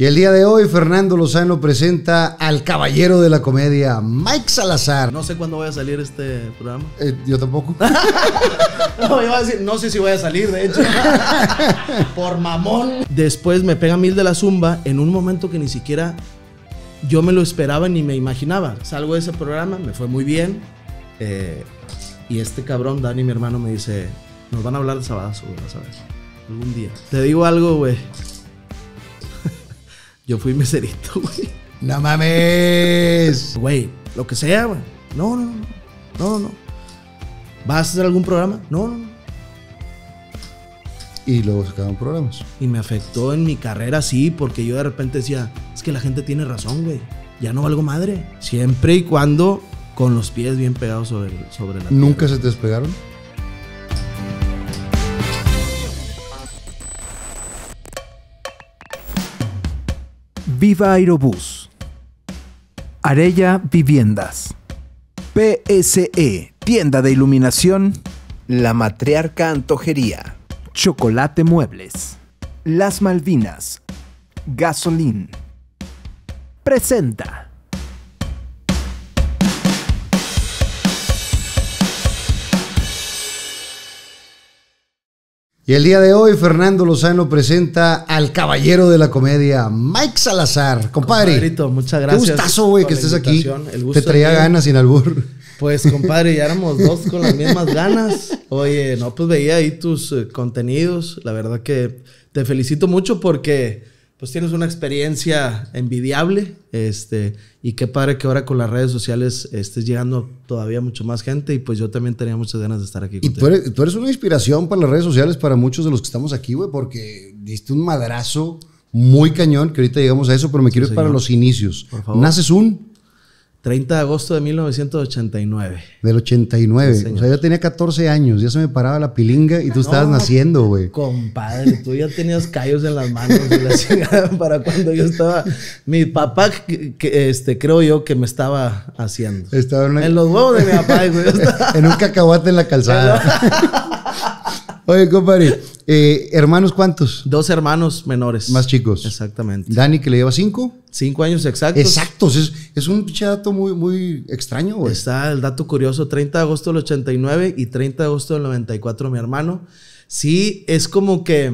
Y el día de hoy, Fernando Lozano presenta al caballero de la comedia, Mike Salazar. No sé cuándo voy a salir este programa. Eh, yo tampoco. no, iba a decir, no sé si voy a salir, de hecho. Por mamón. Después me pega mil de la zumba en un momento que ni siquiera yo me lo esperaba ni me imaginaba. Salgo de ese programa, me fue muy bien. eh, y este cabrón, Dani, mi hermano, me dice: Nos van a hablar de Sabadazo, güey, ver. Algún día. Te digo algo, güey. Yo fui meserito, güey. ¡No mames! Güey, lo que sea, güey. No, no, no. No, no. ¿Vas a hacer algún programa? No, no. Y luego sacaron programas. Y me afectó en mi carrera, sí, porque yo de repente decía, es que la gente tiene razón, güey. Ya no valgo madre. Siempre y cuando con los pies bien pegados sobre, sobre la ¿Nunca tierra. se te despegaron? Viva Aerobús. Arella Viviendas. PSE, tienda de iluminación. La Matriarca Antojería. Chocolate Muebles. Las Malvinas. Gasolín. Presenta. Y el día de hoy, Fernando Lozano presenta al caballero de la comedia, Mike Salazar. Compadre. Compadrito, muchas Qué gracias gustazo, güey, que estés aquí. El gusto Te traía ganas sin albur. Pues, compadre, ya éramos dos con las mismas ganas. Oye, no, pues veía ahí tus eh, contenidos. La verdad que te felicito mucho porque pues tienes una experiencia envidiable. Este, y qué padre que ahora con las redes sociales estés llegando todavía mucho más gente. Y pues yo también tenía muchas ganas de estar aquí Y contigo. tú eres, tú eres una inspiración para las redes sociales para muchos de los que estamos aquí, güey, porque diste un madrazo muy cañón, que ahorita llegamos a eso, pero me quiero ir para los inicios. Por favor. Naces un 30 de agosto de 1989. del 89. Sí, o sea, yo tenía 14 años, ya se me paraba la pilinga y tú estabas naciendo, güey. Compadre, tú ya tenías callos en las manos de la chingada para cuando yo estaba. Mi papá, que, que, este, creo yo que me estaba haciendo. Estaba en, una- En los huevos de mi papá, güey. en un cacahuate en la calzada. Oye, compadre, eh, hermanos, ¿cuántos? Dos hermanos menores. Más chicos. Exactamente. Dani, que le lleva cinco. Cinco años exactos. Exactos. Es, es un pinche dato muy, muy extraño, güey. Está el dato curioso, 30 de agosto del 89 y 30 de agosto del 94, mi hermano. Sí, es como que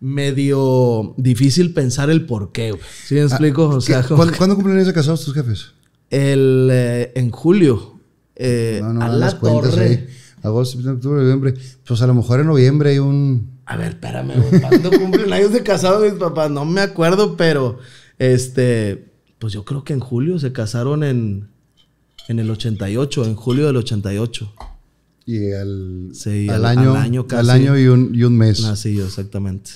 medio difícil pensar el por qué, güey. ¿Sí me explico? O sea, ¿Qué- como ¿Cuándo, ¿cuándo cumplen de casados tus jefes? el, eh, en julio. eh, No, no, a la cuentas torre. ahí. Agosto, septiembre, octubre, noviembre. Pues a lo mejor en noviembre hay un. A ver, espérame, güey. ¿Cuándo cumplen años de casado mis papás? No me acuerdo, pero este, pues yo creo que en julio se casaron en, en el 88, en julio del 88. Y al, Sí, al, al- año, al año casi. al año y un, y un mes. Nací yo, exactamente.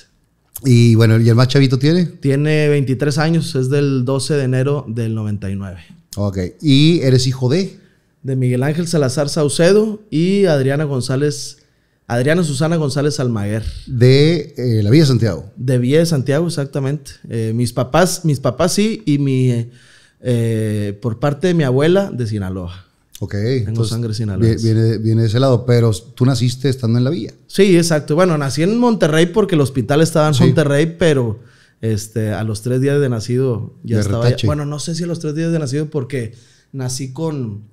Y bueno, ¿y el más chavito tiene? Tiene 23 años, es del 12 de enero del 99. Ok. Y eres hijo de. De Miguel Ángel Salazar Saucedo y Adriana González, Adriana Susana González Almaguer. De eh, la Villa Santiago. De Villa de Santiago, exactamente. Eh, mis papás, mis papás sí, y mi eh, por parte de mi abuela de Sinaloa. Ok. Tengo sangre sinaloense. vi- Viene, viene de ese lado, pero tú naciste estando en la Villa. Sí, exacto. Bueno, nací en Monterrey porque el hospital estaba en Sí. Monterrey, pero este, a los tres días de nacido ya De estaba. retache. Bueno, no sé si a los tres días de nacido porque nací con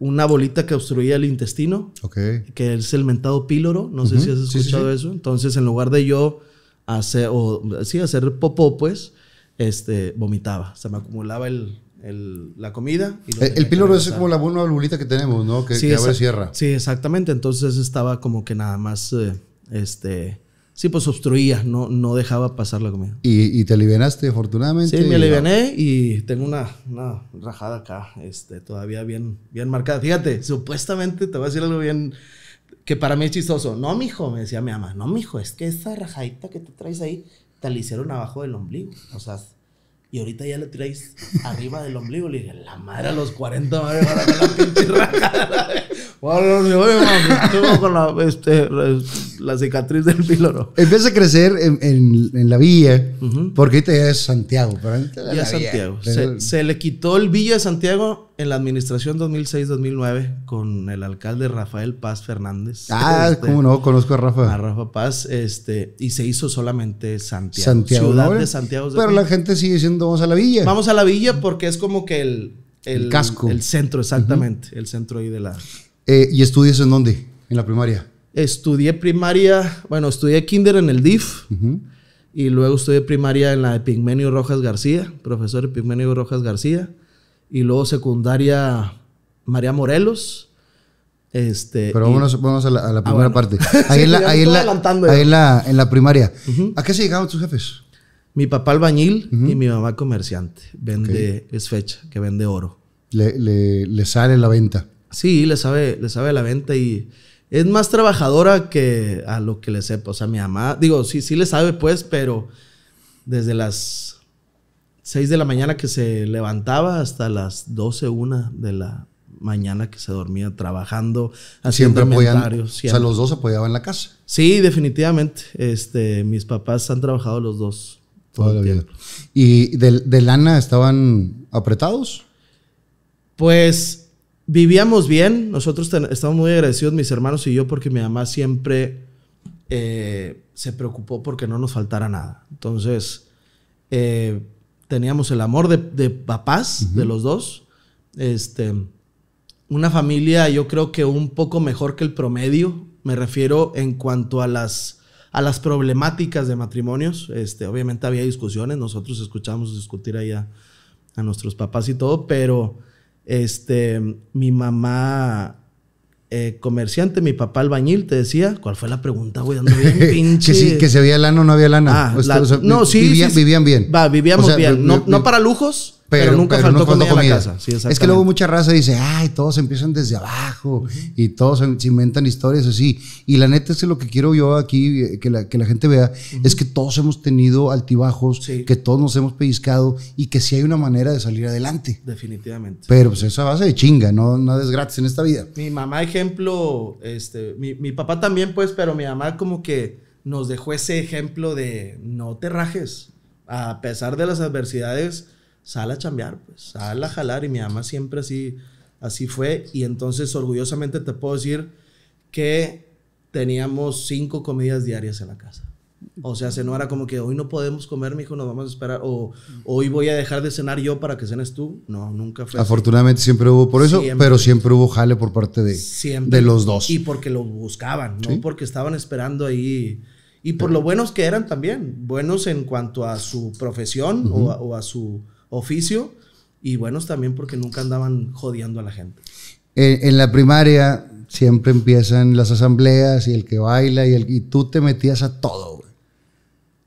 una bolita que obstruía el intestino, Ok. que es el mentado píloro. No sé si has Sí, sí, escuchado sí. eso. Entonces, en lugar de yo hacer, o sí, hacer popó, pues, este, vomitaba. Se me acumulaba el, el- la comida. y El, píloro es como la buena bolita que tenemos, ¿no? Que, que abre cierra. Sí, exactamente. Entonces estaba como que nada más, eh, este, sí, pues obstruía, no, no dejaba pasar la comida. Y, y te alivianaste, afortunadamente. Sí, me aliviané y tengo una, una rajada acá, este, todavía bien, bien marcada. Fíjate, supuestamente te voy a decir algo bien que para mí es chistoso. No, mijo, me decía mi mamá, no, mijo, es que esa rajadita que te traes ahí te la hicieron abajo del ombligo. O sea, y ahorita ya la traes arriba del ombligo. Le dije, la madre a los 40 me va a llevar acá la pinche rajada. "Oye, mami, con la, este, la cicatriz del píloro. Empieza a crecer en, en- en la Villa, porque ahorita ya es Santiago. Pero Ya Villa. Santiago. Pero- Se, se le quitó el Villa de Santiago en la administración 2006-2009 con el alcalde Rafael Paz Fernández. Ah, Este, cómo no, conozco a Rafa. A Rafa Paz, este, y se hizo solamente Santiago. Santiago. Ciudad ¿no? de Santiago. Pero la gente sigue diciendo vamos a la villa. Vamos a la villa porque es como que el, El casco. El centro, exactamente. El centro ahí de la. Eh, ¿Y estudias en dónde? En la primaria. Estudié primaria, bueno, estudié kinder en el DIF y luego estudié primaria en la Epigmenio Rojas García, profesor Epigmenio Rojas García, y luego secundaria María Morelos. Este, Pero y- vámonos, vámonos a la, a la primera bueno. parte. Ahí, en, Ya la, ahí, en, la, ahí en la- en la primaria. ¿A qué se llegaban tus jefes? Mi papá albañil y mi mamá comerciante. Vende, es fecha, que vende oro. Le, le- le sale la venta. Sí, le sabe, le sabe a la venta y es más trabajadora que a lo que le sepa. O sea, mi mamá, digo, sí, sí le sabe pues, pero desde las 6 de la mañana que se levantaba hasta las 12, una de la mañana que se dormía trabajando, haciendo Siempre apoyan. inventarios, O sea, siempre. los dos apoyaban la casa. Sí, definitivamente. Este, mis papás han trabajado los dos todo Toda la el vida. tiempo. ¿Y de, de lana estaban apretados? Pues vivíamos bien, nosotros ten- estamos muy agradecidos, mis hermanos y yo, porque mi mamá siempre eh, se preocupó porque no nos faltara nada. Entonces, eh, teníamos el amor de, de papás, de los dos. Este, una familia, yo creo que un poco mejor que el promedio, me refiero en cuanto a las, a las problemáticas de matrimonios. Este, obviamente había discusiones, nosotros escuchábamos discutir ahí a, a nuestros papás y todo, pero este, mi mamá eh, comerciante, mi papá albañil, te decía, ¿cuál fue la pregunta, güey? Pinche. que, sí, que si había lana o no había lana. Ah, O sea, la- o sea, no, sí, Vivían, sí, vivían bien. Va, vivíamos O sea, bien. No, no para lujos, pero, nunca faltó no comida, en la casa. Sí, es que luego mucha raza dice, ay, todos empiezan desde abajo y todos se inventan historias así. Y la neta es que lo que quiero yo aquí, eh, que la, que la gente vea, es que todos hemos tenido altibajos, Sí. que todos nos hemos pellizcado y que sí hay una manera de salir adelante. Definitivamente. Pero pues esa base de chinga, no nada es gratis en esta vida. Mi mamá, ejemplo, este, mi, mi papá también, pues, pero mi mamá como que nos dejó ese ejemplo de no te rajes. A pesar de las adversidades, sal a chambear, pues, sal a jalar. Y mi mamá siempre así, así fue. Y entonces, orgullosamente te puedo decir que teníamos cinco comidas diarias en la casa. O sea, se no era como que hoy no podemos comer, mi hijo, nos vamos a esperar. O hoy voy a dejar de cenar yo para que cenes tú. No, nunca fue así. Afortunadamente siempre hubo por eso, Siempre. pero siempre hubo jale por parte de, Siempre. de los dos. Y porque lo buscaban, no Sí. porque estaban esperando ahí. Y por lo buenos que eran también. Buenos en cuanto a su profesión o, a, o a su oficio. Y buenos también porque nunca andaban jodiendo a la gente. En, en la primaria siempre empiezan las asambleas y el que baila y, el, y tú te metías a todo, güey.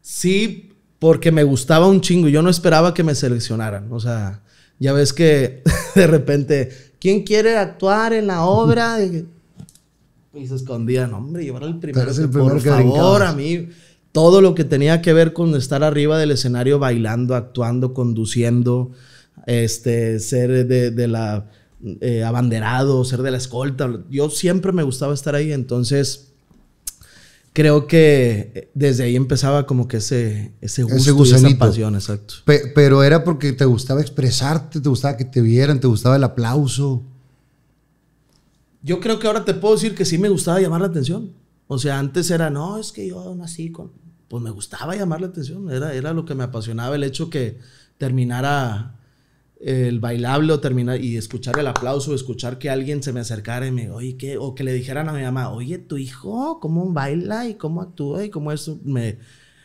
Sí, porque me gustaba un chingo. Yo no esperaba que me seleccionaran. O sea, ya ves que de repente, ¿quién quiere actuar en la obra? Y se escondían, hombre, yo era el primero. el que, primero por que favor, a mí, todo lo que tenía que ver con estar arriba del escenario bailando, actuando, conduciendo, este, ser de, de la eh, abanderado, ser de la escolta. Yo siempre me gustaba estar ahí, entonces creo que desde ahí empezaba como que ese, ese gusto y esa pasión, exacto. Pe- pero era porque te gustaba expresarte, te gustaba que te vieran, te gustaba el aplauso. Yo creo que ahora te puedo decir que sí me gustaba llamar la atención. O sea, antes era, no, es que yo nací con... Pues me gustaba llamar la atención, era, era lo que me apasionaba, el hecho que terminara el bailable o terminar y escuchar el aplauso, escuchar que alguien se me acercara y me, oye, ¿qué? O que le dijeran a mi mamá, oye, tu hijo, ¿cómo baila y cómo actúa y cómo eso? Me,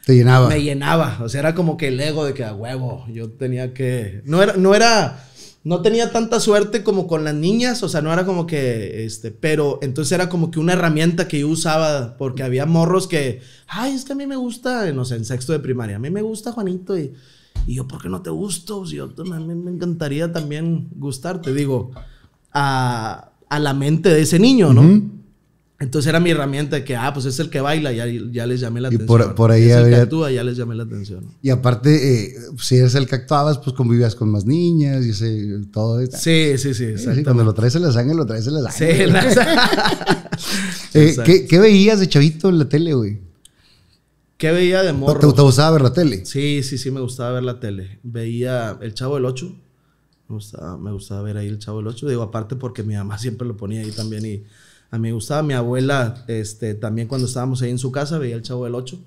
Te llenaba. me llenaba. O sea, era como que el ego de que a huevo. Yo tenía que. No era, no era. No tenía tanta suerte como con las niñas. O sea, no era como que. Este. Pero entonces era como que una herramienta que yo usaba. Porque había morros que. Ay, es que a mí me gusta. No sé, en sexto de primaria. A mí me gusta Juanito. Y, yo, ¿por qué no te gusto? Si yo también me encantaría también gustarte. Digo, a, a la mente de ese niño, ¿no? Entonces era mi herramienta de que, ah, pues es el que baila, ya, ya les llamé la Y atención. por- por ahí es el que actúa, ya les llamé la atención. Y aparte, eh, si eres el que actuabas, pues convivías con más niñas y ese, todo esto. Sí, sí, sí, exactamente. cuando lo traes en la sangre, lo traes en la Sí, sangre. la- Eh, Exacto. ¿qué, qué veías de chavito en la tele, güey? ¿Qué veía de ¿Te, morro? te gustaba ver la tele? Sí, sí, sí, me gustaba ver la tele. Veía El Chavo del Ocho. Me gustaba, me gustaba ver ahí el Chavo del 8. Digo, aparte porque mi mamá siempre lo ponía ahí también y a mí me gustaba. Mi abuela, este, también cuando estábamos ahí en su casa, veía el Chavo del 8.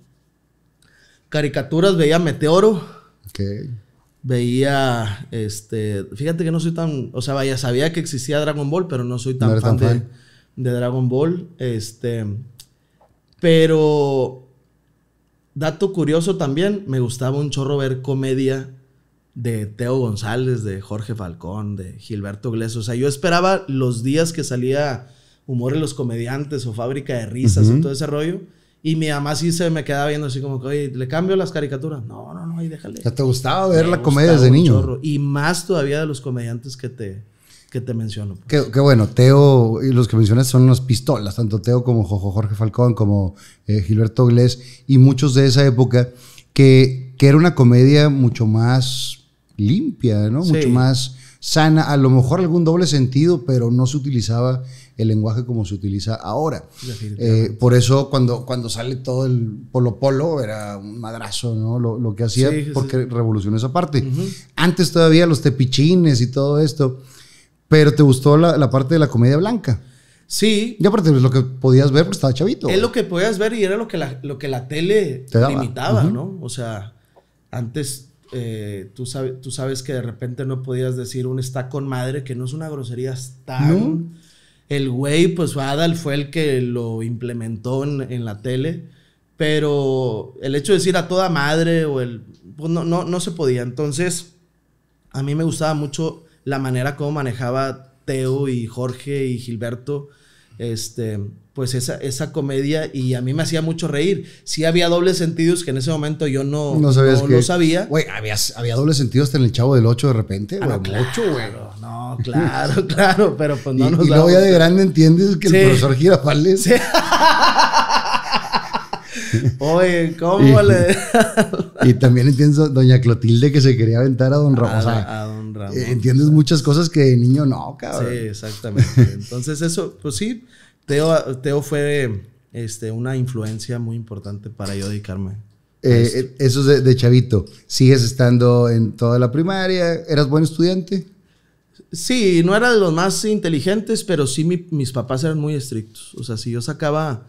Caricaturas, veía Meteoro. Ok. Veía, este, fíjate que no soy tan, o sea, vaya, sabía que existía Dragon Ball, pero no soy tan fan, tan de, fan. de Dragon Ball. Este, pero, dato curioso también, me gustaba un chorro ver comedia de Teo González, de Jorge Falcón, de Gilberto Glés. O sea, yo esperaba los días que salía Humor en los Comediantes o Fábrica de Risas y todo ese rollo. Y mi mamá sí se me quedaba viendo así como que, oye, ¿le cambio las caricaturas? No, no, no, ahí déjale. Te gustaba ver Me la comedia desde niño. chorro. Y más todavía de los comediantes que te, que te menciono. pues. Qué, qué bueno, Teo y los que mencionas son unas pistolas, tanto Teo como Jorge Falcón, como eh, Gilberto Glés y muchos de esa época, que, que era una comedia mucho más limpia, ¿no? Sí. Mucho más sana, a lo mejor algún doble sentido, pero no se utilizaba el lenguaje como se utiliza ahora. Eh, por eso cuando, cuando sale todo el Polo Polo era un madrazo, ¿no? Lo, lo que hacía, Sí, sí. porque revolucionó esa parte. Antes todavía los tepichines y todo esto, pero te gustó la, la parte de la comedia blanca. Sí, Y aparte pues, lo que podías ver, pues estaba chavito. es lo que podías ver y era lo que la, lo que la tele Te limitaba. ¿no? O sea, antes eh, tú, sabes, tú sabes que de repente no podías decir un está con madre, que no es una grosería tan... No. El güey, pues Adal fue el que lo implementó en, en la tele, pero el hecho de decir a toda madre o el... Pues no, no, no se podía. Entonces, a mí me gustaba mucho la manera como manejaba Teo y Jorge y Gilberto, este, pues esa, esa comedia y a mí me hacía mucho reír. Sí había dobles sentidos que en ese momento yo no, no sabías no que- lo sabía. Güey, había, había doble sentido hasta en el Chavo del 8 de repente, Ah, no, claro, mucho, güey. No, claro, claro, pero pues Y, no nos y luego ya de grande entiendes que Sí. el profesor Girafales Sí. Oye, ¿cómo Y- le...? y también entiendes a doña Clotilde que se quería aventar a don Ramón. O sea, a, a don Ramón. eh, entiendes muchas cosas que de niño no, cabrón. Sí, exactamente. Entonces eso, pues sí, Teo, Teo fue este, una influencia muy importante para yo dedicarme. Eh, eh, eso es de, de chavito. ¿Sigues estando en toda la primaria? ¿Eras buen estudiante? Sí, no era de los más inteligentes, pero sí mi- mis papás eran muy estrictos. O sea, si yo sacaba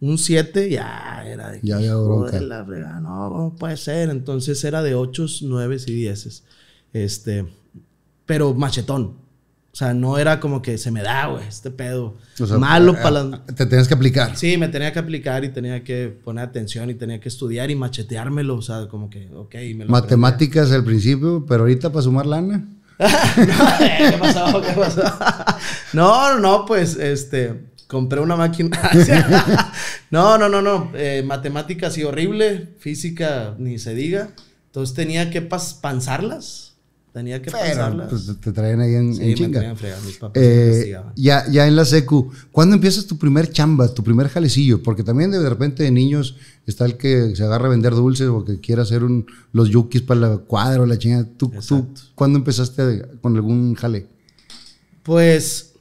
un 7, ya era de Ya había "Hijo bronca". la fregada, no, no puede ser. Entonces era de 8, 9 y 10. Este, pero machetón. O sea, no era como que se me da, güey, este pedo. O sea, Malo eh, para las... Te tenías que aplicar. Sí, me tenía que aplicar y tenía que poner atención y tenía que estudiar y macheteármelo. O sea, como que, ok. Me lo Matemáticas al principio, pero ahorita para sumar lana. ¿Qué pasó? ¿Qué pasó? No, no, pues, este, compré una máquina. No, no, no, no. eh, matemáticas sí horrible, física ni se diga. Entonces tenía que panzarlas. Tenía que pues, te- traen ahí en, sí, en chinga. tenían fregar, mis papás me Eh, ya, ya en la secu, ¿cuándo empiezas tu primer chamba, tu primer jalecillo? Porque también de, repente de niños está el que se agarra a vender dulces o que quiere hacer un, los yukis para la cuadra o la chingada. ¿Tú, tú cuándo empezaste con algún jale? Pues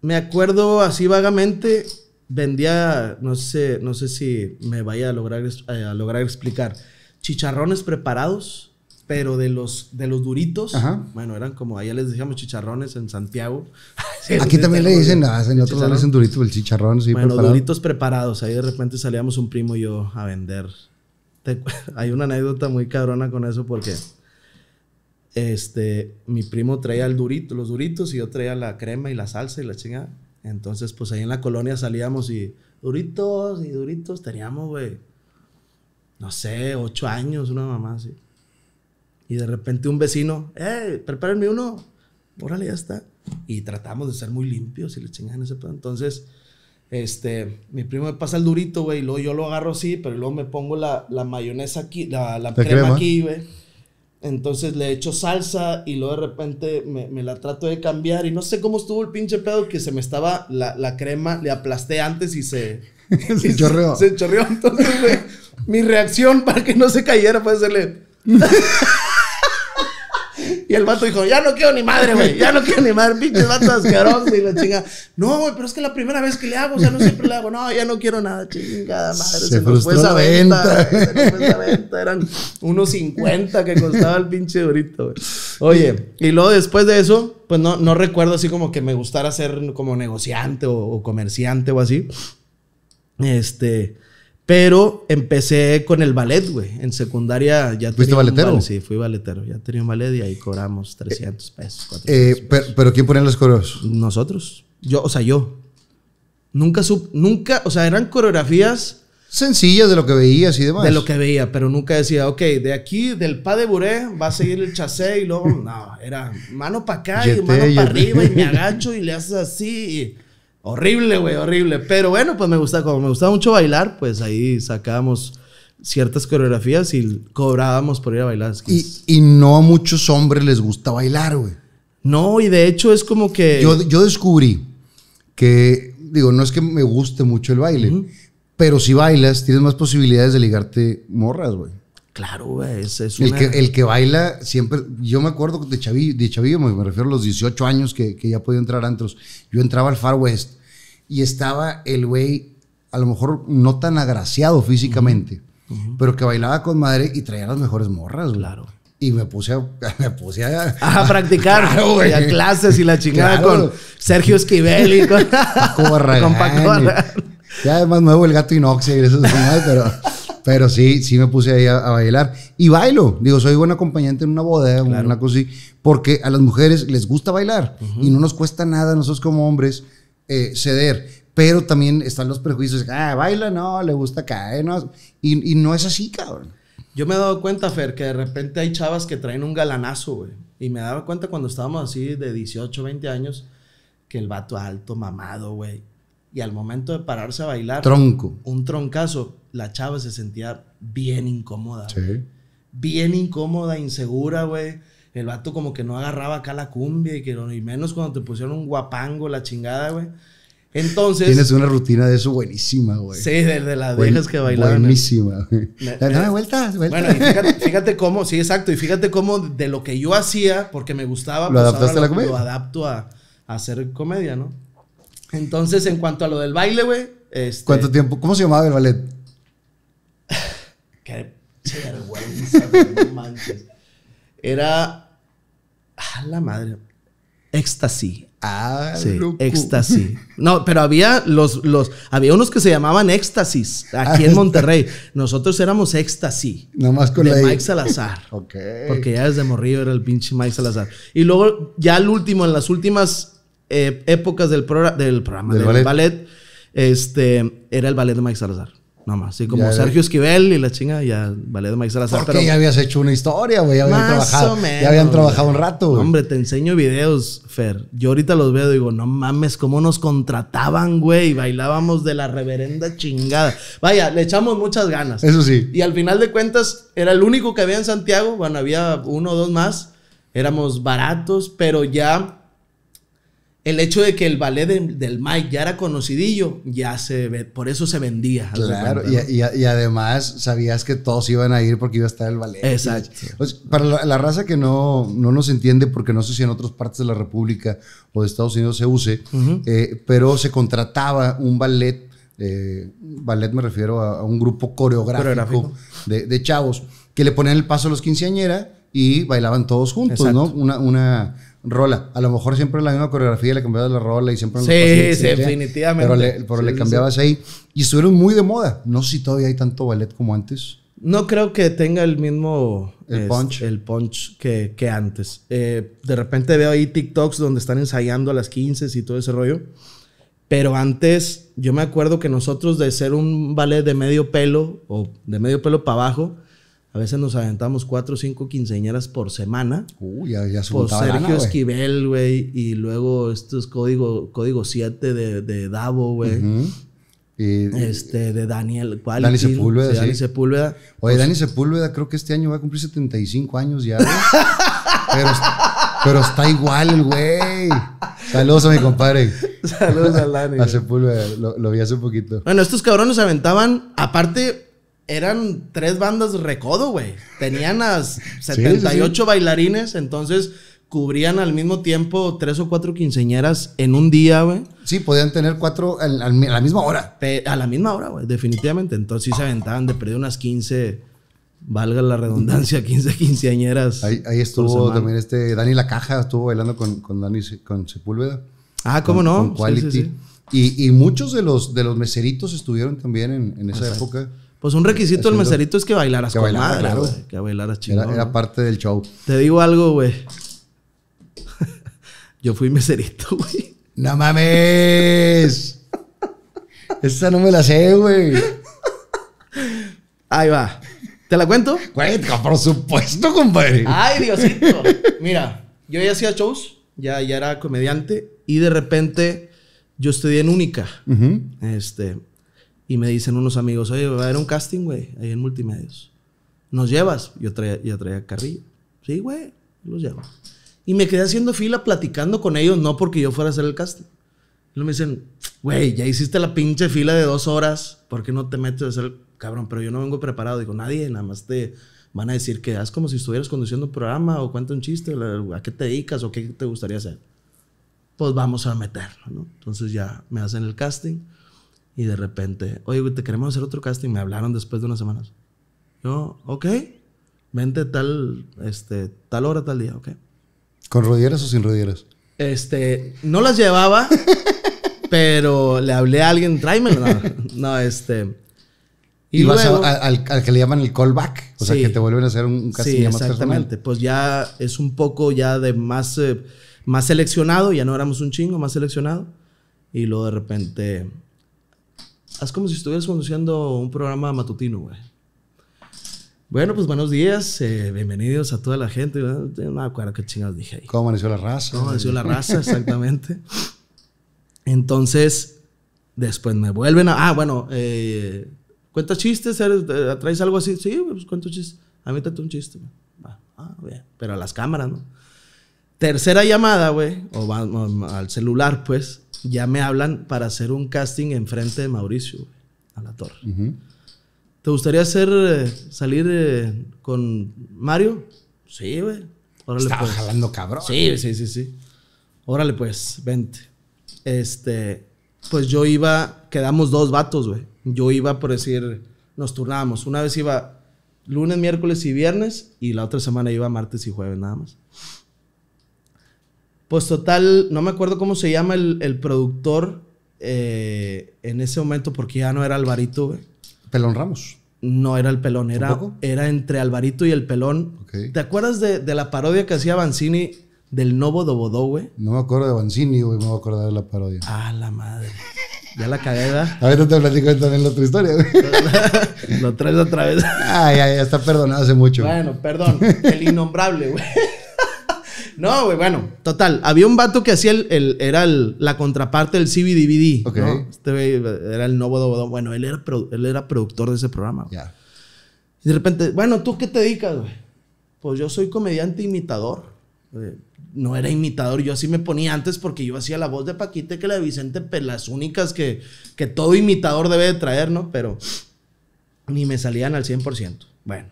me acuerdo así vagamente, vendía, no sé, no sé si me vaya a lograr, a lograr explicar, chicharrones preparados, pero de los, de los duritos. Ajá. Bueno, eran como, allá les decíamos chicharrones en Santiago. Sí, Aquí también le dicen, ah, en otros le dicen durito el chicharrón, sí, bueno, preparado. duritos preparados. Ahí de repente salíamos un primo y yo a vender. Te- hay una anécdota muy cabrona con eso porque este, mi primo traía el durito, los duritos y yo traía la crema y la salsa y la chingada. Entonces, pues ahí en la colonia salíamos y duritos y duritos teníamos, güey, no sé, ocho años, una mamá así. Y de repente un vecino, eh, prepárenme uno. Órale, ya está. Y tratamos de ser muy limpios y le chingan ese pedo. Entonces, este, mi primo me pasa el durito, güey, y luego yo lo agarro así, pero luego me pongo la, la mayonesa aquí, la, la crema, crema. aquí, güey. Entonces le echo salsa y luego de repente me, me la trato de cambiar y no sé cómo estuvo el pinche pedo que se me estaba la, la crema, le aplasté antes y se... Se chorreó. Se, chorreó. Entonces, güey, mi reacción para que no se cayera fue hacerle... Y el vato dijo, ya no quiero ni madre, güey. Ya no quiero ni madre. Pinche vato asqueroso y la chinga. No, güey, pero es que la primera vez que le hago, o sea, no siempre le hago. No, ya no quiero nada, chingada madre. Se nos fue esa venta. venta. Se nos fue esa venta. Eran unos 50 que costaba el pinche durito, güey. Oye, y luego después de eso, pues no, no recuerdo así como que me gustara ser como negociante o, o comerciante o así. Este, pero empecé con el ballet, güey. En secundaria ya ¿Fuiste balletero? ballet, sí, fui balletero. Ya tenía un ballet y ahí cobramos 300 pesos. 400 Eh, pesos. pero, pero ¿quién ponía los coros? Nosotros. Yo, o sea, yo. Nunca sup, nunca, o sea, eran coreografías Sencillas de lo que veías y demás. de lo que veía, pero nunca decía, ok, de aquí, del pas de buré, va a seguir el chassé y luego, no, era mano para acá y mano para arriba y me agacho y le haces así. y- horrible, güey, horrible. Pero bueno, pues me gusta, como me gustaba mucho bailar, pues ahí sacábamos ciertas coreografías y cobrábamos por ir a bailar. Y, y no a muchos hombres les gusta bailar, güey. No, y de hecho es como que... Yo, yo descubrí que, digo, no es que me guste mucho el baile, pero si bailas, tienes más posibilidades de ligarte morras, güey. Claro, güey, es, es El una... que, el que baila siempre, yo me acuerdo de chavillo, de chavillo me, refiero a los 18 años que, que ya podía entrar a antros. Yo entraba al Far West y estaba el güey, a lo mejor no tan agraciado físicamente, pero que bailaba con madre y traía las mejores morras. Claro. Y me puse a, me puse a, A practicar, Claro, y a clases y la chingada Claro. con Sergio Esquivel y con Paco Barragán. con Paco y- Barragán. Ya además nuevo el gato inoxia y cosas, pero, pero sí, sí me puse ahí a, a bailar. Y bailo. Digo, soy buen acompañante en una boda, una cosa así, porque a las mujeres les gusta bailar y no nos cuesta nada nosotros como hombres eh, ceder. Pero también están los prejuicios, ah, baila, no, le gusta caer, no. Y, y no es así, cabrón. Yo me he dado cuenta, Fer, que de repente hay chavas que traen un galanazo, güey. Y me daba cuenta cuando estábamos así de 18, 20 años, que el vato alto, mamado, güey. Y al momento de pararse a bailar, Tronco. un troncazo, la chava se sentía bien incómoda. Sí. Bien incómoda, insegura, güey. El vato como que no agarraba acá la cumbia y que no- y menos cuando te pusieron un guapango, la chingada, güey. Entonces, Tienes una rutina de eso buenísima, güey. sí, de, de las Buen- viejas que bailaban. en- Buenísima. güey. Me- vueltas, vueltas. Bueno, y fíjate, fíjate cómo, sí, exacto, y fíjate cómo de lo que yo hacía, porque me gustaba, ¿Lo pues adaptaste a la comedia? Lo adapto a, a hacer comedia, ¿no? Entonces, en cuanto a lo del baile, güey, este, ¿Cuánto tiempo? ¿Cómo se llamaba el ballet? Qué pinche vergüenza, güey, no manches. Era, a la madre, éxtasy. Ah, Sí, loco. éxtasy. No, pero había los, los, había unos que se llamaban éxtasis aquí en Monterrey. Nosotros éramos éxtasy. Nomás con de la I. Mike Salazar. Ok. Porque ya desde morrillo era el pinche Mike Salazar. Y luego, ya al último, en las últimas eh, épocas del, progra- del programa, Del del, ballet. ballet. este, era el ballet de Mike Salazar. Nomás, así como Ya. Sergio Esquivel y la chinga, ya de Mike Salazar. Porque ya habías hecho una historia, güey. Ya habían Más trabajado. menos, ya habían trabajado un rato, güey. Hombre, te enseño videos, Fer. Yo ahorita los veo y digo, no mames, cómo nos contrataban, güey. y Bailábamos de la reverenda chingada. Vaya, le echamos muchas ganas. Eso sí. Y al final de cuentas, era el único que había en Santiago. Bueno, había uno o dos más. Éramos baratos, pero ya el hecho de que el ballet de- del Mike ya era conocidillo, ya se ve, por eso se vendía. Claro, cuenta, y, y- y además sabías que todos iban a ir porque iba a estar el ballet. Exacto. O sea, para la, la raza que no, no nos entiende, porque no sé si en otras partes de la República o de Estados Unidos se use, eh, pero se contrataba un ballet, eh, ballet me refiero a, a un grupo coreográfico, Coreográfico. De, de chavos que le ponían el paso a los quinceañera y bailaban todos juntos, Exacto. ¿no? Una, una rola. A lo mejor siempre la misma coreografía, le cambiabas la rola y siempre en los Sí, sí, definitivamente. Pero le, pero Sí, le sí, cambiabas ahí y estuvieron muy de moda. No sé si todavía hay tanto ballet como antes. No creo que tenga el mismo El este, punch. el punch que, que antes. Eh, de repente veo ahí TikToks donde están ensayando a las 15 y todo ese rollo. Pero antes, yo me acuerdo que nosotros de ser un ballet de medio pelo o de medio pelo para abajo, a veces nos aventamos cuatro o cinco quinceañeras por semana. Uy, ya, ya se Por Sergio lana. Esquivel, güey. Y luego estos código, código 7 de, de Davo, güey. Ujú. Y- Este, de Daniel. ¿cuál? Dani? Sepúlveda, Sí, Dani. Sepúlveda. Oye, Dani Sepúlveda creo que este año va a cumplir 75 años ya, güey. pero, pero está igual güey. Saludos a mi compadre. Saludos a Dani. A Sepúlveda, lo, lo vi hace poquito. Bueno, estos cabrones aventaban, aparte, eran tres bandas recodo, güey. Tenían a 78 bailarines, entonces cubrían al mismo tiempo tres o cuatro quinceñeras en un día, güey. Sí, podían tener cuatro al- al- a la misma hora. A la misma hora, güey, definitivamente. Entonces sí se aventaban de perder unas 15, valga la redundancia, 15 quinceañeras. Ahí, estuvo también este Dani La Caja, estuvo bailando con, con Dani con Sepúlveda. Ah, ¿cómo con- no? Con Sí, Quality. sí, sí. Y, y muchos de los, de los meseritos estuvieron también en, en esa época. Pues un requisito del meserito es que bailaras Que con bailara, madre, claro. güey, Que bailaras chingón. Era, parte del show. Te digo algo, güey. Yo fui meserito, güey. ¡No mames! Esa no me la sé, güey. Ahí va. ¿Te la cuento? Güey, por supuesto, compadre. Ay, Diosito. Mira, yo ya hacía shows, ya, ya era comediante y de repente yo estudié en Única. Este, y me dicen unos amigos, oye, va a haber un casting, güey, ahí en Multimedios. ¿Nos llevas? Yo traía, yo traía carrillo. Sí, güey, los llevo. Y me quedé haciendo fila platicando con ellos, no porque yo fuera a hacer el casting. Y me dicen, güey, ya hiciste la pinche fila de dos horas, ¿por qué no te metes a hacer el cabrón? Pero yo no vengo preparado. Digo, nadie, nada más te van a decir que haz como si estuvieras conduciendo un programa o cuenta un chiste, a qué te dedicas o qué te gustaría hacer. Pues vamos a meterlo, ¿no? Entonces ya me hacen el casting y de repente, oye, güey, te queremos hacer otro casting. Me hablaron después de unas semanas. Yo, ok, vente tal, este, tal hora, tal día, ok. ¿Con rodilleras o sin rodilleras? Este, no las llevaba, pero le hablé a alguien, tráemelo. No, no, este. Y, Y vas a- luego, a- al, al que le llaman el callback. O sea, Sí. que te vuelven a hacer un, casting sí, ya más exactamente. personal. Pues ya es un poco ya de más, eh, más seleccionado, ya no éramos un chingo, más seleccionado. Y luego de repente, haz como si estuvieras conduciendo un programa matutino, güey. Bueno, pues buenos días, eh, bienvenidos a toda la gente. No me acuerdo qué chingados dije ahí. ¿Cómo amaneció la raza? No, decía la raza, exactamente. Entonces, después me vuelven a. Ah, bueno, eh, ¿cuentas chistes? ¿Eres- eh, ¿Traes algo así? Sí, pues cuento chistes. A mí un chiste. güey. Ah, bien. Pero a las cámaras, ¿no? Tercera llamada, güey, o, va- o al celular, pues, ya me hablan para hacer un casting enfrente de Mauricio, a la torre. Ujú. ¿Te gustaría hacer, eh, salir eh, con Mario? Sí, güey. Estaba pues. jalando cabrón. Sí, sí, sí, sí. Órale, pues, vente. Este, pues yo iba, quedamos dos vatos, güey. Yo iba, por decir, nos turnábamos. Una vez iba lunes, miércoles y viernes, y la otra semana iba martes y jueves nada más. Pues total, no me acuerdo cómo se llama el, el productor eh, en ese momento, porque ya no era Alvarito, güey. Pelón Ramos. No era el pelón, era, ¿Tampoco? era entre Alvarito y el pelón. Ok. ¿Te acuerdas de, de la parodia que hacía Banzini del Novo Dobodó, güey? No me acuerdo de Banzini, güey. Me voy a acordar de la parodia. Ah, la madre. Ya la cagué, ¿verdad? Ahorita te platico también la otra historia, güey. Lo traes otra vez. Ay, ay, ya está perdonado hace mucho. bueno, perdón. El innombrable, güey. No, güey, bueno, total. Había un vato que hacía el, el- era el- la contraparte del CBDVD. Ok. ¿no? Este güey era el Novo. Bueno, él era, él era productor de ese programa. Ya. Y de repente, bueno, ¿tú qué te dedicas, güey? Pues yo soy comediante imitador. Eh, no era imitador, yo así me ponía antes porque yo hacía la voz de Paquita que la de Vicente, pues las únicas que, que todo imitador debe de traer, ¿no? Pero ni me salían al 100%. Bueno.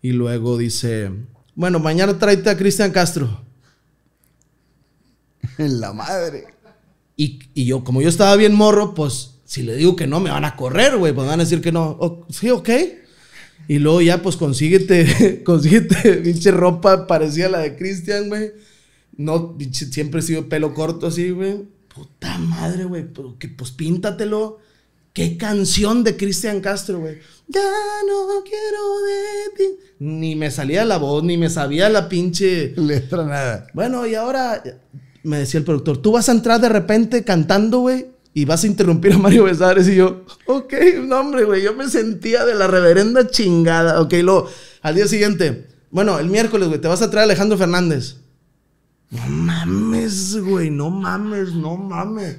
Y luego dice, bueno, mañana tráete a Cristian Castro. En la madre. Y, y yo, como yo estaba bien morro, pues si le digo que no, me van a correr, güey. Pues van a decir que no. Sí, ok. Y luego ya, pues consíguete, consíguete, pinche ropa parecida a la de Cristian, güey. No, siempre he sido pelo corto así, güey. Puta madre, güey. Que pues píntatelo. ¿Qué canción de Cristian Castro, güey? Ya no quiero de ti. Ni me salía la voz, ni me sabía la pinche. Letra nada. Bueno, y ahora me decía el productor, tú vas a entrar de repente cantando, güey, y vas a interrumpir a Mario Besares. Y yo, ok, no, hombre, güey, yo me sentía de la reverenda chingada. Ok, luego, al día siguiente, bueno, el miércoles, güey, te vas a traer a Alejandro Fernández. No mames, güey, no mames, no mames.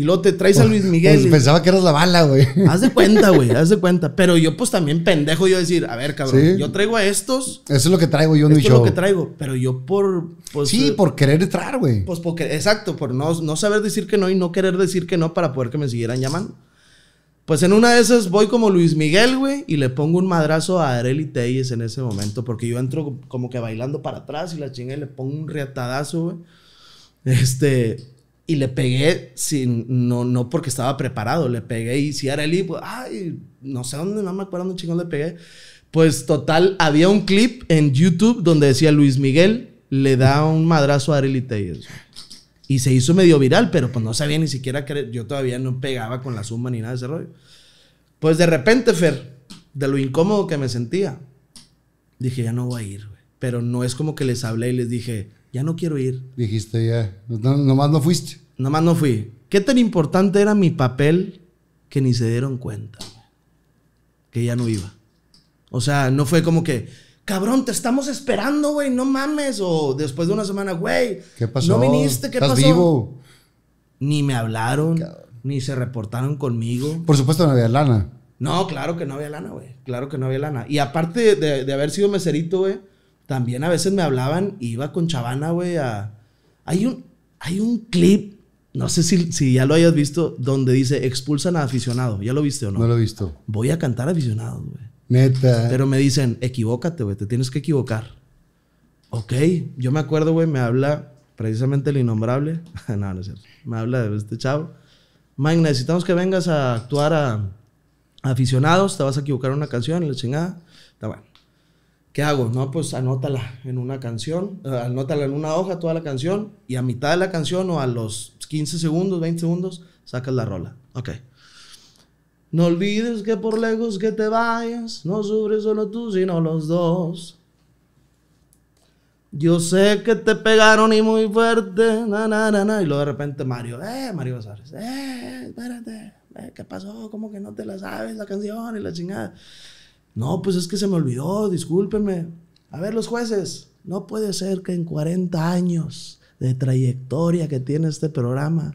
Y luego te traes a Luis Miguel. Pues y- pensaba que eras la bala, güey. Haz de cuenta, güey, haz de cuenta. Pero yo, pues también pendejo, yo decir, a ver, cabrón, Sí. yo traigo a estos. Eso es lo que traigo yo en mi Esto es lo que traigo. Pero yo por. pues, Sí, eh, por querer entrar, güey. pues porque, exacto, por no, no saber decir que no y no querer decir que no para poder que me siguieran llamando. Pues en una de esas voy como Luis Miguel, güey, y le pongo un madrazo a Areli Telles en ese momento, porque yo entro como que bailando para atrás y la chinga y le pongo un riatadazo, güey. Este, y le pegué sin, no, no porque estaba preparado, le pegué y si Areli, pues, ay, no sé dónde, no me acuerdo dónde chingón le pegué, Pues total, había un clip en YouTube donde decía Luis Miguel le da un madrazo a Arely Telles. Y se hizo medio viral, pero pues no sabía ni siquiera que yo todavía no pegaba con la suma ni nada de ese rollo. Pues de repente, Fer, de lo incómodo que me sentía, dije, ya no voy a ir. Pero no es como que les hablé y les dije, ya no quiero ir. Dijiste ya, no, nomás no fuiste. Nomás no fui. ¿Qué tan importante era mi papel que ni se dieron cuenta? güey? Que ya no iba. O sea, no fue como que, cabrón, te estamos esperando, güey, no mames. O después de una semana, güey, ¿Qué pasó? no viniste, ¿qué ¿Estás pasó? vivo? Ni me hablaron, ni se reportaron conmigo. Por supuesto no había lana. No, claro que no había lana, güey. Claro que no había lana. Y aparte de, de haber sido meserito, güey, también a veces me hablaban, iba con Chavana, güey, a... Hay un, hay un clip, no sé si, si ya lo hayas visto, donde dice expulsan a aficionado. ¿Ya lo viste o no? No lo he visto. Voy a cantar aficionados, güey. Neta. Pero me dicen, equivócate, güey, te tienes que equivocar. Ok, yo me acuerdo, güey, me habla precisamente el innombrable. no, no es cierto. Me habla de este chavo. Mike, necesitamos que vengas a actuar a, a aficionados, te vas a equivocar una canción, y la chingada. Está bueno. ¿Qué hago? No, pues anótala en una canción, eh, anótala en una hoja toda la canción y a mitad de la canción o a los 15 segundos, 20 segundos, sacas la rola. Ok. No olvides que por lejos que te vayas, no sufres solo tú, sino los dos. Yo sé que te pegaron y muy fuerte, na, na, na, na. Y luego de repente Mario, eh, Mario Basares, eh, espérate, eh, ¿qué pasó? ¿Cómo que no te la sabes la canción y la chingada? No, pues es que se me olvidó, discúlpenme. A ver, los jueces, no puede ser que en 40 años de trayectoria que tiene este programa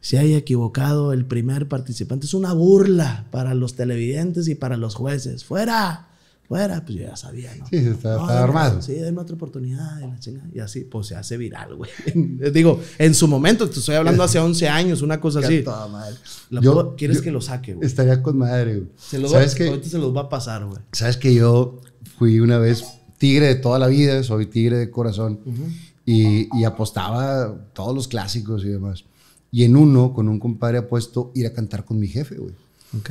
se haya equivocado el primer participante. Es una burla para los televidentes y para los jueces. ¡Fuera! ¡Fuera! Pues yo ya sabía, ¿no? Sí, estaba, No, armado. Sí, denme otra oportunidad y la chingada. Y así, pues se hace viral, güey. Digo, en su momento, te estoy hablando hace 11 años, una cosa así. Toda madre. La Yo- puedo- ¿Quieres yo- que lo saque, güey? Estaría con madre, güey. Se los ¿Sabes va, qué? Ahorita se los va a pasar, güey. Sabes que yo fui una vez tigre de toda la vida, soy tigre de corazón, y, y apostaba todos los clásicos y demás. Y en uno, con un compadre apuesto, ir a cantar con mi jefe, güey. Ok.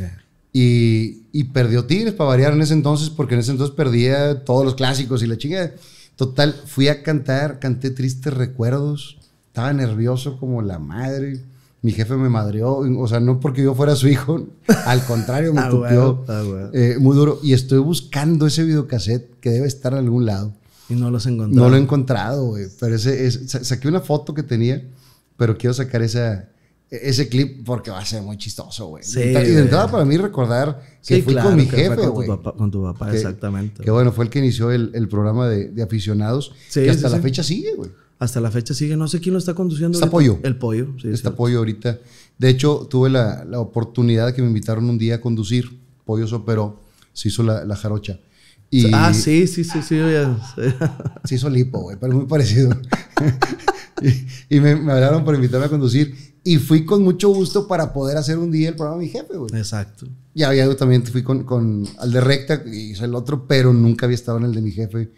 Y, y perdió Tigres para variar en ese entonces, porque en ese entonces perdía todos los clásicos y la chingada. Total, fui a cantar, canté tristes recuerdos, estaba nervioso como la madre. Mi jefe me madreó, o sea, no porque yo fuera su hijo, al contrario, me Ah, tupió ah, eh, muy duro. Y estoy buscando ese videocassette que debe estar en algún lado. Y no los encontré. No lo he encontrado, güey. Pero ese, es- sa- saqué una foto que tenía, pero quiero sacar esa, ese clip porque va a ser muy chistoso, güey. Sí, y de entrada para mí recordar que Sí, fui claro, con mi jefe, con tu güey. papá- Con tu papá, Que- exactamente. Que bueno, fue el que inició el, el programa de, de aficionados. Sí, que hasta la fecha sigue, güey. Hasta la fecha sigue. No sé quién lo está conduciendo. Está ahorita. Pollo. El pollo. Sí, este sí. apoyo ahorita. De hecho, tuve la, la oportunidad que me invitaron un día a conducir. Pollo se operó, se hizo la, la jarocha. Y Ah, sí, sí, sí, sí. se hizo lipo, güey, pero muy parecido. y y me, me hablaron para invitarme a conducir. Y fui con mucho gusto para poder hacer un día el programa de mi jefe, güey. Exacto. Ya, ya también fui con, con al de recta y hice el otro, pero nunca había estado en el de mi jefe.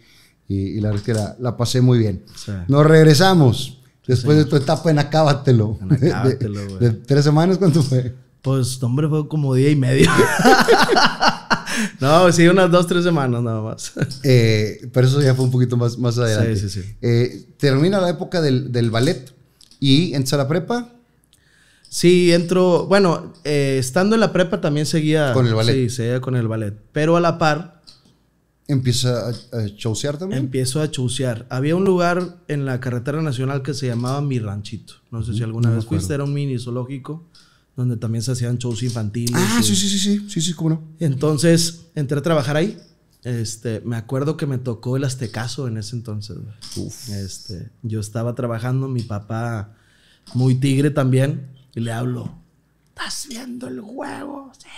Y, y la verdad es que la, la pasé muy bien. Sí. Nos regresamos. Después de tu etapa en Acábatelo. En Acábatelo, De- güey. de, tres semanas, ¿cuánto fue? Pues, hombre, fue como día y medio. no, sí, unas dos, tres semanas nada más. Eh, pero eso ya fue un poquito más, más adelante. Sí, sí, sí. Eh, termina la época del, del ballet y a la prepa. Sí, entro. Bueno, eh, estando en la prepa también seguía. Con el ballet. Sí, seguía con el ballet. Pero a la par, Empieza a, a también. empiezo a chucear. Había un lugar en la carretera nacional que se llamaba Mi Ranchito. No sé si alguna no vez fuiste, era un mini zoológico donde también se hacían shows infantiles. ah, sí, sí, sí, sí, sí, sí, cómo no. Entonces entré a trabajar ahí. Este, me acuerdo que me tocó el Aztecaso en ese entonces. güey. Este, yo estaba trabajando, mi papá muy tigre también, y le hablo. ¿Estás viendo el juego? Sí.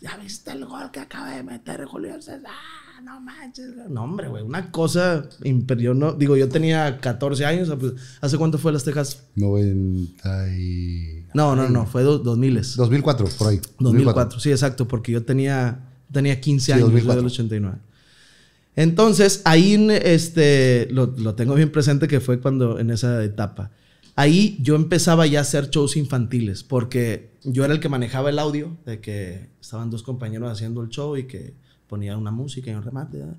¿Ya viste el gol que acaba de meter Julio César? Ah, No manches. No, hombre, güey. Una cosa imperió. No, digo, yo tenía 14 años. pues, ¿Hace cuánto fue el Aztecas? 90 y... No, no, no. Fue do- 2000. 2004, por ahí. 2004, sí, exacto, porque yo tenía, tenía 15 Sí, años, yo 2004. del 89. Entonces, ahí este, lo, lo tengo bien presente que fue cuando en esa etapa. Ahí yo empezaba ya a hacer shows infantiles, porque yo era el que manejaba el audio, de que estaban dos compañeros haciendo el show y que ponía una música y un remate, ¿verdad?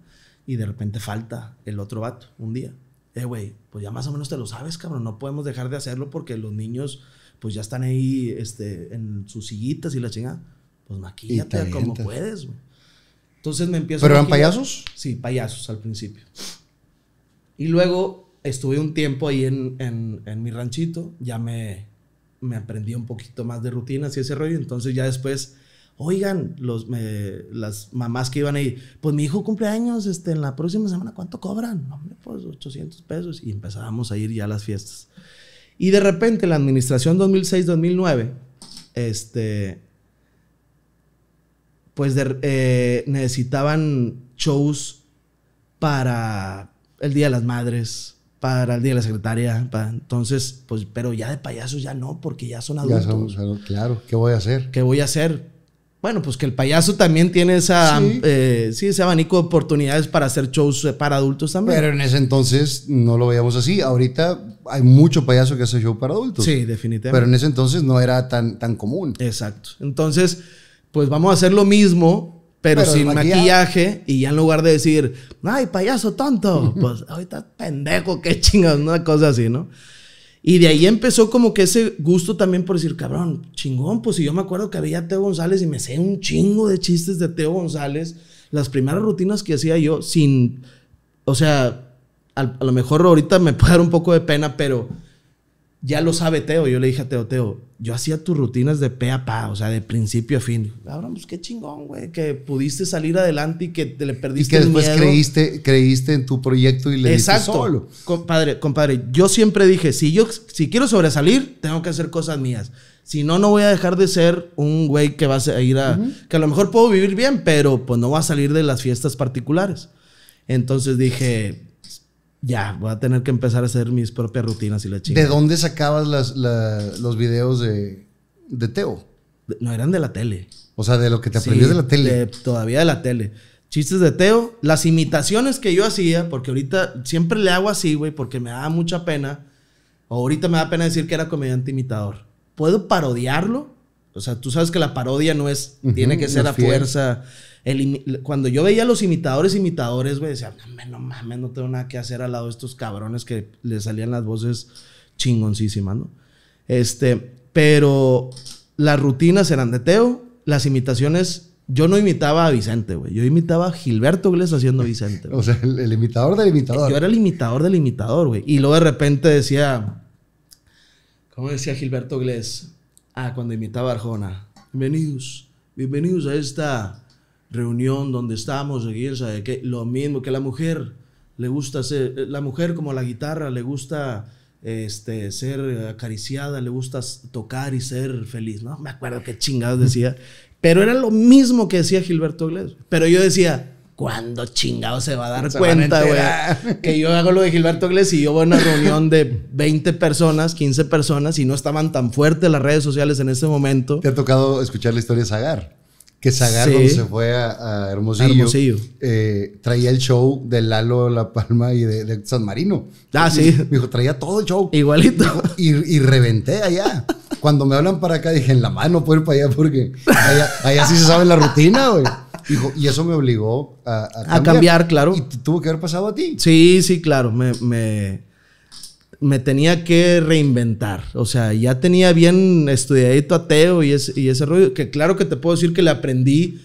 y de repente falta el otro vato un día. Eh, güey, pues ya más o menos te lo sabes, cabrón, no podemos dejar de hacerlo porque los niños pues ya están ahí este, en sus sillitas y la chingada. Pues maquíllate te como puedes, güey. Entonces me empiezo ¿Pero a eran payasos? Sí, payasos al principio. Y luego estuve un tiempo ahí en, en- mi ranchito, ya me, me aprendí un poquito más de rutinas y ese rollo, entonces ya después, oigan, los, las mamás que iban ahí, pues mi hijo cumple años este, en la próxima semana, ¿cuánto cobran? Hombre, pues 800 pesos y empezábamos a ir ya a las fiestas. Y de repente la administración 2006-2009, este, pues eh, necesitaban shows para el Día de las Madres, para el Día de la Secretaria, para- entonces, pues, pero ya de payasos ya no, porque ya son Ya adultos. somos, claro, ¿qué voy a hacer? ¿Qué voy a hacer? Bueno, pues que el payaso también tiene esa, Sí. eh, sí, ese abanico de oportunidades para hacer shows eh, para adultos también. Pero en ese entonces no lo veíamos así. Ahorita hay mucho payaso que hace show para adultos. sí, definitivamente. Pero en ese entonces no era tan, tan común. Exacto. Entonces, pues vamos a hacer lo mismo, pero, Pero sin maquillaje. maquillaje. Y ya en lugar de decir, ay, payaso tonto, pues ahorita pendejo, qué chingas, una cosa así, ¿no? Y de ahí empezó como que ese gusto también por decir, cabrón, chingón, pues si yo me acuerdo que había Teo González y me sé un chingo de chistes de Teo González, las primeras rutinas que hacía yo sin, o sea, al- a lo mejor ahorita me puede dar un poco de pena, pero ya lo sabe Teo. Yo le dije a Teo, Teo, yo hacía tus rutinas de pe a pa, o sea, de principio a fin. Cabrón, pues qué chingón, güey, que pudiste salir adelante y que te le Y perdiste que el después miedo. creíste, creíste en tu proyecto y le diste Exacto. solo. Compadre, compadre, yo siempre dije, si yo si quiero sobresalir, tengo que hacer cosas mías. Si no, no voy a dejar de ser un güey que va a ir a... Que a lo mejor puedo vivir bien, pero pues no va a salir de las fiestas particulares. Entonces dije, ya, voy a tener que empezar a hacer mis propias rutinas y la ¿De chingada. dónde sacabas las- la- los videos de, de Teo? No, eran de la tele. O sea, de lo que te Sí, aprendías de la tele. de- todavía de la tele. Chistes de Teo, las imitaciones que yo hacía, porque ahorita siempre le hago así, güey, porque me da mucha pena. O ahorita me da pena decir que era comediante imitador. ¿Puedo parodiarlo? O sea, tú sabes que la parodia no es, tiene que ser a fiel. fuerza. El cuando yo veía a los imitadores, imitadores, güey, decía, no, me- no mames, no tengo nada que hacer al lado de estos cabrones que le salían las voces chingoncísimas, ¿no? Este, pero las rutinas eran de Teo, las imitaciones, yo no imitaba a Vicente, güey, yo imitaba a Gilberto Gles haciendo Vicente. O sea, el, el imitador del imitador. Yo era el imitador del imitador, güey. Y luego de repente decía, ¿cómo decía Gilberto Gles? Ah, cuando imitaba a Arjona. Bienvenidos, bienvenidos a esta reunión donde estamos aquí, ¿sabe qué? Lo mismo que la mujer le gusta ser, la mujer como la guitarra le gusta este, ser acariciada, le gusta tocar y ser feliz, ¿no? Me acuerdo qué chingados decía. Pero era lo mismo que decía Gilberto Gles. Pero yo decía, ¿cuándo chingado se va a dar Se cuenta, güey? Que yo hago lo de Gilberto Gles y yo voy a una reunión de 20 personas, 15 personas y no estaban tan fuertes las redes sociales en ese momento. Te ha tocado escuchar la historia de Zagar. Que Zagar, Sí. cuando se fue a, a Hermosillo, Hermosillo. eh, traía el show de Lalo La Palma y de, de San Marino. Ah, sí. Me dijo, traía todo el show. Igualito. Y, y reventé allá. Cuando me hablan para acá, dije, en la mano no puedo ir para allá porque allá, allá sí se sabe la rutina, güey. Dijo, y eso me obligó a, A cambiar, claro. Y tuvo que haber pasado a ti. Sí, sí, claro. Me, me, me tenía que reinventar. O sea, ya tenía bien estudiadito a Teo y ese, y ese rollo. Que claro que te puedo decir que le aprendí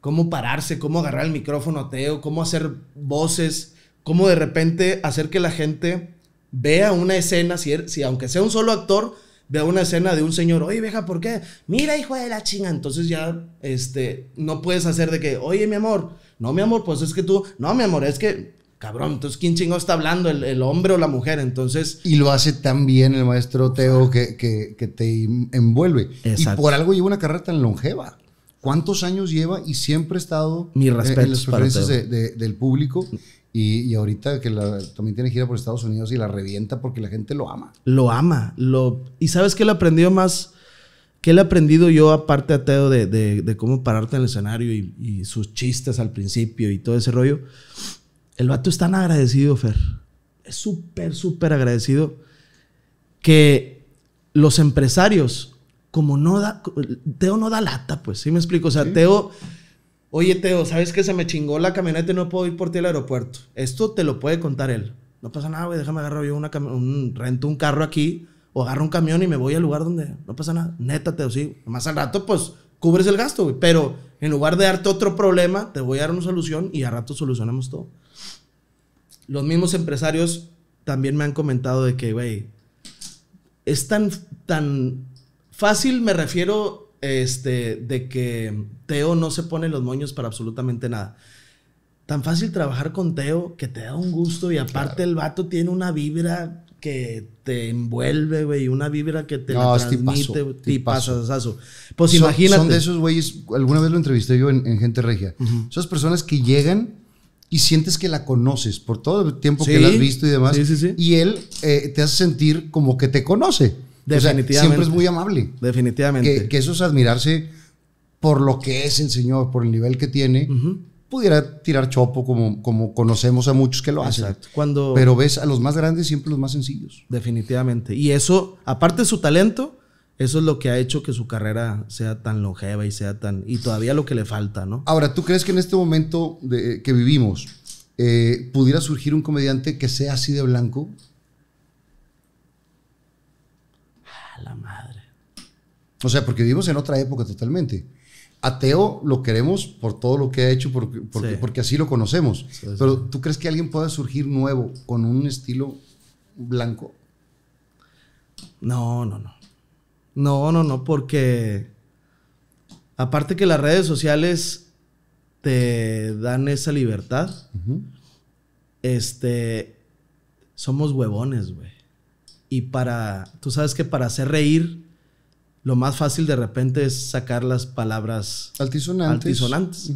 cómo pararse, cómo agarrar el micrófono a Teo, cómo hacer voces, cómo de repente hacer que la gente vea una escena, si, er- si aunque sea un solo actor, vea una escena de un señor, oye, vieja, ¿por qué? Mira, hijo de la chinga. Entonces ya, este, no puedes hacer de que, oye, mi amor, no, mi amor, pues es que tú, no, mi amor, es que, cabrón, entonces, ¿quién chingo está hablando? ¿El, el hombre o la mujer? Entonces, Y lo hace tan bien el maestro Teo que, que- que te envuelve. Exacto. Y por algo lleva una carrera tan longeva. ¿Cuántos años lleva? Y siempre ha estado Mis en- las preferencias Teo. de- de- del público. Y, y ahorita que la- también tiene gira por Estados Unidos y la revienta porque la gente lo ama. lo ama. Lo, ¿Y sabes qué le aprendió más? ¿Qué le he aprendido yo aparte a Teo de, de- de cómo pararte en el escenario y, y sus chistes al principio y todo ese rollo? El vato es tan agradecido, Fer. Es súper, súper agradecido que los empresarios, como no da, Teo no da lata, pues, ¿sí me explico? O sea, Teo, Oye, Teo, ¿sabes que se me chingó la camioneta y no puedo ir por ti al aeropuerto? Esto te lo puede contar él. No pasa nada, güey, déjame agarrar yo una un, rento un carro aquí o agarro un camión y me voy al lugar donde no pasa nada. Neta, Teo, sí. Más al rato, pues, cubres el gasto, güey. Pero en lugar de darte otro problema, te voy a dar una solución y a rato solucionamos todo. Los mismos empresarios también me han comentado de que, güey, es tan, tan fácil, me refiero, este, de que Teo no se pone los moños para absolutamente nada. Tan fácil trabajar con Teo que te da un gusto y aparte el vato tiene una vibra que te envuelve, güey, una vibra que te No, la transmite, tipazo. tipazazazo. Pues Son- imagínate. Son de esos güeyes, alguna vez lo entrevisté yo en, en Gente Regia. Esas personas que llegan y sientes que la conoces por todo el tiempo que la has visto y demás. sí, sí, sí. Y él eh, te hace sentir como que te conoce. O sea, Definitivamente. siempre es muy amable. Definitivamente. Que, que eso es admirarse por lo que es el Señor, por el nivel que tiene. Pudiera tirar chopo como, como conocemos a muchos que lo hacen. Exacto. Cuando... Pero ves a los más grandes siempre los más sencillos. Definitivamente. Y eso, aparte de su talento, eso es lo que ha hecho que su carrera sea tan longeva y sea tan. Y todavía lo que le falta, ¿no? Ahora, ¿tú crees que en este momento de- que vivimos eh, pudiera surgir un comediante que sea así de blanco? A la madre. O sea, porque vivimos en otra época totalmente. A Teo lo queremos por todo lo que ha hecho, porque, porque, Sí. porque así lo conocemos. sí. Pero ¿tú crees que alguien pueda surgir nuevo con un estilo blanco? No, no, no. No, no, no, porque. Aparte que las redes sociales te dan esa libertad, este. Somos huevones, güey. Y para. Tú sabes que para hacer reír, lo más fácil de repente es sacar las palabras Altisonantes. Altisonantes.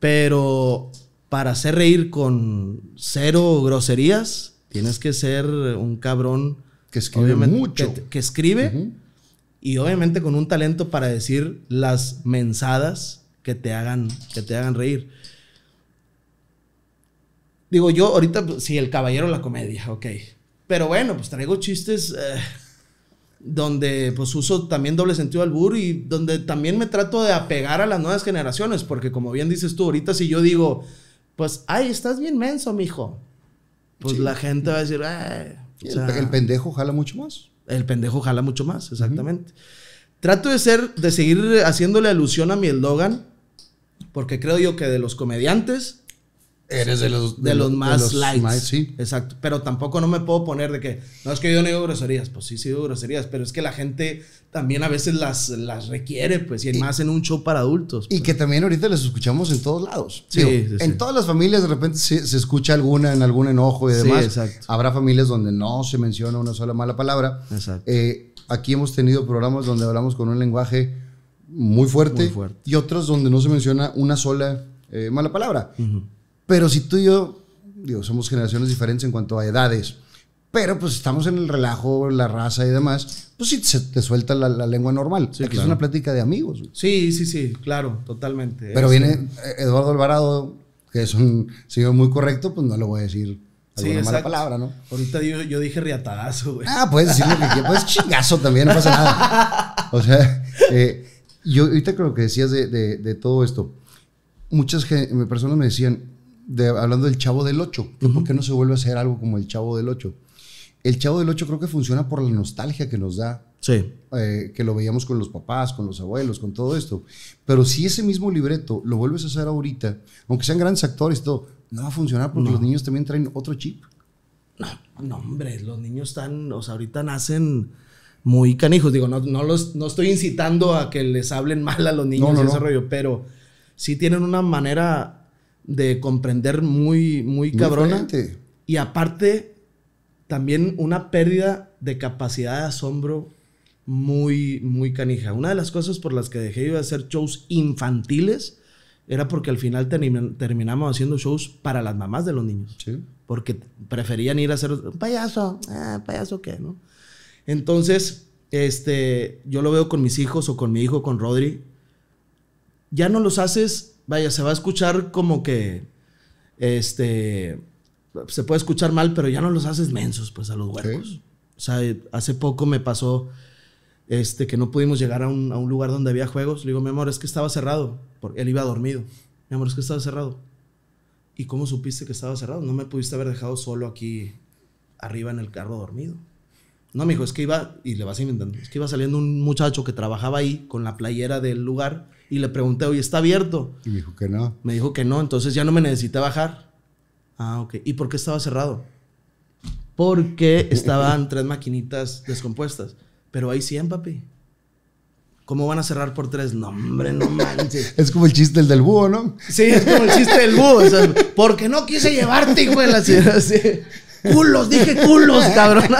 Pero para hacer reír con cero groserías, tienes que ser un cabrón Que escribe mucho. Que, que escribe y obviamente con un talento para decir las mensadas que te hagan, que te hagan reír. Digo, yo ahorita, pues, sí, el caballero la comedia, ok. Pero bueno, pues traigo chistes eh, donde pues uso también doble sentido al albur y donde también me trato de apegar a las nuevas generaciones, porque como bien dices tú, ahorita si yo digo, pues, ay, estás bien menso, mijo. Pues la gente va a decir, ay, o el, sea, el pendejo jala mucho más. el pendejo jala mucho más, exactamente. Trato de ser, de seguir haciéndole alusión a mi eslogan, porque creo yo que de los comediantes, Eres de los, de, los de más los lights. más, sí. Exacto. Pero tampoco no me puedo poner de que, no es que yo no digo groserías, pues sí, sí digo groserías, pero es que la gente también a veces las, las requiere, pues, y, más en un show para adultos. Y pues. que también ahorita las escuchamos en todos lados. Sí, Digo, sí, sí. En todas las familias de repente se, se escucha alguna en algún enojo y Sí, demás. exacto. Habrá familias donde no se menciona una sola mala palabra. Exacto. Eh, aquí hemos tenido programas donde hablamos con un lenguaje muy fuerte, Muy fuerte. y otros donde no se menciona una sola eh, mala palabra. Pero si tú y yo, digo, somos generaciones diferentes en cuanto a edades, pero pues estamos en el relajo, la raza y demás, pues sí, se te suelta la, la lengua normal. Sí, Aquí claro. es una plática de amigos. güey. Sí, sí, sí, claro, totalmente. Pero Es- viene Eduardo Alvarado, que es un señor muy correcto, pues no le voy a decir Sí, alguna mala palabra, ¿no? Ahorita yo, yo dije riatadazo, güey. Ah, puedes decir lo que quieras, puedes chingazo también, no pasa nada. O sea, eh, yo ahorita creo que decías de, de- de todo esto, muchas personas me decían, de, hablando del Chavo del 8, que ¿por qué no se vuelve a hacer algo como el Chavo del 8? El Chavo del 8 creo que funciona por la nostalgia que nos da Sí. eh, que lo veíamos con los papás, con los abuelos, con todo esto. Pero si ese mismo libreto lo vuelves a hacer ahorita, aunque sean grandes actores y todo, no va a funcionar porque los niños también traen otro chip. No, no, hombre, los niños están, o sea, ahorita nacen muy canijos. Digo, no, no, los, no estoy incitando a que les hablen mal a los niños No, no, y ese no. rollo, pero sí tienen una manera de comprender muy, muy cabrona. Y aparte, también una pérdida de capacidad de asombro muy, muy canija. Una de las cosas por las que dejé de hacer shows infantiles era porque al final termi- terminamos haciendo shows para las mamás de los niños Sí. porque preferían ir a hacer un payaso, ah, payaso qué, ¿no? Entonces, este, yo lo veo con mis hijos o con mi hijo, con Rodri, ya no los haces, vaya, se va a escuchar como que, este, se puede escuchar mal, pero ya no los haces mensos, pues, a los huercos. O sea, hace poco me pasó este, que no pudimos llegar a un, a un lugar donde había juegos. Le digo, mi amor, es que estaba cerrado. Porque él iba dormido. Mi amor, es que estaba cerrado. ¿Y cómo supiste que estaba cerrado? No me pudiste haber dejado solo aquí arriba en el carro dormido. No, me dijo, es que iba, y le vas inventando, es que iba saliendo un muchacho que trabajaba ahí con la playera del lugar y le pregunté, oye, ¿está abierto? Y me dijo que no. Me dijo que no, entonces ya no me necesité bajar. Ah, ok. ¿Y por qué estaba cerrado? Porque estaban tres maquinitas descompuestas. Pero hay 100, papi. ¿Cómo van a cerrar por tres? No, hombre, no manches. Es como el chiste del, del búho, ¿no? Sí, es como el chiste del búho. o sea, porque no quise llevarte, hijo de la ciudad. Sí. Culos, dije culos, cabrón.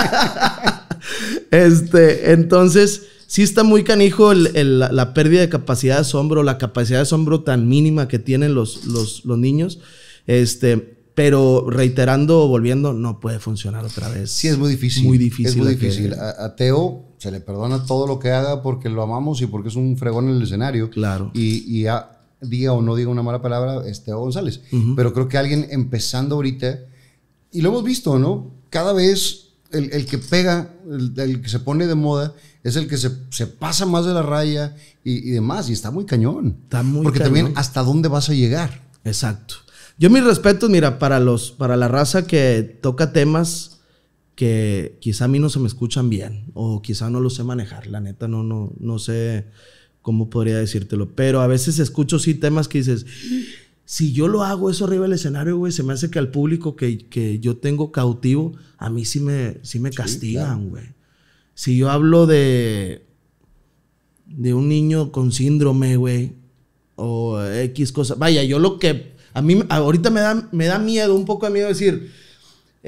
Este, entonces, sí está muy canijo el- el- la, la pérdida de capacidad de asombro, la capacidad de asombro tan mínima que tienen los, los, los niños. Este, pero reiterando o volviendo, no puede funcionar otra vez. Sí, es muy difícil. Muy difícil. Es muy a que- difícil. A, a Teo se le perdona todo lo que haga porque lo amamos y porque es un fregón en el escenario. Claro. Y, y a- diga o no diga una mala palabra, es Teo González. Pero creo que alguien empezando ahorita, y lo hemos visto, ¿no? Cada vez el, el que pega, el, el que se pone de moda, es el que se, se pasa más de la raya y, y demás. Y está muy cañón. Está muy Porque cañón. también, ¿hasta dónde vas a llegar? Exacto. Yo mis respetos, mira, para los, para la raza que toca temas que quizá a mí no se me escuchan bien o quizá no los sé manejar. La neta no, no, no sé cómo podría decírtelo. Pero a veces escucho sí temas que dices, si yo lo hago eso arriba del escenario, güey, se me hace que al público que, que yo tengo cautivo, a mí sí me, sí me castigan, güey. Si yo hablo de, de un niño con síndrome, güey, o X cosa. Vaya, yo lo que a mí ahorita me da, me da miedo, un poco de miedo decir,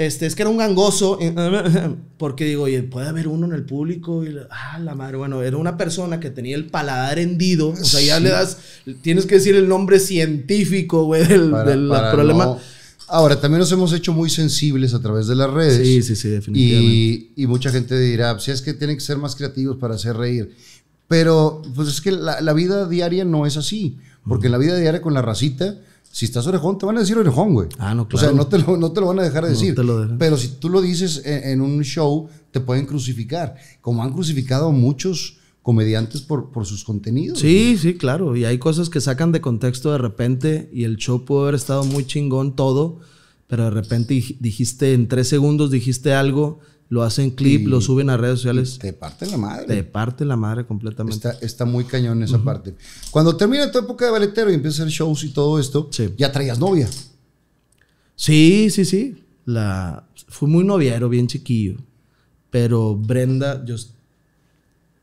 este, es que era un gangoso, porque digo, oye, puede haber uno en el público y, la- ah, la madre, bueno, era una persona que tenía el paladar hendido, o sea, ya Sí. le das, tienes que decir el nombre científico, güey, del, Para- del para problema. no- Ahora, también nos hemos hecho muy sensibles a través de las redes. Sí, sí, sí, definitivamente. Y, y mucha gente dirá, si es que tienen que ser más creativos para hacer reír. Pero, pues es que la, la vida diaria no es así. Porque en la vida diaria con la racita, si estás orejón, te van a decir orejón, güey. Ah, no, O sea, claro. no te lo, no te lo van a dejar de No decir. te lo dejan. Pero si tú lo dices en, en un show, te pueden crucificar. Como han crucificado a muchos comediantes por, por sus contenidos. Sí, sí, claro. Y hay cosas que sacan de contexto de repente y el show pudo haber estado muy chingón todo, pero de repente dij- dijiste en tres segundos, dijiste algo, lo hacen clip, Y- lo suben a redes sociales, Te parten la madre. te parte la madre completamente. Está, está muy cañón esa parte. Cuando termina tu época de baletero y empiezas a hacer shows y todo esto, Sí. ya traías novia. Sí, sí, sí. La, fui muy noviero, bien chiquillo. Pero Brenda, yo,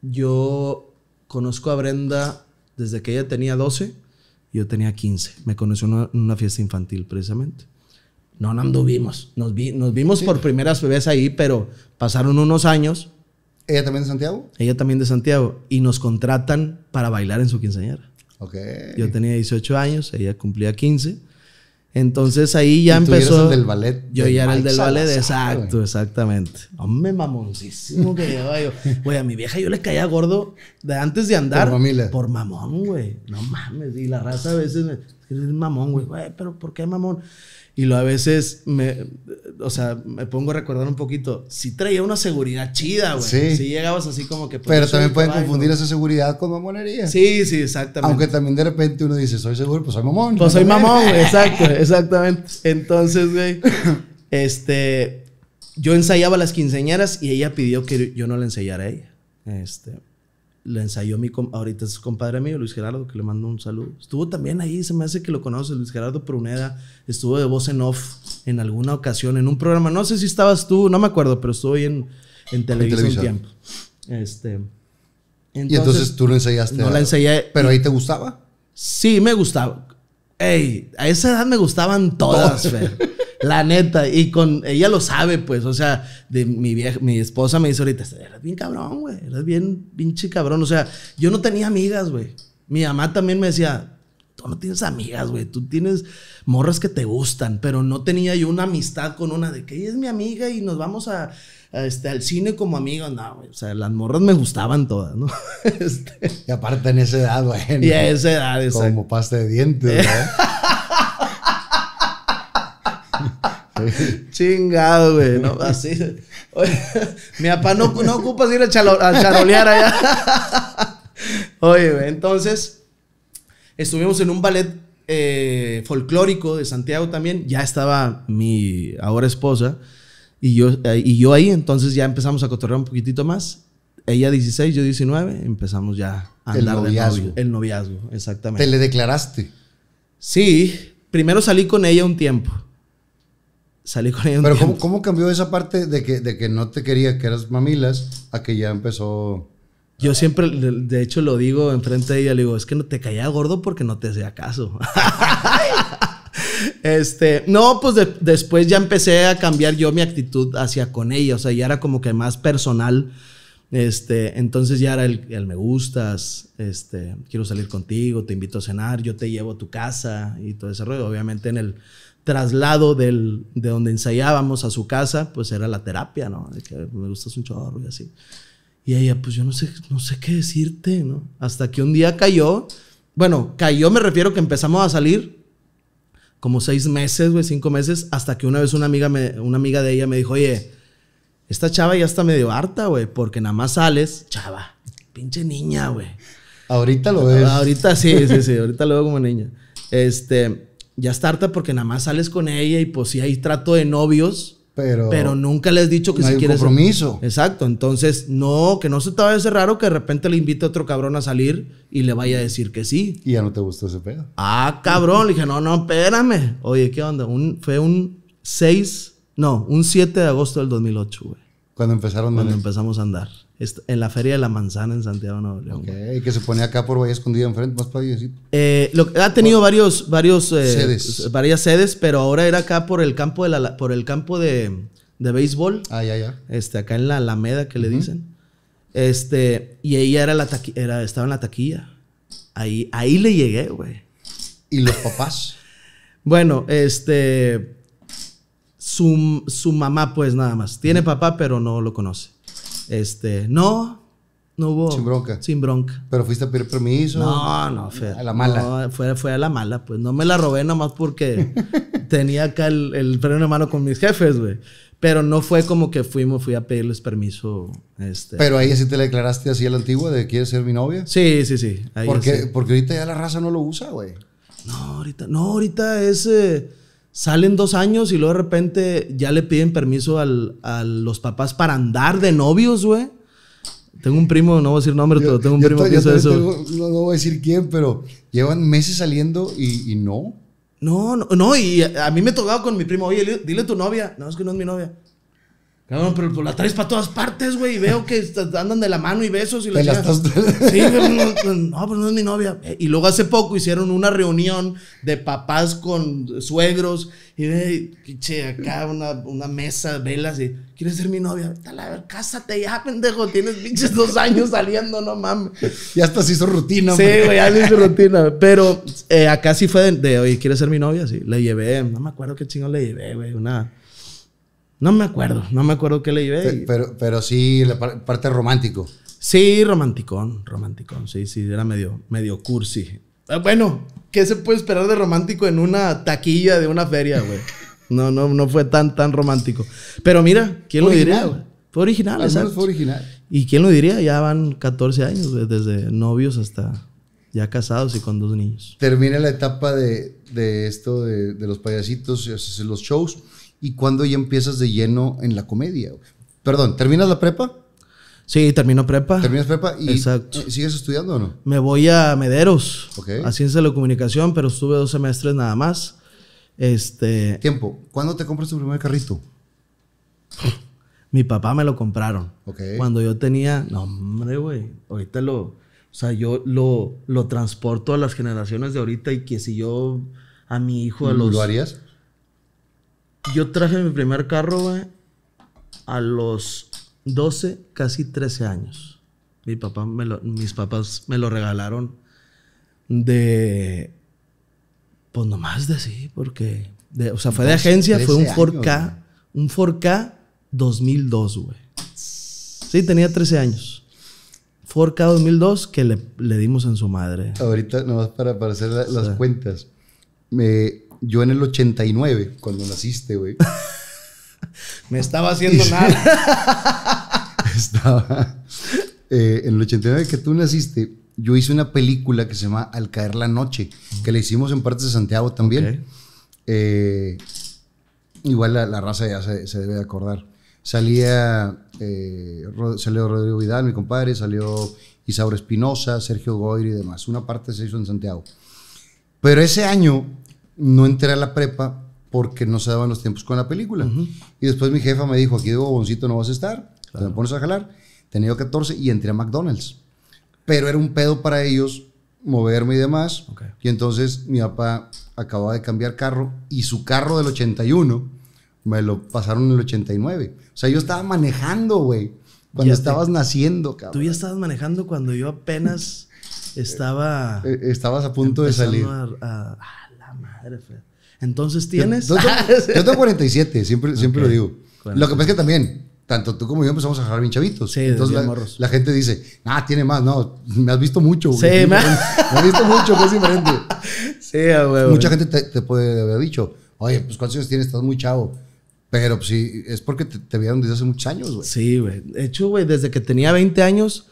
yo conozco a Brenda desde que ella tenía 12 y yo tenía 15. Me conoció en una, en una fiesta infantil, precisamente. No, no anduvimos. Nos, vi- nos vimos por primeras veces ahí, pero pasaron unos años, ¿Ella también de Santiago? ella también de Santiago, y nos contratan para bailar en su quinceañera. Ok. Yo tenía 18 años, ella cumplía 15. Entonces ahí ya Y tú empezó. el del ballet Yo ya era el del ballet, Salazar, exacto, exactamente. Hombre, mamoncísimo que llevaba yo. Güey, a mi vieja yo le caía gordo de antes de andar. Por. Por mamón, güey. No mames. Y la raza a veces me. Es mamón, güey. Güey, pero ¿por qué mamón? Y lo a veces me. O sea, me pongo a recordar un poquito. Sí traía una seguridad chida, güey. Sí. Sí. llegabas así como que. pues, Pero también pueden caballo. confundir esa seguridad con mamonería. Sí, sí, exactamente. Aunque también de repente uno dice, soy seguro, pues soy mamón. Pues soy mamón, güey, exacto, exactamente. Entonces, güey, este, yo ensayaba las quinceañeras y ella pidió que yo no le ensayara a ella. Este, le ensayó mi, ahorita es compadre mío, Luis Gerardo, que le mando un saludo. Estuvo también ahí, se me hace que lo conoce, Luis Gerardo Pruneda, estuvo de voz en off en alguna ocasión en un programa, no sé si estabas tú, no me acuerdo, pero estuvo ahí en, en tiempo. Este, Y entonces tú lo ensayaste. no la ensayé. Pero ahí te gustaba. Sí, me gustaba. Ey, a esa edad me gustaban todas, Fer. La neta. Y con ella lo sabe, pues. O sea, de mi vieja, mi esposa me dice ahorita, eres bien cabrón, güey. Eres bien pinche cabrón. O sea, yo no tenía amigas, güey. Mi mamá también me decía, tú no tienes amigas, güey. Tú tienes morras que te gustan. Pero no tenía yo una amistad con una de que ella es mi amiga y nos vamos a, a, este, al cine como amigos. No, güey. O sea, las morras me gustaban todas, ¿no? Este, Y aparte en esa edad, bueno. y a esa edad, exacto. Como pasta de dientes, ¿verdad? Chingado, güey. No, así. Oye, mi papá no, no ocupas ir a, chalo- a charolear allá. Oye, güey, entonces estuvimos en un ballet eh, folclórico de Santiago también. Ya estaba mi ahora esposa y yo, eh, y yo ahí. Entonces ya empezamos a cotorrear un poquitito más. Ella 16, yo 19. Empezamos ya a El andar de noviazgo. novio. El noviazgo, exactamente. Te le declaraste. Sí, primero salí con ella un tiempo. Salí con ella un Pero. ¿cómo, cómo cambió esa parte de que, de que no te quería, que eras mamilas, a que ya empezó... Yo siempre, de de hecho, lo digo enfrente de ella, le digo, es que no te caía gordo porque no te hacía caso. este, no, pues de- después ya empecé a cambiar yo mi actitud hacia con ella, o sea, ya era como que más personal. Este, entonces ya era el, el me gustas, este, quiero salir contigo, te invito a cenar, yo te llevo a tu casa y todo ese rollo. Obviamente en el traslado del, de donde ensayábamos a su casa, pues era la terapia, ¿no? De que me gustas un chorro y así. Y ella, pues yo no sé, no sé qué decirte, ¿no? Hasta que un día cayó. Bueno, cayó, me refiero que empezamos a salir como seis meses, güey, cinco meses, hasta que una vez una amiga, me- una amiga de ella me dijo, oye, esta chava ya está medio harta, güey, porque nada más sales, chava, pinche niña, güey. Ahorita lo ves. Ahorita sí, sí, sí, ahorita lo veo como niña. Este, ya está harta porque nada más sales con ella y pues sí hay trato de novios, pero... pero nunca le has dicho que no si hay quieres. compromiso. Exacto, entonces no, que no se te vaya a hacer raro que de repente le invite a otro cabrón a salir y le vaya a decir que sí. Y ya no te gustó ese pedo. Ah, cabrón, le dije, no, no, espérame. Oye, ¿qué onda? Un, fue un 6, no, un 7 de agosto del 2008, güey, Cuando empezaron cuando empezamos a andar. En la Feria de la Manzana en Santiago, Nuevo León. Ok, güey. y que se ponía acá por Valle Escondida enfrente, más para decir. Eh, lo- ha tenido varios, varios, eh, Sedes. varias sedes, pero ahora era acá por el campo de la, por el campo de, de béisbol. Ah, ya, ya. este, acá en la Alameda que le dicen. Este, y ella era la era, estaba en la taquilla. Ahí, ahí le llegué, güey. ¿Y los papás? Bueno, este, su, su mamá, pues nada más. Tiene papá, pero no lo conoce. Este, no, no hubo. Sin bronca. Sin bronca. ¿Pero fuiste a pedir permiso? No, no, fue A la mala. no, fue, fue a la mala, pues no me la robé nomás porque tenía acá el, el freno de mano con mis jefes, güey. Pero no fue como que fuimos, fui a pedirles permiso. Este. Pero ahí sí te le declaraste así a la antigua de quieres ser mi novia. Sí, sí, sí. ahí Porque, sí. porque ahorita ya la raza no lo usa, güey. No, ahorita, no, ahorita es. eh, salen dos años y luego de repente ya le piden permiso al- a los papás para andar de novios, güey. Tengo un primo, no voy a decir nombre, pero tengo un primo que hizo eso. tengo- no, no voy a decir quién, pero llevan meses saliendo y, y no. No, no, no, y a, a mí me tocaba con mi primo, oye, dile a tu novia. No, es que no es mi novia. Cabrón, pero pues la traes para todas partes, güey. Y veo que andan de la mano y besos y Te la chingada. estás- Sí, pero no, no, pues no es mi novia. Eh, Y luego hace poco hicieron una reunión de papás con suegros. Y ve, pinche, acá una, una mesa, velas. Y, ¿quieres ser mi novia? Vete a ver, Cásate ya, pendejo. Tienes pinches dos años saliendo, no mames. Ya hasta se hizo rutina. Sí, güey, ya es su rutina. Pero eh, acá sí fue de, de, oye, ¿quieres ser mi novia? Sí. Le llevé, no me acuerdo qué chingón le llevé, güey. Una. No me acuerdo, no me acuerdo qué le llevé. Pe- Pero, pero sí, la par- parte romántico. Sí, romanticón, romanticón. Sí, sí, era medio, medio cursi. Ah, Bueno, ¿qué se puede esperar de romántico en una taquilla de una feria, güey? No, no, no fue tan, tan romántico. Pero mira, ¿quién lo Original. diría, güey? Fue original, exacto. fue original. ¿Y quién lo diría? Ya van 14 años, güey, desde novios hasta ya casados y con dos niños. Termina la etapa de, de esto de, de los payasitos, y haces los shows. ¿Y cuándo ya empiezas de lleno en la comedia? Perdón, ¿terminas la prepa? Sí, terminó prepa. ¿Terminas prepa? Y, Exacto. eh, ¿Sigues estudiando o no? Me voy a Mederos, Ok. a Ciencia de la Comunicación, pero estuve dos semestres nada más. Este, Tiempo. ¿Cuándo te compras tu primer carrito? mi papá me lo compraron. Ok. Cuando yo tenía, no hombre, güey, ahorita lo, o sea, yo lo, lo transporto a las generaciones de ahorita y que si yo a mi hijo a los... ¿Lo harías? Yo traje mi primer carro, güey, a los 12, casi 13 años. Mi papá me lo- mis papás me lo regalaron de... Pues nomás de sí, porque... de- o sea, fue de 12, agencia, fue un 13 4K, años, un 4K 2002, güey. Sí, tenía 13 años. 4K 2002 que le, le dimos en su madre. Ahorita, nomás para, para hacer la- las cuentas. Me, yo en el 89, cuando naciste, güey, Me estaba haciendo nada. estaba. eh, en el 89 que tú naciste, yo hice una película que se llama Al caer la noche, que la hicimos en partes de Santiago también. Eh, igual la, la raza ya se, se debe de acordar. Salía, eh, salió Rodrigo Vidal, mi compadre, salió Isaura Espinosa, Sergio Goyri y demás. Una parte se hizo en Santiago. Pero ese año no entré a la prepa porque no se daban los tiempos con la película. Y después mi jefa me dijo, aquí de boboncito no vas a estar, te me pones a jalar. Tenía 14 y entré a McDonald's. Pero era un pedo para ellos moverme y demás. Y entonces mi papá acababa de cambiar carro y su carro del 81 me lo pasaron en el 89. O sea, yo estaba manejando, güey, cuando Ya te- estabas naciendo, Tú cabrón. ya estabas manejando cuando yo apenas estaba. Eh, Estabas a punto de salir. A, madre, Fred. Entonces tienes. Yo, yo tengo, yo tengo 47, siempre, siempre Ok. lo digo. Bueno. Lo que pasa es que también, tanto tú como yo empezamos a jalar bien chavitos. Sí, Entonces bien la, morros. la gente dice, ah, tiene más. No, me has visto mucho. güey. Sí, me- me has visto mucho, que es diferente. sí, huevo. Mucha gente te, te puede haber dicho, oye, pues ¿cuántos años tienes? Estás muy chavo. Pero pues sí, es porque te, te vieron desde hace muchos años, güey. Sí, güey. De hecho, güey, desde que tenía 20 años,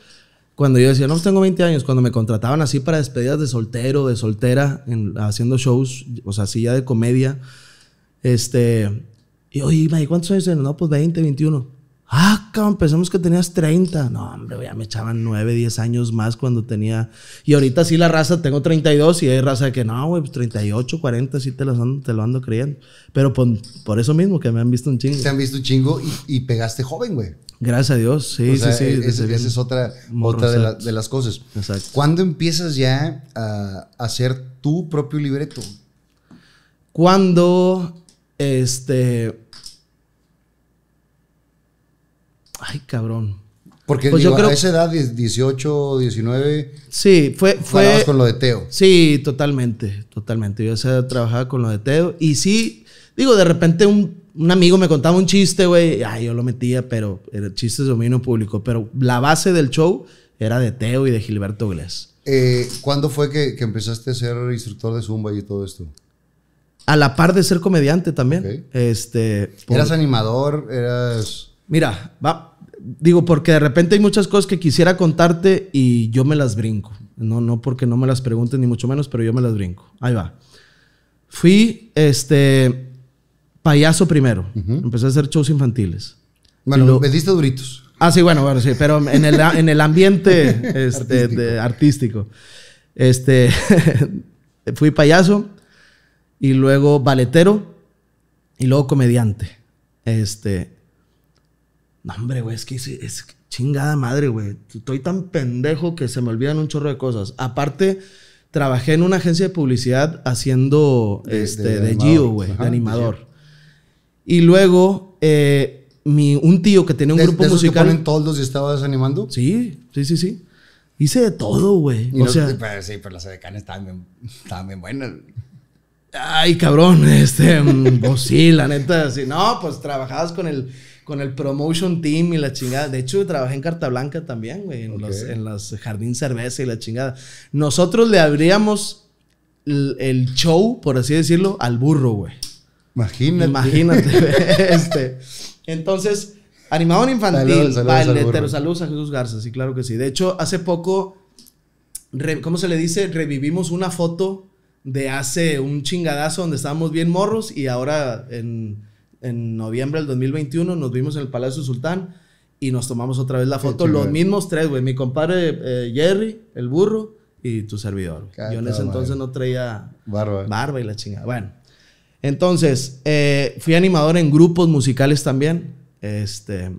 cuando yo decía, no, pues tengo 20 años, cuando me contrataban así para despedidas de soltero, de soltera, en- haciendo shows, o sea, así ya de comedia, este, y oye, ¿cuántos años tienes? No, pues 20, 21. Ah, cabrón, pensamos que tenías 30. No, hombre, ya me echaban 9, 10 años más cuando tenía. Y ahorita sí la raza, tengo 32 y hay raza que no, güey, pues 38, 40, sí te, las ando- te lo ando creyendo. Pero por, por eso mismo que me han visto un chingo. Te han visto un chingo y, y pegaste joven, güey. Gracias a Dios, sí, o sea, sí, sí. bien. esa es otra, morro, otra de, la- exacto. de las cosas. Exacto. ¿Cuándo empiezas ya a hacer tu propio libreto? Cuando, este... Ay, cabrón. Porque Pues digo, yo creo- a esa edad, 18, 19, Sí, fue... fue con lo de Teo. Sí, totalmente, totalmente. Yo o sea, trabajaba con lo de Teo y sí, digo, de repente un, un amigo me contaba un chiste, güey, ay, yo lo metía, pero era chistes de dominio público, pero la base del show era de Teo y de Gilberto Glés. Eh, ¿Cuándo fue que, que empezaste a ser instructor de Zumba y todo esto? A la par de ser comediante también. Este, por- ¿Eras animador? ¿Eras...? Mira, va, digo, porque de repente hay muchas cosas que quisiera contarte y yo me las brinco. No, no porque no me las pregunten ni mucho menos, pero yo me las brinco. Ahí va. Fui, este, payaso primero. Empecé a hacer shows infantiles. Bueno, lo- me diste duritos. Ah, sí, bueno, bueno, sí, pero en el, en el ambiente este, Artístico. de- artístico. Este, fui payaso y luego baletero y luego comediante. Este, no, hombre, güey, es que es, es chingada madre, güey. Estoy tan pendejo que se me olvidan un chorro de cosas. Aparte, trabajé en una agencia de publicidad haciendo De- este, de de. Gio, güey, de animador. Y luego, eh, mi, un tío que tenía un ¿De- grupo de esos que musical. ponen toldos y estabas animando? Sí, sí, sí, sí. Hice de todo, güey. Y O no- sea, pero sí, pero las edecanes estaban bien, estaban bien buenas. ay, cabrón, este, mm, pues sí, la neta, sí. No, pues trabajabas con el, con el promotion team y la chingada. De hecho, trabajé en Carta Blanca también, güey, en, los, en los Jardín Cerveza y la chingada. Nosotros le abríamos el, el show, por así decirlo, al burro, güey. Imagínate. Imagínate, este. Entonces, animador infantil, Saludos, saludos a Jesús Garza, sí, claro que sí. De hecho, hace poco, re- ¿cómo se le dice? Revivimos una foto de hace un chingadazo donde estábamos bien morros y ahora en, en noviembre del 2021 nos vimos en el Palacio Sultán y nos tomamos otra vez la foto. Los mismos tres, güey. Mi compadre eh, Jerry, el burro y tu servidor. Yo en ese entonces no traía Barba. barba y la chingada. Bueno, entonces, eh, fui animador en grupos musicales también. Este,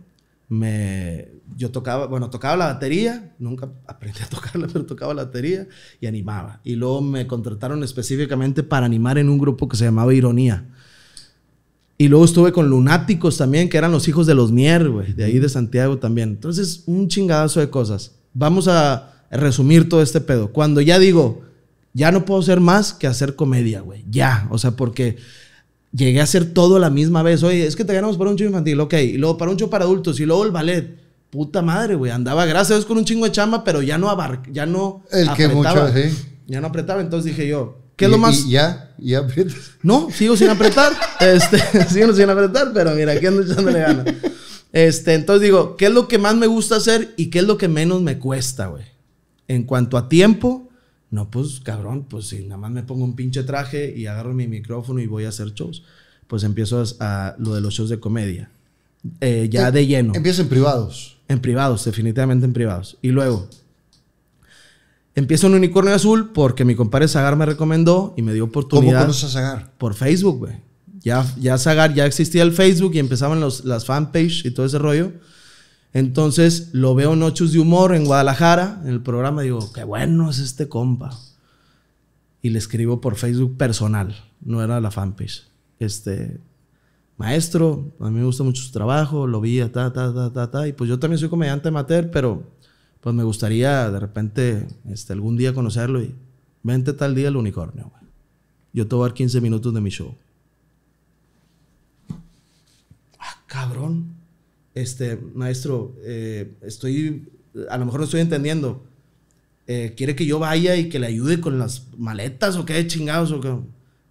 me, yo tocaba, bueno, tocaba la batería, nunca aprendí a tocarla, pero tocaba la batería y animaba. Y luego me contrataron específicamente para animar en un grupo que se llamaba Ironía. Y luego estuve con Lunáticos también, que eran los hijos de los Mier, güey, de ahí de Santiago también. Entonces, un chingadazo de cosas. Vamos a resumir todo este pedo. Cuando ya digo, ya no puedo hacer más que hacer comedia, güey. Ya, o sea, porque llegué a hacer todo a la misma vez. Oye, es que te ganamos para un show infantil, ok. Y luego para un show para adultos y luego el ballet. Puta madre, güey. Andaba, gracias a Dios, con un chingo de chamba, pero ya no abar ya no El que mucho, sí. Ya no apretaba. Entonces dije yo, ¿Qué es lo más...? y ya, ya aprietas. No, sigo sin apretar. Este, sigo sin apretar, pero mira, aquí ando echándole ganas. Este, entonces digo, ¿qué es lo que más me gusta hacer y qué es lo que menos me cuesta, güey? En cuanto a tiempo, no, pues cabrón, pues si nada más me pongo un pinche traje y agarro mi micrófono y voy a hacer shows, pues empiezo a, a lo de los shows de comedia. Eh, ya de lleno. Empiezas en privados. En privados, definitivamente en privados. Y luego, empiezo en Unicornio Azul porque mi compadre Zagar me recomendó y me dio ¿Cómo oportunidad conoces a Zagar? por Facebook, güey. Ya, ya Zagar, ya existía el Facebook y empezaban los, las fanpage y todo ese rollo. Entonces lo veo en Ochos de Humor en Guadalajara, en el programa, digo, qué bueno es este compa. Y le escribo por Facebook personal, no era la fanpage. Este, maestro, a mí me gusta mucho su trabajo, lo vi, ta, ta, ta, ta, ta. Y pues yo también soy comediante amateur, pero pues me gustaría de repente este, algún día conocerlo y vente tal día al unicornio. Yo te voy a dar 15 minutos de mi show. Ah, cabrón. Este, maestro, eh, estoy, a lo mejor no estoy entendiendo. Eh, ¿Quiere que yo vaya y que le ayude con las maletas o qué chingados o qué?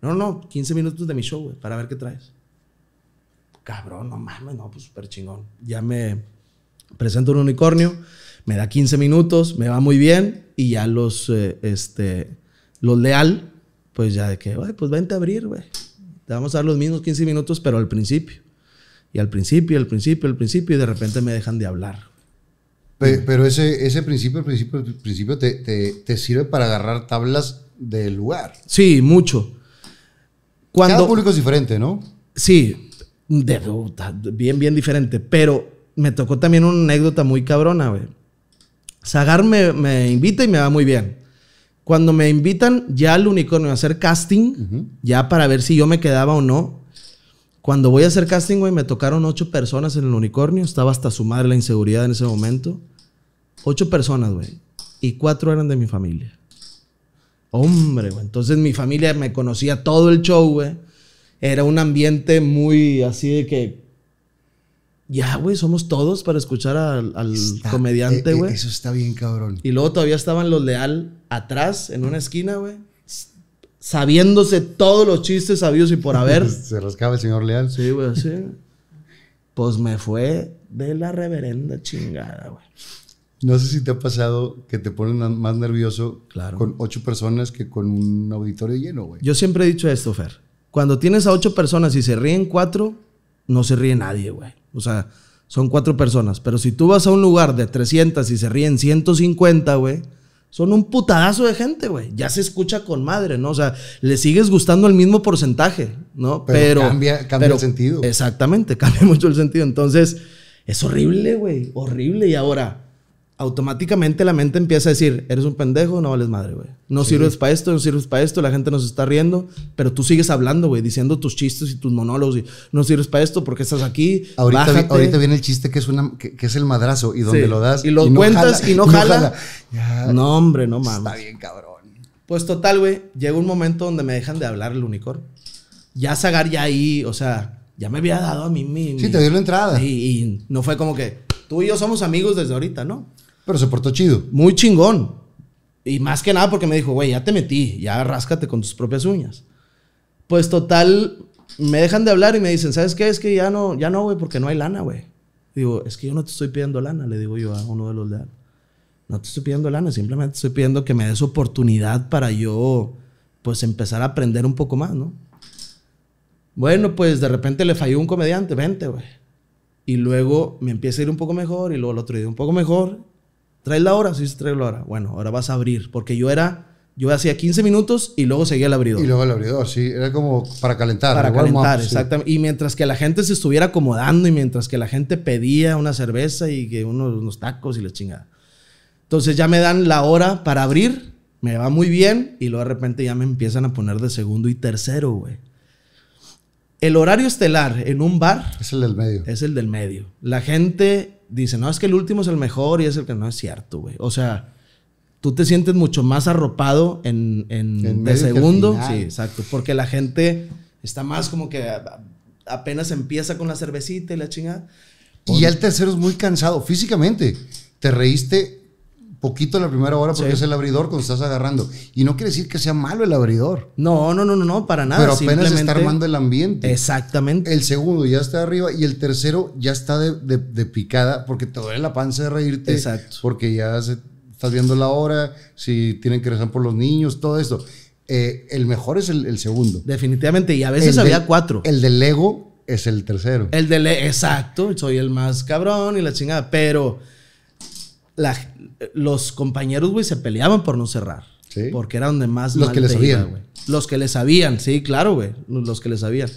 No, no, 15 minutos de mi show, güey, para ver qué traes. Cabrón, no mames, no, pues súper chingón. Ya me presento un unicornio, me da 15 minutos, me va muy bien y ya los, eh, este, los leal, pues ya de que, "Ay, pues vente a abrir, güey. Te vamos a dar los mismos 15 minutos, pero al principio. Y al principio, al principio, al principio, y de repente me dejan de hablar. Pe- Pero ese, ese principio, el principio, el principio te, te- te sirve para agarrar tablas del lugar. Sí, mucho. Cada Cuando, público es diferente, ¿no? Sí, de bien, bien diferente. Pero me tocó también una anécdota muy cabrona, güey. Zagar me, me invita y me va muy bien. Cuando me invitan ya al unicornio a hacer casting, ya para ver si yo me quedaba o no. Cuando voy a hacer casting, güey, me tocaron ocho personas en el unicornio. Estaba hasta su madre la inseguridad en ese momento. Ocho personas, güey. Y cuatro eran de mi familia. Hombre, güey. Entonces mi familia me conocía todo el show, güey. Era un ambiente muy así de que. Ya, güey, somos todos para escuchar al, al Está- comediante, eh, eh, güey. Eso está bien, cabrón. Y luego todavía estaban los leal atrás, en una esquina, güey. Sabiéndose todos los chistes sabidos y por haber. Se rascaba el señor Leal. sí, güey, así. Pues me fue de la reverenda chingada, güey. No sé si te ha pasado que te ponen más nervioso Claro. con ocho personas que con un auditorio lleno, güey. Yo siempre he dicho esto, Fer. Cuando tienes a ocho personas y se ríen cuatro, no se ríe nadie, güey. O sea, son cuatro personas. Pero si tú vas a un lugar de 300 y se ríen 150, güey, son un putadazo de gente, güey. Ya se escucha con madre, ¿no? O sea, le sigues gustando el mismo porcentaje, ¿no? Pero cambia- cambia el sentido. Exactamente, cambia mucho el sentido. Entonces, es horrible, güey. Horrible. Y ahora, automáticamente la mente empieza a decir, eres un pendejo, no vales madre, güey. No sirves para esto, no sirves para esto, la gente nos está riendo, pero tú sigues hablando, güey, diciendo tus chistes y tus monólogos y no sirves para esto porque estás aquí. Ahorita, vi- bájate". ahorita viene el chiste que es, una, que, que es el madrazo y donde Sí. lo das. Y lo cuentas y no jala. Ya, No, hombre, no mames. Está bien, cabrón. Pues total, güey, llega un momento donde me dejan de hablar el unicornio. Ya Zagar ya ahí, o sea, ya me había dado a mí mi... Sí, mi- te dio la entrada. Y, y no fue como que tú y yo somos amigos desde ahorita, ¿no? Pero se portó chido. Muy chingón. Y más que nada porque me dijo, güey, ya te metí, ya ráscate con tus propias uñas. Pues total, me dejan de hablar y me dicen, ¿sabes qué? Es que ya no, ya no, güey, porque no hay lana, güey. Digo, es que yo no te estoy pidiendo lana, le digo yo a uno de los de No te estoy pidiendo lana, simplemente estoy pidiendo que me des oportunidad para yo, pues, empezar a aprender un poco más, ¿no? Bueno, pues de repente le falló un comediante, vente, güey. Y luego me empieza a ir un poco mejor y luego el otro día un poco mejor. ¿Traes la hora? Sí, traigo la hora. Bueno, ahora vas a abrir. Porque yo era, yo hacía 15 minutos y luego seguía el abridor. Y luego el abridor, sí. Era como para calentar. para calentar, sí. exactamente. Y mientras que la gente se estuviera acomodando y mientras que la gente pedía una cerveza y que unos, unos tacos y la chingada. Entonces ya me dan la hora para abrir, me va muy bien y luego de repente ya me empiezan a poner de segundo y tercero, güey. El horario estelar en un bar Es el del medio. es el del medio. La gente dice, no, es que el último es el mejor y es el que no es cierto, güey. O sea, tú te sientes mucho más arropado en, en, de segundo. Sí, exacto. Porque la gente está más como que apenas empieza con la cervecita y la chingada. Y ya el tercero es muy cansado físicamente. Te reíste poquito la primera hora porque Sí. es el abridor cuando estás agarrando. Y no quiere decir que sea malo el abridor, No, no, no, no, no, para nada. pero apenas está armando el ambiente. Exactamente. El segundo ya está arriba y el tercero ya está de, de- de picada porque te duele la panza de reírte. Exacto. Porque ya se- estás viendo la hora, si tienen que rezar por los niños, todo esto. Eh, el mejor es el, el segundo. Definitivamente. Y a veces El había del- cuatro. El del Lego es el tercero. El de le- exacto, soy el más cabrón y la chingada. Pero la- los compañeros, güey, se peleaban por no cerrar. Sí. Porque era donde más Los mal que le sabían. iba. Los que le sabían, sí, claro, güey. Los que le sabían.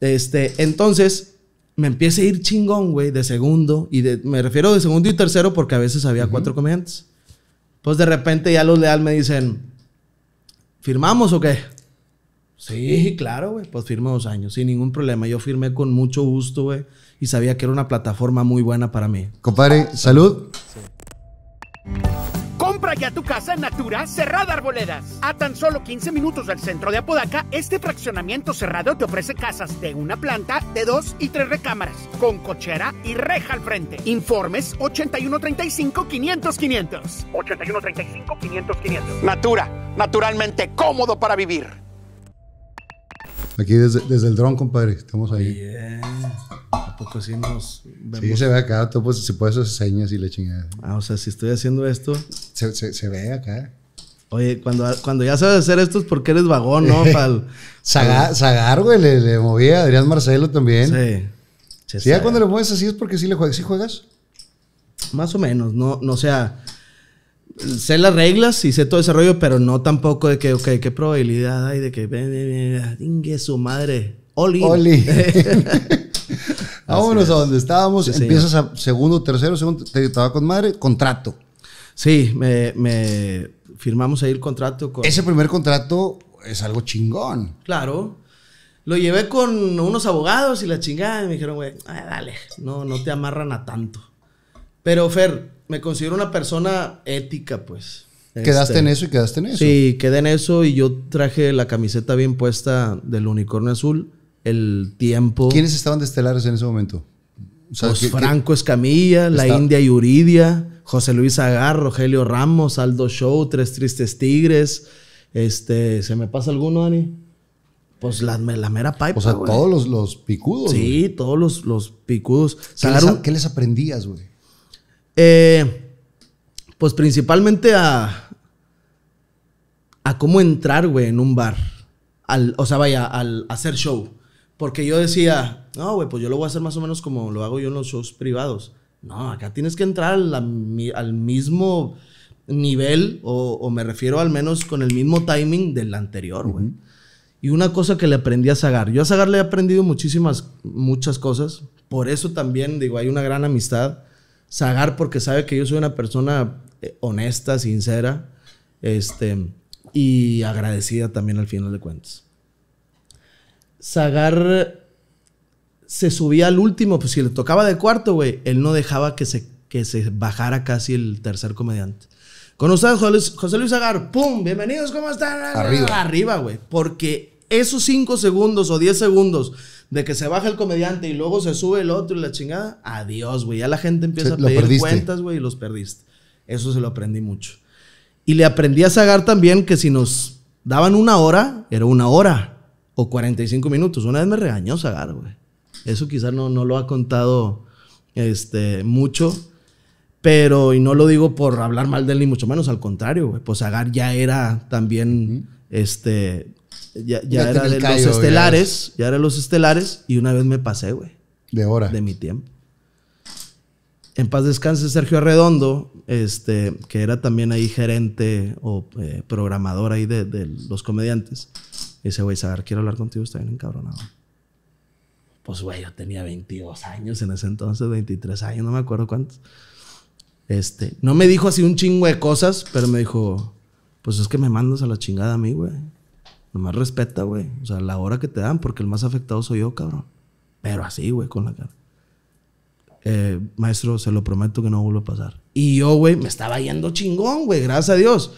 Este, entonces, me empieza a ir chingón, güey, de segundo. Y de- me refiero de segundo y tercero porque a veces había cuatro comediantes. Pues de repente ya los leal me dicen, ¿firmamos o qué? Sí, claro, güey. Pues firmé dos años, sin ningún problema. Yo firmé con mucho gusto, güey. Y sabía que era una plataforma muy buena para mí. Compadre, salud. Compra ya tu casa en Natura Cerrada Arboledas. A tan solo 15 minutos del centro de Apodaca, este fraccionamiento cerrado te ofrece casas de una planta, de dos y tres recámaras, con cochera y reja al frente. Informes 8135-500-500. 8135-500-500. Natura, naturalmente cómodo para vivir. Aquí desde, desde el dron, compadre. Estamos ahí. Bien. ¿A poco sí nos vemos? Sí, se ve acá. Tú pues, se puede hacer señas y la chingada. Ah, o sea, si estoy haciendo esto. Se, se- se ve acá. Oye, cuando, cuando ya sabes hacer esto es porque eres vagón, ¿no? Pa'l- Zagar, Zagar, güey, le, le movía a Adrián Marcelo también. sí. Sí, Sí, ya cuando le mueves así es porque sí le juegas. ¿Sí juegas? Más o menos, no, no o sea. Sé las reglas y sé todo ese rollo, pero no tampoco de que, ok, qué probabilidad hay de que. ven, ven, ven, Dingue su madre. Oli. Oli. Vámonos a donde estábamos. Sí, señor. Empiezas a segundo, tercero, segundo, te estaba con madre, contrato. Sí, me, me firmamos ahí el contrato con. Ese primer contrato es algo chingón. Claro. Lo llevé con unos abogados y la chingada. Y me dijeron, güey, "Ay, dale, no, no te amarran a tanto. Pero, Fer, me considero una persona ética, pues. Quedaste Este, en eso y quedaste en eso. Sí, quedé en eso y yo traje la camiseta bien puesta del unicornio azul. El tiempo. ¿Quiénes estaban de estelares en ese momento? O sea, Pues ¿qué- qué- Franco Escamilla, La Está- India Yuridia, José Luis Agar, Rogelio Ramos, Aldo Show, Tres Tristes Tigres. Este, ¿se me pasa alguno, Dani? Pues la, la mera pipe. O sea, todos los, los picudos. Sí, todos los, los picudos. ¿Qué les, Sacaron, ¿Qué les aprendías, güey? eh, pues principalmente a, a cómo entrar, güey, en un bar. Al, o sea, vaya, al hacer show. Porque yo decía, no, güey, pues yo lo voy a hacer más o menos como lo hago yo en los shows privados. No, acá tienes que entrar al, mismo nivel, o, o me refiero al menos con el mismo timing del anterior, güey. Y una cosa que le aprendí a Zagar. Yo a Zagar le he aprendido muchísimas, muchas cosas. Por eso también, digo, hay una gran amistad. Zagar porque sabe que yo soy una persona eh, honesta, sincera, este, y agradecida también al final de cuentas. Zagar se subía al último, pues si le tocaba de cuarto, güey, él no dejaba que se, que se bajara casi el tercer comediante. Con ustedes, José Luis- Zagar, ¡pum! Bienvenidos, ¿cómo están? Arriba. Arriba, güey. Porque esos 5 segundos o 10 segundos de que se baja el comediante y luego se sube el otro y la chingada, adiós, güey. Ya la gente empieza a pedir cuentas, güey, y los perdiste. Eso se lo aprendí mucho. Y le aprendí a Zagar también que si nos daban una hora, era una hora o 45 minutos. Una vez me regañó Zagar, güey. Eso quizás no, no lo ha contado este, mucho. Pero, y no lo digo por hablar mal de él, ni mucho menos, al contrario, güey. Pues Zagar ya era también, este, ya, era de callo, los ya estelares, ya era de los estelares, y una vez me pasé, güey De hora. de mi tiempo. En paz descanse Sergio Arredondo, este, que era también ahí gerente o eh, programador ahí de, de los comediantes. Dice, güey, Sagar, quiero hablar contigo, estoy bien encabronado. Pues, güey, yo tenía 22 años en ese entonces, 23 años, no me acuerdo cuántos. Este, no me dijo así un chingo de cosas, pero me dijo, pues es que me mandas a la chingada a mí, güey. Nomás respeta, güey. O sea, la hora que te dan, porque el más afectado soy yo, cabrón. Pero así, güey, con la cara. Eh, maestro, se lo prometo que no vuelvo a pasar. Y yo, güey, me estaba yendo chingón, güey, gracias a Dios.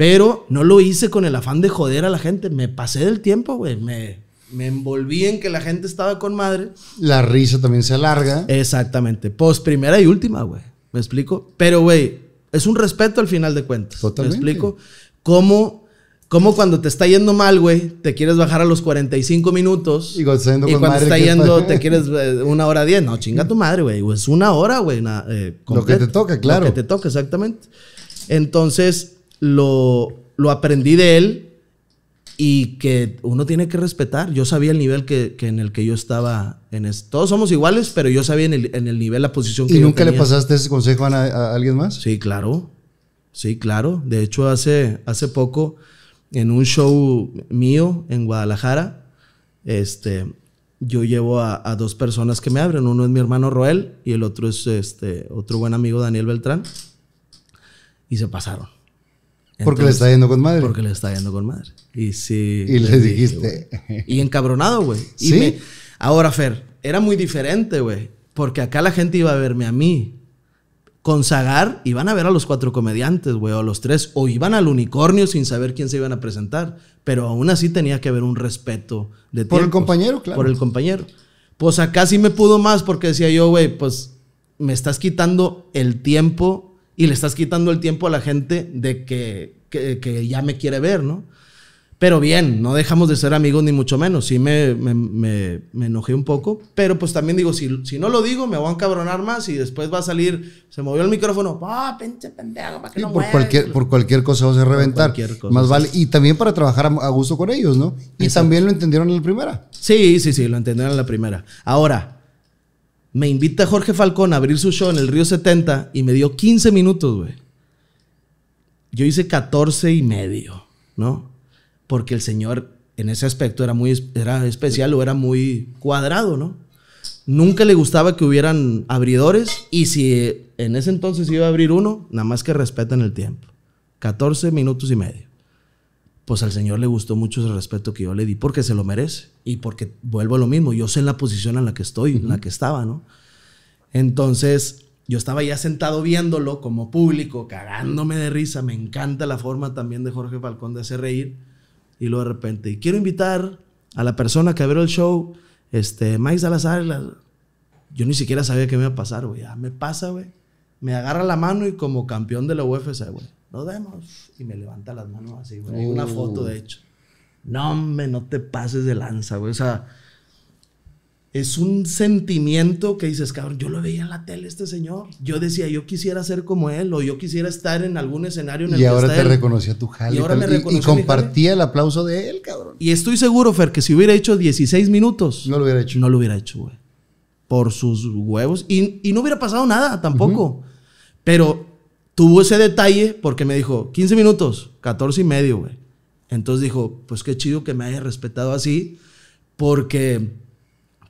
Pero no lo hice con el afán de joder a la gente. Me pasé del tiempo, güey. Me, me envolví en que la gente estaba con madre. La risa también se alarga. Exactamente. Pues primera y última, güey. ¿Me explico? Pero, güey, Es un respeto al final de cuentas. Totalmente. ¿Me explico? ¿Cómo, cómo cuando te está yendo mal, güey, te quieres bajar a los 45 minutos? Y cuando está yendo y con cuando madre, está ¿qué yendo, te quieres eh, una hora diez. No, chinga tu madre, güey. Es una hora, güey. eh, Lo que te toca, claro. Lo que te toca, exactamente. Entonces, lo, lo aprendí de él y que uno tiene que respetar. Yo sabía el nivel que, que en el que yo estaba. En es- Todos somos iguales, pero yo sabía en el, en el nivel, la posición que ¿Y yo nunca le pasaste ese consejo a, a alguien más? Sí, claro. Sí, claro. De hecho, hace, hace poco, en un show mío en Guadalajara, este, yo llevo a, a dos personas que me abren. Uno es mi hermano Roel y el otro es este, otro buen amigo Daniel Beltrán. Y se pasaron. Porque le está yendo con madre. Porque le está yendo con madre. Y sí. Y les dijiste. Y encabronado, güey. ¿Sí? me- ahora, Fer, era muy diferente, güey. Porque acá la gente iba a verme a mí. Con Zagar iban a ver a los cuatro comediantes, güey, o a los tres. O iban al unicornio sin saber quién se iban a presentar. Pero aún así tenía que haber un respeto de Por el compañero, claro. Por el compañero. Pues acá sí me pudo más porque decía yo, güey, pues me estás quitando el tiempo y le estás quitando el tiempo a la gente de que, que, que ya me quiere ver, ¿no? Pero bien, no dejamos de ser amigos ni mucho menos. Sí me, me, me- me enojé un poco, pero pues también digo, si, si no lo digo, me voy a encabronar más y después va a salir, se movió el micrófono, ah, pinche pendejo, ¿para qué Sí, no por, mueves?" cualquier, por cualquier cosa vas a reventar. cualquier cosa, Más vale. Y también para trabajar a, a gusto con ellos, ¿no? Y Exacto. también lo entendieron en la primera. Sí, sí, sí, lo entendieron en la primera. Ahora, me invita Jorge Falcón a abrir su show en el Río 70 y me dio 15 minutos, güey. Yo hice 14 y medio, ¿no? Porque el señor en ese aspecto era muy era especial o era muy cuadrado, ¿no? Nunca le gustaba que hubieran abridores y si en ese entonces iba a abrir uno, nada más que respeten el tiempo. 14 minutos y medio pues al Señor le gustó mucho ese respeto que yo le di porque se lo merece y porque vuelvo a lo mismo, yo sé en la posición en la que estoy, en la que estaba, ¿no? Entonces, yo estaba ya sentado viéndolo como público, cagándome de risa, me encanta la forma también de Jorge Falcón de hacer reír y luego de repente, y quiero invitar a la persona que abrió el show, este, Mike Salazar, la- yo ni siquiera sabía qué me iba a pasar, güey, ya me pasa, güey, me agarra la mano y como campeón de la UFC, güey, nos vemos, y me levanta las manos así, güey, hay una foto de hecho. No, hombre, no te pases de lanza, güey. O sea, es un sentimiento que dices, cabrón, yo lo veía en la tele este señor. Yo decía, yo quisiera ser como él o yo quisiera estar en algún escenario en el Y que ahora está te él. reconocía tu jale. Y ahora me tal, y- y, reconoció mi compartía el aplauso de él, cabrón. Y estoy seguro, Fer, que si hubiera hecho 16 minutos, No lo hubiera hecho. no lo hubiera hecho, güey. Por sus huevos. Y, y no hubiera pasado nada tampoco. Pero tuvo ese detalle porque me dijo, 15 minutos, 14 y medio, güey. Entonces dijo, pues qué chido que me haya respetado así. Porque,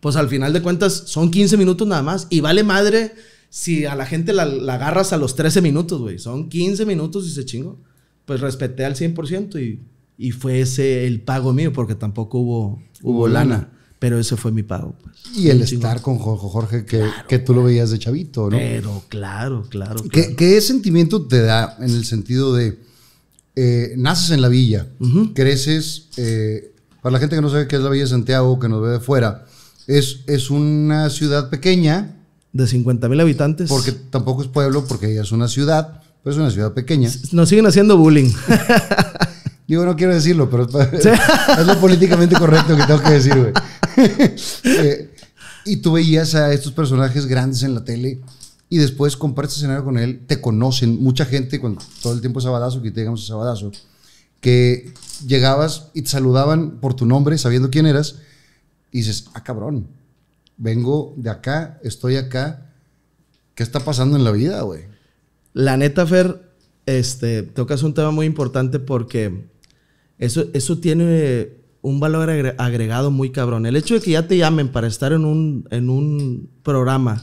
pues al final de cuentas, son 15 minutos nada más. Y vale madre si a la gente la, la agarras a los 13 minutos, güey. Son 15 minutos y se chingó. Pues respeté al 100% y, y fue ese el pago mío porque tampoco hubo, Hubo lana. Pero ese fue mi pago, pues. Y el estar con Jorge, Jorge que, que tú lo veías de chavito, ¿no? Pero claro, claro. ¿Qué, claro. qué sentimiento te da en el sentido de eh, naces en la villa, creces, eh, para la gente que no sabe qué es la Villa de Santiago, que nos ve de fuera, es, es una ciudad pequeña, De 50 mil habitantes. porque tampoco es pueblo, porque ella es una ciudad, pero es una ciudad pequeña. Nos siguen haciendo bullying. Digo, no quiero decirlo, pero es, es lo políticamente correcto que tengo que decir, güey. Eh, y tú veías a estos personajes grandes en la tele y después compartes escenario con él, te conocen, mucha gente, cuando todo el tiempo es Sabadazo, que te llegamos a Sabadazo, que llegabas y te saludaban por tu nombre, sabiendo quién eras, y dices, ah, cabrón, vengo de acá, estoy acá, ¿qué está pasando en la vida, güey? La neta, Fer, este, tocas un tema muy importante porque eso, eso tiene un valor agre- agregado muy cabrón. El hecho de que ya te llamen para estar en un, en un programa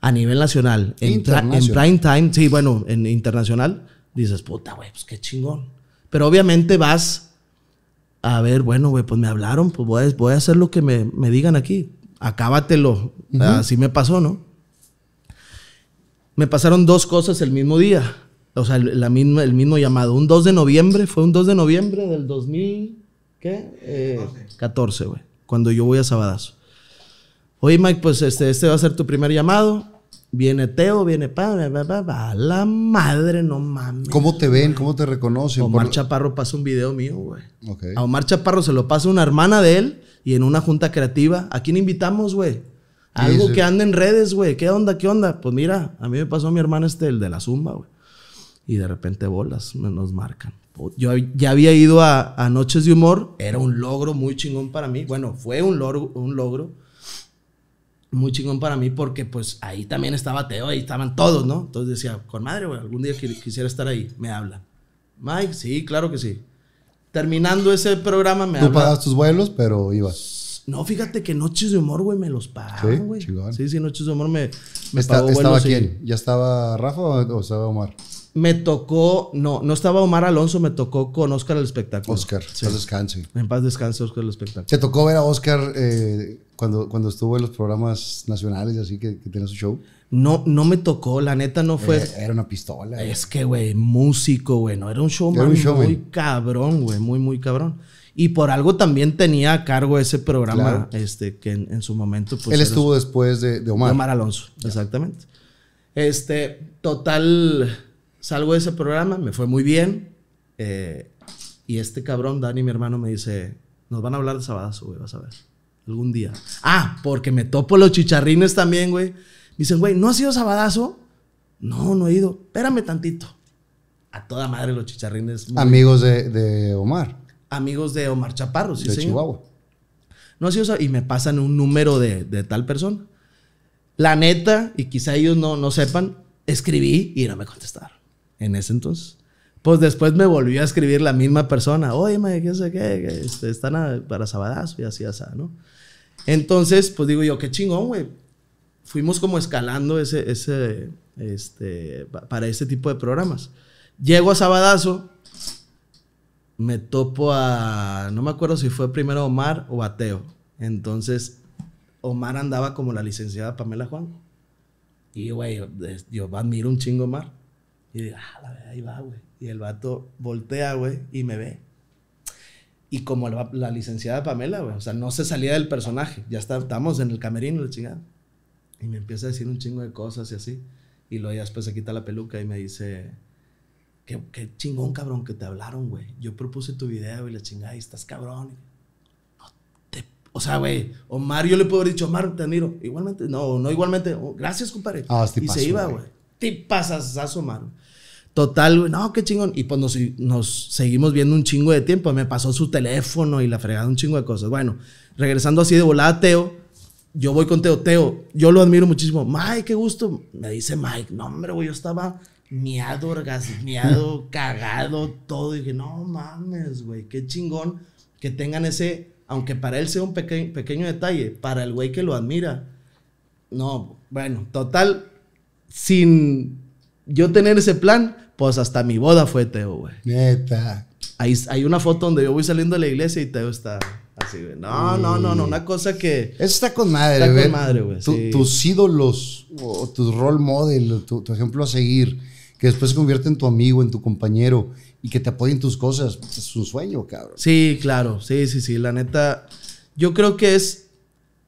a nivel nacional, en, en prime time, sí, bueno, en internacional, dices, puta, güey, pues qué chingón. Pero obviamente vas a ver, bueno, güey, pues me hablaron, pues voy a, voy a hacer lo que me, me digan aquí. Acábatelo. Así me pasó, ¿no? Me pasaron dos cosas el mismo día. O sea, el, la misma, el mismo llamado. Un 2 de noviembre, fue un 2 de noviembre del 2000, ¿qué? Eh, 14, güey. Cuando yo voy a Sabadazo. Oye, Mike, pues este, este va a ser tu primer llamado. Viene Teo, viene pa, a la madre, no mames. ¿Cómo te ven? ¿Cómo te reconocen? Omar Por- Chaparro pasa un video mío, güey. Ok. A Omar Chaparro se lo pasa una hermana de él y en una junta creativa. ¿A quién invitamos, güey? Algo sí. que anda en redes, güey. ¿Qué onda? ¿Qué onda? Pues mira, a mí me pasó a mi hermano este, el de la Zumba, güey. Y de repente bolas me- nos marcan. Yo ya había ido a, a Noches de Humor. Era un logro muy chingón para mí. Bueno, fue un logro, un logro muy chingón para mí porque pues ahí también estaba Teo, ahí estaban todos, ¿no? Entonces decía, con madre, güey, algún día qui- quisiera estar ahí. Me hablan. Mike, sí, claro que sí. Terminando ese programa me Tú habla. pagas tus vuelos, pero ibas. No, fíjate que Noches de Humor, güey, me los Sí, pagaron, güey. chingón. Sí, sí, Noches de Humor me, me Está- pagó ¿Estaba vuelos y- quién? ¿Ya estaba Rafa o o estaba Omar? Me tocó, no, no estaba Omar Alonso, me tocó con Oscar el espectáculo. Oscar, Sí. paz descanse. En paz descanse Oscar el espectáculo. ¿Te tocó ver a Oscar eh, cuando, cuando estuvo en los programas nacionales y así que, que tenía su show? No, no me tocó, la neta no fue. Eh, era una pistola. Es que, güey, músico, güey, no era un showman Era un showman. muy cabrón, güey, muy, muy cabrón. Y por algo también tenía a cargo ese programa, Claro. este, que en, en su momento, pues. Él estuvo después de, de de Omar. Omar Alonso, exactamente. Este, total, salgo de ese programa, me fue muy bien. eh, y este cabrón, Dani, mi hermano, me dice: Nos van a hablar de Sabadazo, güey, vas a ver. Algún día. Ah, porque me topo los chicharrines también, güey. Me dicen, güey, ¿no has ido Sabadazo? No, no he ido. Espérame tantito. A toda madre los chicharrines. muy- Amigos de, de Omar, amigos de Omar Chaparro, sí, de señor. Chihuahua. No, sí, o sea, y me pasan un número de, de tal persona. La neta, y quizá ellos no, no sepan, escribí y no me contestaron en ese entonces. Pues después me volvió a escribir la misma persona. Oye, mae, qué sé qué, este, están para Sabadazo y así, así, ¿no? Entonces, pues digo yo, qué chingón, güey. Fuimos como escalando ese, ese, este, pa- para ese tipo de programas. Llego a Sabadazo, me topo a. No me acuerdo si fue primero Omar o a Teo. Entonces, Omar andaba como la licenciada Pamela Juan. Y, güey, yo, admiro un chingo Omar. Y digo, ah, la verdad, ahí va, güey. Y el vato voltea, güey, y me ve. Y como la, la licenciada Pamela, güey, o sea, no se salía del personaje. Ya está, estábamos en el camerino, la chingada. Y me empieza a decir un chingo de cosas y así. Y luego ya después se quita la peluca y me dice, qué, qué chingón, cabrón, que te hablaron, güey. Yo propuse tu video y la chingada y estás cabrón. No te- o sea, güey, Omar, yo le puedo haber dicho, Omar, te admiro. Igualmente, no, no igualmente. "Oh, gracias, compadre. Ah, y tipazo, se iba, güey. güey. Tipazazazo, Omar. Total, güey, no, qué chingón. Y pues nos, nos seguimos viendo un chingo de tiempo. Me pasó su teléfono y la fregada, un chingo de cosas. Bueno, regresando así de volada a Teo, yo voy con Teo. Teo, yo lo admiro muchísimo. Mike, qué gusto. Me dice Mike, no, hombre, güey, yo estaba miado, orgasmeado, cagado, todo. Y dije, no mames, güey, qué chingón que tengan ese, aunque para él sea un peque- pequeño detalle, para el güey que lo admira. No, bueno, total, sin yo tener ese plan, pues hasta mi boda fue Teo, güey. Neta. Hay, hay una foto donde yo voy saliendo de la iglesia y Teo está así, güey. No, no, no, no, una cosa que... Eso está con madre, Está con madre, güey, tu- sí. Tus ídolos, o tus role model, tu, tu ejemplo a seguir, que después se convierte en tu amigo, en tu compañero, y que te apoyen tus cosas, es un sueño, cabrón. Sí, claro, sí, sí, sí, la neta, yo creo que es,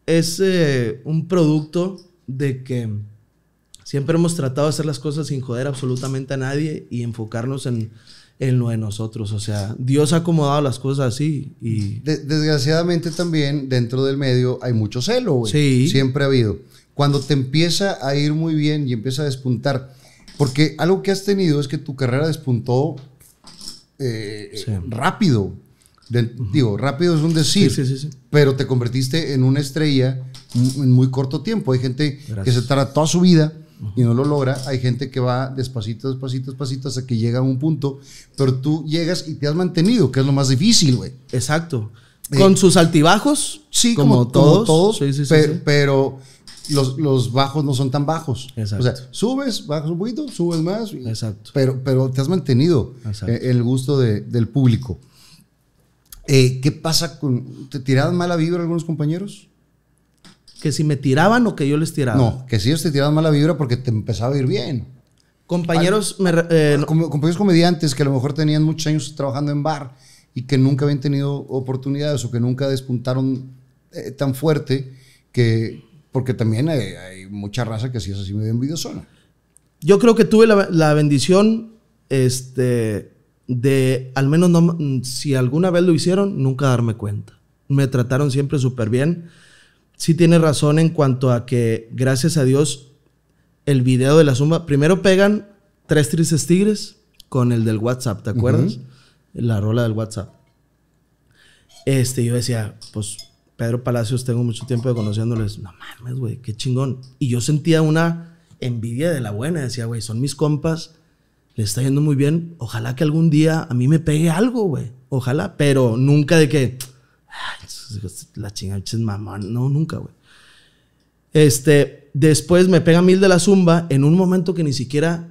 es eh, un producto de que siempre hemos tratado de hacer las cosas sin joder absolutamente a nadie y enfocarnos en, en lo de nosotros. O sea, Dios ha acomodado las cosas así y... De- desgraciadamente también dentro del medio hay mucho celo, güey. Sí. Siempre ha habido. Cuando te empieza a ir muy bien y empieza a despuntar, porque algo que has tenido es que tu carrera despuntó eh, Sí. rápido. De- Digo, rápido es un decir, Sí, sí, sí, pero te convertiste en una estrella en muy corto tiempo. Hay gente que se tarda toda su vida y no lo logra. Hay gente que va despacito, despacito, despacito hasta que llega a un punto, pero tú llegas y te has mantenido, que es lo más difícil, güey. Exacto. Eh, Con sus altibajos. Sí, como, como, todos. como todos, Sí, sí, sí, pe- sí. pero los, los bajos no son tan bajos. Exacto. O sea, subes, bajas un poquito, subes más. Exacto. Pero, pero te has mantenido eh, el gusto de- del público. Eh, ¿Qué pasa con... ¿Te tiraban mala vibra algunos compañeros? Que si me tiraban o que yo les tiraba. No, que sí ellos te tiraban mala vibra porque te empezaba a ir bien. Compañeros, me eh, no- Como- compañeros comediantes que a lo mejor tenían muchos años trabajando en bar y que nunca habían tenido oportunidades o que nunca despuntaron eh, tan fuerte que, Porque también hay, hay mucha raza que sí es así medio envidiosona. Yo creo que tuve la, la bendición, este, de al menos no, si alguna vez lo hicieron, nunca darme cuenta. Me trataron siempre súper bien. Sí tiene razón en cuanto a que, gracias a Dios, el video de la zumba, primero pegan tres tristes tigres con el del WhatsApp, ¿te acuerdas? La rola del WhatsApp. Este, yo decía, pues Pedro Palacios, tengo mucho tiempo de conociéndoles. No mames, güey, qué chingón. Y yo sentía una envidia de la buena. Decía, güey, son mis compas, les está yendo muy bien. Ojalá que algún día a mí me pegue algo, güey. Ojalá, pero nunca de que, "Ay, la chingada, mamón. No, nunca, güey. Este, después me pega mil de la zumba en un momento que ni siquiera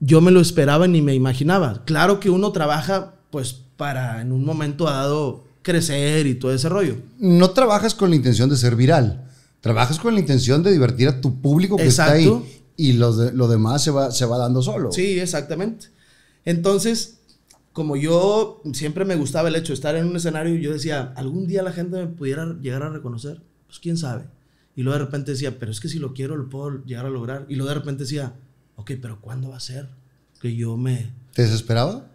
yo me lo esperaba ni me imaginaba. Claro que uno trabaja, pues, para en un momento dado crecer y todo ese rollo. No trabajas con la intención de ser viral. Trabajas con la intención de divertir a tu público que está Exacto. ahí. Y lo, de- lo demás se va, se va dando solo. Sí, exactamente. Entonces, como yo siempre me gustaba el hecho de estar en un escenario, yo decía, algún día la gente me pudiera llegar a reconocer. Pues quién sabe. Y luego de repente decía, pero es que si lo quiero, lo puedo llegar a lograr. Y luego de repente decía, ok, pero ¿cuándo va a ser que yo me... ¿Te desesperaba?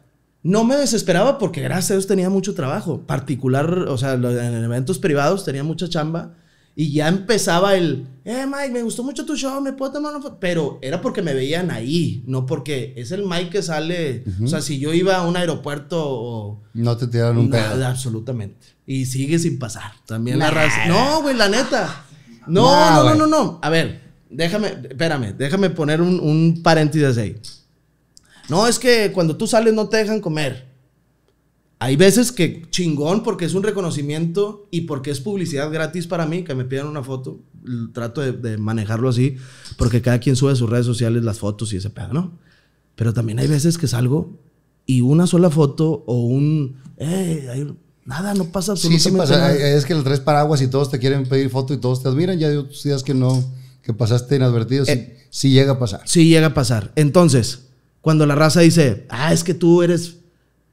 No me desesperaba porque gracias a Dios tenía mucho trabajo. Particular, o sea, en eventos privados tenía mucha chamba. Y ya empezaba el, eh, Mike, me gustó mucho tu show, me puedo tomar una foto. Pero era porque me veían ahí, no porque es el Mike que sale. O sea, si yo iba a un aeropuerto o. No te tiraron un Nada, pedo. absolutamente. Y sigue sin pasar. También la raza. No, güey, la neta. No, Nah, no, no, no, no. A ver, déjame, espérame, déjame poner un, un paréntesis ahí. No, es que cuando tú sales no te dejan comer. Hay veces que chingón porque es un reconocimiento y porque es publicidad gratis para mí, que me pidan una foto. Trato de, de manejarlo así, porque cada quien sube a sus redes sociales las fotos y ese pedo, ¿no? Pero también hay veces que salgo y una sola foto o un... Eh, hay- nada, no pasa Sí, absolutamente sí pasa. nada. Es que le traes paraguas y todos te quieren pedir foto y todos te admiran. Ya de otros días que no, que pasaste inadvertido. Sí, Eh. sí llega a pasar. Sí llega a pasar. Entonces, cuando la raza dice, ah, es que tú eres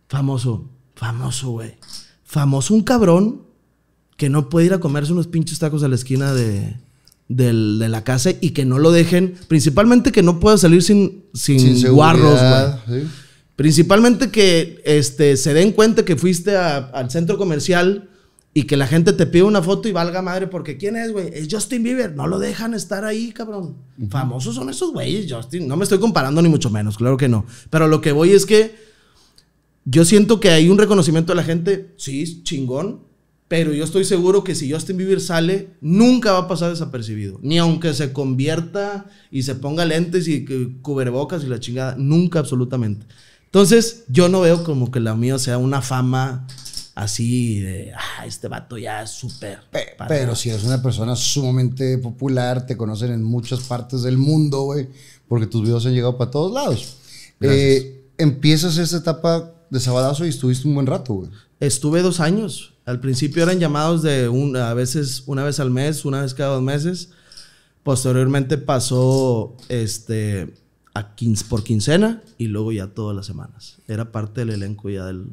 famoso, famoso, güey. Famoso un cabrón que no puede ir a comerse unos pinches tacos a la esquina de, del- de la casa y que no lo dejen, principalmente que no pueda salir sin, sin, Sin guarros, güey. sí. Principalmente que este, se den cuenta que fuiste a- al centro comercial y que la gente te pide una foto y valga madre porque ¿quién es, güey? Es Justin Bieber. No lo dejan estar ahí, cabrón. Famosos son esos güeyes, Justin. No me estoy comparando ni mucho menos, claro que no. Pero lo que voy es que yo siento que hay un reconocimiento de la gente, sí, chingón, pero yo estoy seguro que si Justin Bieber sale, nunca va a pasar desapercibido. Ni aunque se convierta y se ponga lentes y que- cubrebocas y la chingada, nunca absolutamente. Entonces, yo no veo como que la mía sea una fama así de, ah, este vato ya es súper. Pero si eres una persona sumamente popular, te conocen en muchas partes del mundo, güey, porque tus videos han llegado para todos lados. Eh, empiezas esta etapa de Sabadazo y estuviste un buen rato, güey. Estuve dos años. Al principio eran llamados de un, a veces una vez al mes, una vez cada dos meses. Posteriormente pasó este, a quince, por quincena y luego ya todas las semanas. Era parte del elenco ya del-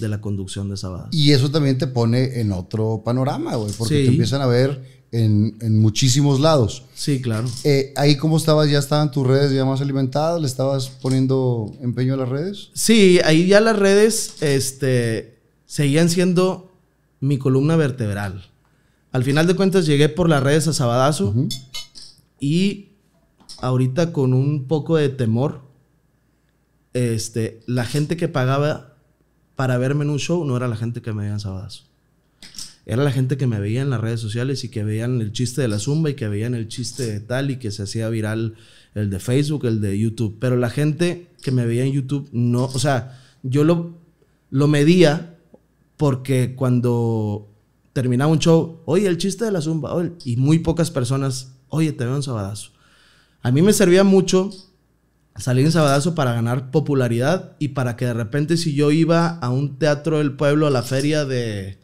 de la conducción de Sabadazo. Y eso también te pone en otro panorama, güey, porque Sí. te empiezan a ver en, en muchísimos lados. Sí, claro. Eh, ahí cómo estabas, ya estaban tus redes ya más alimentadas, le estabas poniendo empeño a las redes. Sí, ahí ya las redes este, seguían siendo mi columna vertebral. Al final de cuentas llegué por las redes a Sabadazo y ahorita con un poco de temor, este, la gente que pagaba para verme en un show no era la gente que me veía en Sabadazo. Era la gente que me veía en las redes sociales y que veían el chiste de la zumba y que veían el chiste de tal y que se hacía viral el de Facebook, el de YouTube. Pero la gente que me veía en YouTube no, o sea, yo lo, lo medía porque cuando terminaba un show, oye, el chiste de la zumba, oye", y muy pocas personas, oye, te veo en Sabadazo. A mí me servía mucho salir en Sabadazo para ganar popularidad y para que de repente si yo iba a un teatro del pueblo, a la feria de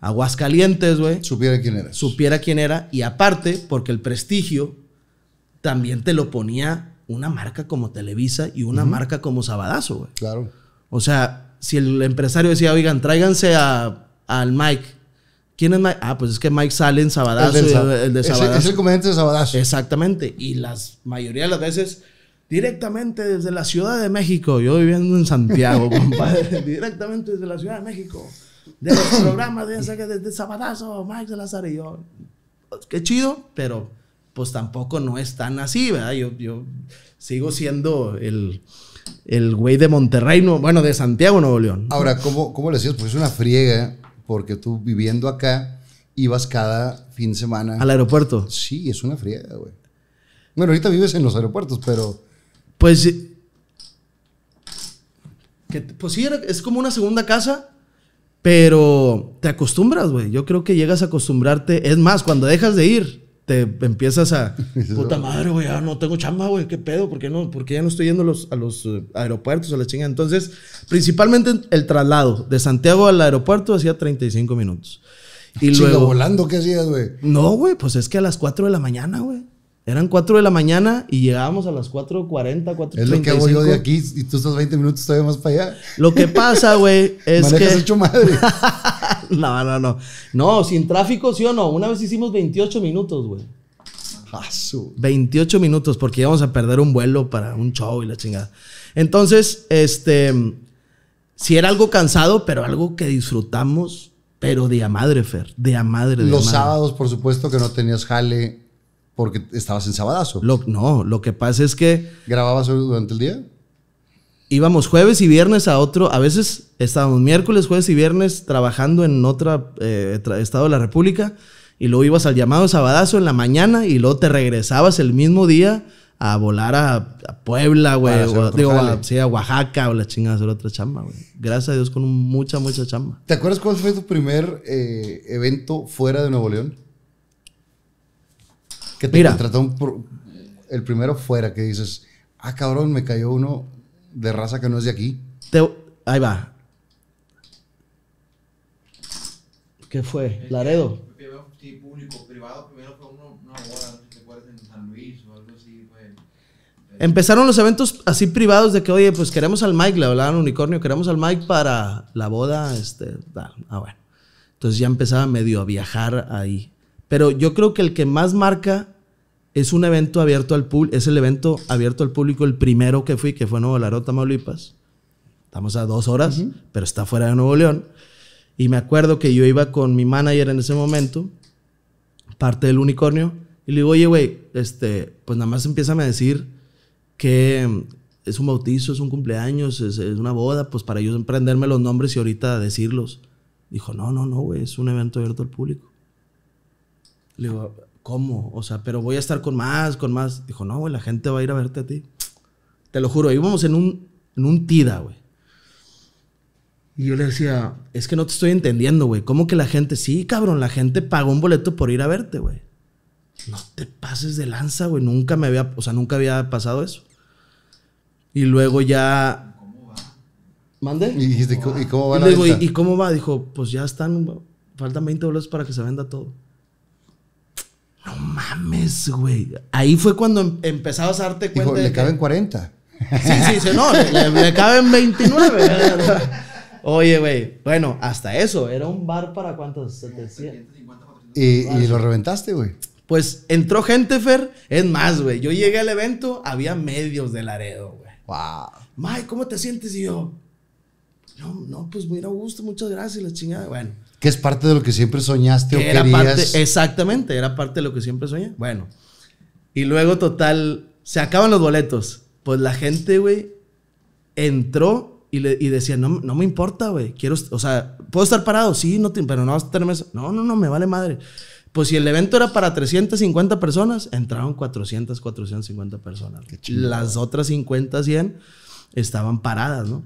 Aguascalientes, güey, Supiera quién eres. supiera quién era y aparte porque el prestigio también te lo ponía una marca como Televisa y una marca como Sabadazo, güey. Claro. O sea, si el empresario decía, oigan, tráiganse a, al Mike, ¿Quién es Mike? Ah, pues es que Mike sale en Sabadazo, El de es el- Sabadazo. Es el comediante de Sabadazo. Exactamente. Y las mayoría de las veces, directamente desde la Ciudad de México, yo viviendo en Santiago, compadre, directamente desde la Ciudad de México, de los programas de ese que desde Sabadazo, Mike yo. Pues, Qué chido, pero pues tampoco no es tan así, ¿verdad? Yo, yo sigo siendo el, el güey de Monterrey, no, bueno, de Santiago, Nuevo León. Ahora, ¿cómo, ¿cómo le decías? Pues es una friega, porque tú viviendo acá, ibas cada fin de semana. Al aeropuerto. Sí, es una friega, güey. Bueno, ahorita vives en los aeropuertos, pero Pues, que, pues sí, es como una segunda casa, pero te acostumbras, güey. Yo creo que llegas a acostumbrarte. Es más, cuando dejas de ir, te empiezas a... Puta madre, güey, ya no tengo chamba, güey. ¿Qué pedo? ¿Por qué, no? ¿Por qué ya no estoy yendo a los, a los eh, aeropuertos, a la chingada? Entonces, principalmente el traslado de Santiago al aeropuerto hacía 35 minutos. Y chinga, luego... volando, ¿qué hacías, güey? No, güey, pues es que a las 4 de la mañana, güey. Eran 4 de la mañana y llegábamos a las 4.40, 4.35. Es lo que hago yo de aquí y tú estás 20 minutos todavía más para allá. Lo que pasa, güey, es Manejas que... hecho madre. no, no, no. No, sin tráfico, sí o no. Una vez hicimos 28 minutos, güey. Ah, su- 28 minutos porque íbamos a perder un vuelo para un show y la chingada. Entonces, este... Sí era algo cansado, pero algo que disfrutamos, pero de a madre, Fer. De a madre, de a Los madre. sábados, por supuesto, que no tenías jale porque estabas en Sabadazo. Lo- no, lo que pasa es que... ¿Grababas durante el día? íbamos jueves y viernes a otro, a veces estábamos miércoles, jueves y viernes trabajando en otro estado de la República y luego ibas al llamado Sabadazo en la mañana y luego te regresabas el mismo día a volar a, a Puebla, güey, digo, a, sí, a Oaxaca o la chingada, hacer otra chamba, güey. Gracias a Dios con mucha, mucha chamba. ¿Te acuerdas cuál fue tu primer eh, evento fuera de Nuevo León? Que te Mira. contrató un pro- el primero fuera, que dices, ah, cabrón, me cayó uno de raza que no es de aquí. Te- ahí va. ¿Qué fue? Laredo. Primero, sí, público, privado, primero fue uno, una boda, no sé si te acuerdas, en San Luis o algo así, fue. Empezaron los eventos así privados de que, oye, pues queremos al Mike, le hablaban al unicornio, queremos al Mike para la boda, este, tal. Ah, bueno. Entonces ya empezaba medio a viajar ahí. Pero yo creo que el que más marca es un evento abierto al público, es el evento abierto al público, el primero que fui, que fue en Nuevo Laredo, Tamaulipas. Estamos a dos horas, pero está fuera de Nuevo León. Y me acuerdo que yo iba con mi manager en ese momento, parte del unicornio, y le digo, oye, güey, este, pues nada más empieza a decir que mm, es un bautizo, es un cumpleaños, es, es una boda, pues para yo aprenderme los nombres y ahorita decirlos. Dijo, no, no, no, güey, es un evento abierto al público. Le digo, ¿cómo? O sea, pero voy a estar con más, con más. Dijo, no, güey, la gente va a ir a verte a ti. Te lo juro, íbamos en un, en un tida, güey. Y yo le decía, es que no te estoy entendiendo, güey. ¿Cómo que la gente? Sí, cabrón, la gente pagó un boleto por ir a verte, güey. No te pases de lanza, güey. Nunca me había, o sea, nunca había pasado eso. Y luego ya... ¿Mande? Y dijiste, "¿Cómo- ¿y cómo va Y la ¿y, venta?" y cómo va? Dijo, pues ya están, faltan 20 boletos para que se venda todo. No mames, güey. Ahí fue cuando em- empezabas a darte cuenta. Dijo, de le que- caben 40. Sí, sí, sí, no, le, le- le caben 29. Oye, güey, bueno, hasta eso, era un bar para cuántos, 700. Y, y lo reventaste, güey. Pues entró gente, Fer, es más, güey, yo llegué al evento, había medios de Laredo, güey. Wow. Mike, ¿cómo te sientes? Y yo, no, no, pues muy a gusto, muchas gracias, la chingada. Bueno, Que es parte de lo que siempre soñaste o era querías. parte, exactamente, era parte de lo que siempre soñé. Bueno, y luego, total, se acaban los boletos. Pues la gente, güey, entró y, le, y decía, no, no me importa, güey, quiero, o sea, ¿puedo estar parado? Sí, no te- pero no vas a tener mesa. No, no, no, me vale madre. Pues si el evento era para 350 personas, entraron 400, 450 personas. Las otras 50, 100 estaban paradas, ¿no?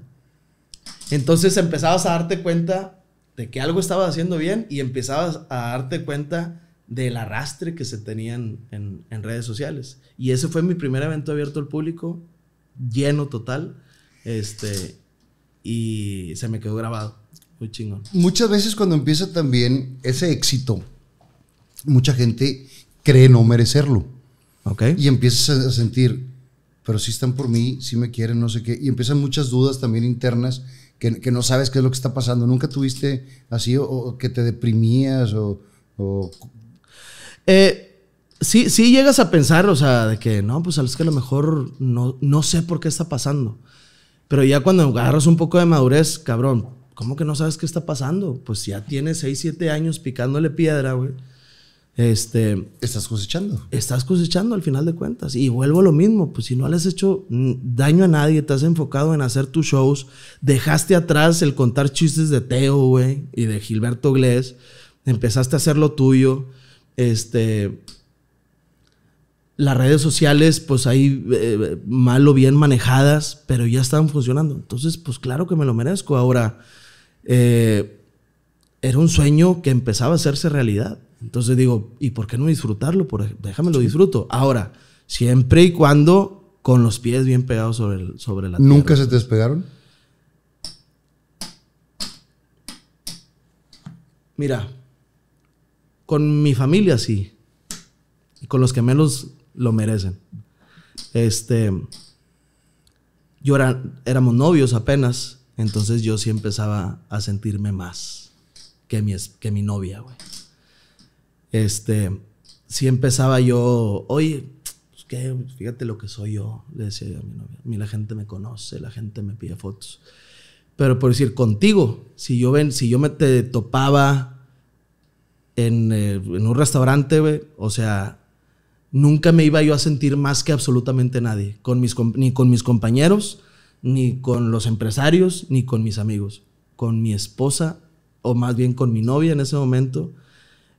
Entonces empezabas a darte cuenta de que algo estabas haciendo bien y empezabas a darte cuenta del arrastre que se tenían en, en redes sociales. Y ese fue mi primer evento abierto al público, lleno total, este, y se me quedó grabado. Muy chingón. Muchas veces cuando empieza también ese éxito, mucha gente cree no merecerlo. ¿Ok? Y empiezas a- a sentir, pero si están por mí, si me quieren, no sé qué. Y empiezan muchas dudas también internas que, que no sabes qué es lo que está pasando. ¿Nunca tuviste así o, o que te deprimías o, o Eh, sí, sí llegas a pensar, o sea, de que no, pues es que a lo mejor no, no sé por qué está pasando. Pero ya cuando agarras un poco de madurez, cabrón, ¿cómo que no sabes qué está pasando? Pues ya tienes 6, 7 años picándole piedra, güey. Este, estás cosechando? estás cosechando al final de cuentas. Y vuelvo a lo mismo, pues si no le has hecho daño a nadie, te has enfocado en hacer tus shows, dejaste atrás el contar chistes de Teo, güey, y de Gilberto Glés, empezaste a hacer lo tuyo, este... Las redes sociales, pues ahí eh, mal o bien manejadas, pero ya están funcionando. Entonces, pues claro que me lo merezco. Ahora, eh, era un sueño que empezaba a hacerse realidad. Entonces digo, ¿y por qué no disfrutarlo? Por, déjame lo disfruto. Ahora, siempre y cuando con los pies bien pegados sobre, el- sobre la ¿Nunca tierra. se te despegaron? Mira, con mi familia sí. Y con los que menos lo merecen. Este. Yo era, éramos novios apenas. Entonces yo sí empezaba a sentirme más que mi, que mi novia, güey. Este. Sí empezaba yo. Oye, pues, ¿qué? Fíjate lo que soy yo. Le decía yo a mi novia. A mí la gente me conoce, la gente me pide fotos. Pero por decir, contigo, si yo ven, si yo me te topaba en, eh, un restaurante, o sea, nunca me iba yo a sentir más que absolutamente nadie, con mis, ni con mis compañeros, ni con los empresarios, ni con mis amigos. Con mi esposa, o más bien con mi novia en ese momento,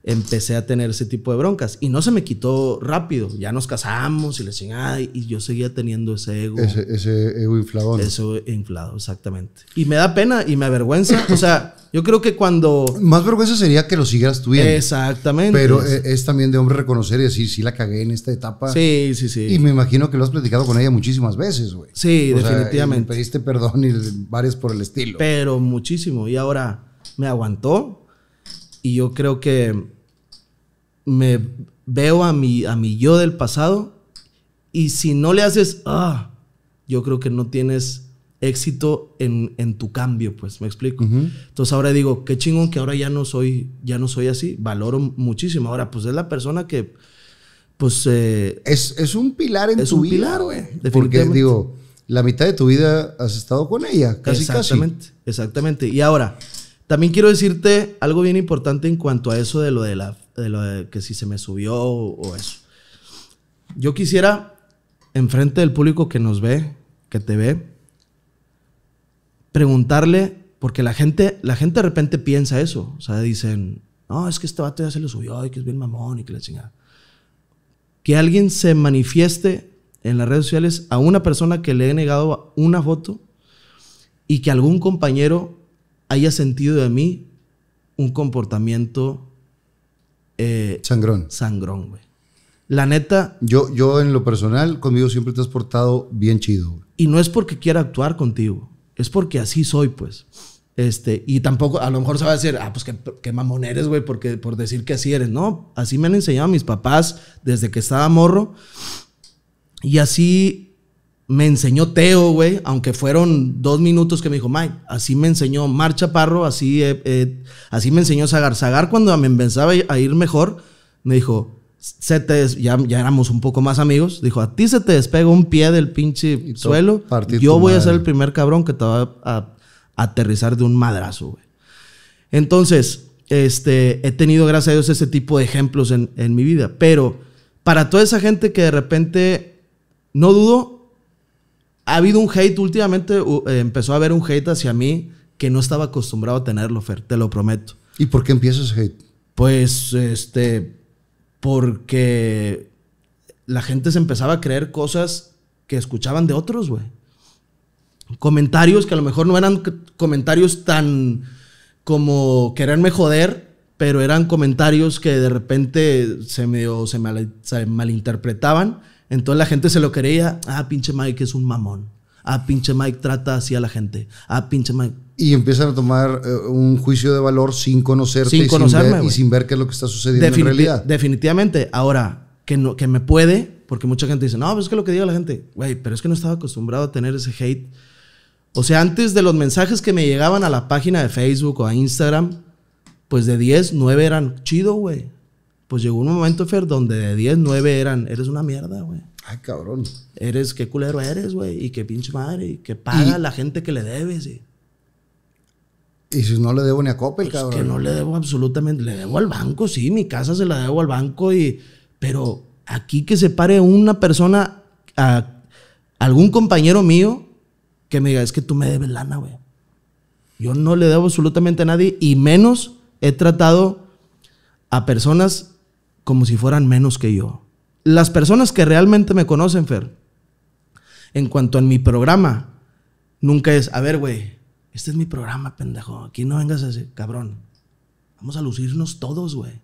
empecé a tener ese tipo de broncas. Y no se me quitó rápido, ya nos casamos y la chingada, y y yo seguía teniendo ese ego. Ese, ese ego infladón. Eso inflado, exactamente. Y me da pena y me avergüenza. O sea, yo creo que cuando. Más vergüenza sería que lo siguieras tuviendo. Exactamente. Pero eh, es también de hombre reconocer y decir, sí la cagué en esta etapa. sí, sí, sí. Y me imagino que lo has platicado con ella muchísimas veces, güey. Sí, O sea, definitivamente. y pediste perdón y varias por el estilo. Pero muchísimo. Y ahora me aguantó. Y yo creo que me veo a mi, a mi yo del pasado. Y si no le haces, ah, yo creo que no tienes éxito en, en tu cambio, pues, me explico. Entonces ahora digo, qué chingón que ahora ya no soy, ya no soy así. Valoro muchísimo. Ahora, pues es la persona que, pues, eh, Es, es un pilar en Es tu un vida, pilar, güey. Porque, digo, la mitad de tu vida has estado con ella, casi, exactamente, exactamente. Y ahora, también quiero decirte algo bien importante en cuanto a eso de lo de la, de lo que si se me subió o, o eso. Yo quisiera, enfrente del público que nos ve, que te ve, preguntarle, porque la gente, la gente de repente piensa eso. O sea, dicen, no, es que este vato ya se lo subió y que es bien mamón y que la chingada. Que alguien se manifieste en las redes sociales a una persona que le he negado una foto y que algún compañero haya sentido de mí un comportamiento eh. Sangrón. sangrón, güey. La neta, Yo, yo en lo personal, conmigo siempre te has portado bien chido. güey. y no es porque quiera actuar contigo, es porque así soy, pues. Este, y tampoco, a lo mejor se va a decir, ah, pues qué, qué mamón eres, güey, porque, por decir que así eres. No, así me han enseñado mis papás desde que estaba morro. Y así me enseñó Teo, güey, aunque fueron dos minutos que me dijo, Mike, así me enseñó Mar Chaparro, así, eh, eh, así me enseñó Zagar. Zagar cuando me empezaba a ir mejor, me dijo, se te des- ya, ya éramos un poco más amigos, dijo, a ti se te despega un pie del pinche suelo, yo voy a madre". ser el primer cabrón que te va a, a aterrizar de un madrazo, güey. Entonces, este, he tenido, gracias a Dios, ese tipo de ejemplos en, en mi vida. Pero para toda esa gente que de repente, no dudo, ha habido un hate últimamente, eh, empezó a haber un hate hacia mí que no estaba acostumbrado a tenerlo, Fer, te lo prometo. ¿Y por qué empiezas hate? Pues, este, porque la gente se empezaba a creer cosas que escuchaban de otros, güey. Comentarios que a lo mejor no eran comentarios tan como quererme joder, pero eran comentarios que de repente se, medio- se, mal- se malinterpretaban. Entonces la gente se lo creía, ah, pinche Mike es un mamón. Ah, pinche Mike trata así a la gente. Ah, pinche Mike. Y empiezan a tomar eh, un juicio de valor sin conocerte Sin y, conocerme, sin ver, y sin ver qué es lo que está sucediendo en realidad. Definitivamente. Ahora, que, no, que me puede, porque mucha gente dice, no, pues es que lo que diga la gente, güey, pero es que no estaba acostumbrado a tener ese hate. O sea, antes de los mensajes que me llegaban a la página de Facebook o a Instagram, pues de 10, 9 eran chido, güey. Pues llegó un momento, Fer, donde de 10, 9 eran, eres una mierda, güey. Ay, cabrón. Eres, qué culero eres, güey. Y qué pinche madre. Y que paga Y- a la gente que le debes. Y, Y si no le debo ni a Coppel, pues, cabrón. que no le debo absolutamente. Le debo al banco, sí. Mi casa se la debo al banco. y Pero aquí que se pare una persona, a algún compañero mío, que me diga, es que tú me debes lana, güey. Yo no le debo absolutamente a nadie. Y menos he tratado a personas como si fueran menos que yo. Las personas que realmente me conocen, Fer, en cuanto a mi programa, nunca es, a ver, güey, este es mi programa, pendejo. Aquí no vengas a decir, cabrón. Vamos a lucirnos todos, güey.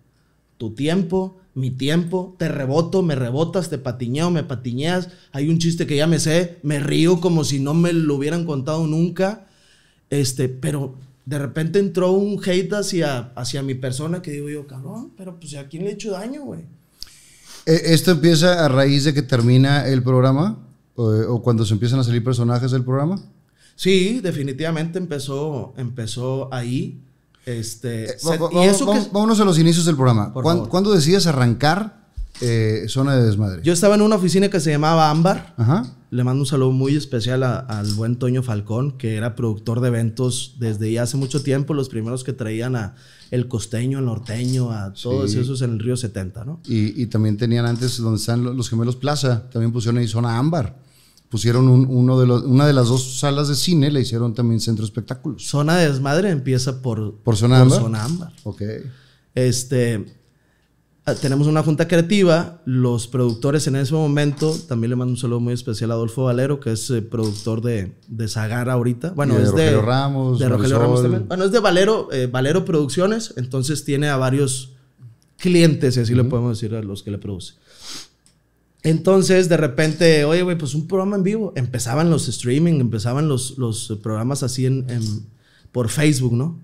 Tu tiempo, mi tiempo, te reboto, me rebotas, te patiñeo, me patiñeas. Hay un chiste que ya me sé, me río como si no me lo hubieran contado nunca. Este, pero de repente entró un hate hacia, hacia mi persona que digo yo, cabrón, pero pues ¿a quién le he hecho daño, güey? Eh, ¿Esto empieza a raíz de que termina el programa? ¿O, o cuando se empiezan a salir personajes del programa? Sí, definitivamente empezó, empezó ahí. Este, Eh, se- va- y va- eso va- que Vámonos a los inicios del programa. Por ¿Cuán- favor. ¿Cuándo decides arrancar eh, Zona de Desmadre? yo estaba en una oficina que se llamaba Ámbar. Ajá. Le mando un saludo muy especial a- al buen Toño Falcón, que era productor de eventos desde hace mucho tiempo, los primeros que traían a El Costeño, el Norteño, a todos Sí. esos en el Río 70, ¿no? Y, y también tenían antes donde están lo- los gemelos Plaza, también pusieron ahí Zona Ámbar. Pusieron un- uno de los, una de las dos salas de cine, le hicieron también centro de espectáculos. Zona de desmadre empieza por, ¿Por Zona Ámbar? Zona Ámbar. Ok. Este, tenemos una junta creativa. Los productores en ese momento, también le mando un saludo muy especial a Adolfo Valero, que es eh, productor de, de Zagar ahorita. Bueno, Y de es Rogelio de Ramos, De Rogelio. Ramos también. Bueno, es de Valero, eh, Valero Producciones, entonces tiene a varios clientes, y así le podemos decir a los que le produce. Entonces, de repente, oye, güey, pues un programa en vivo. Empezaban los streaming, empezaban los, los programas así en, en- por Facebook, ¿no?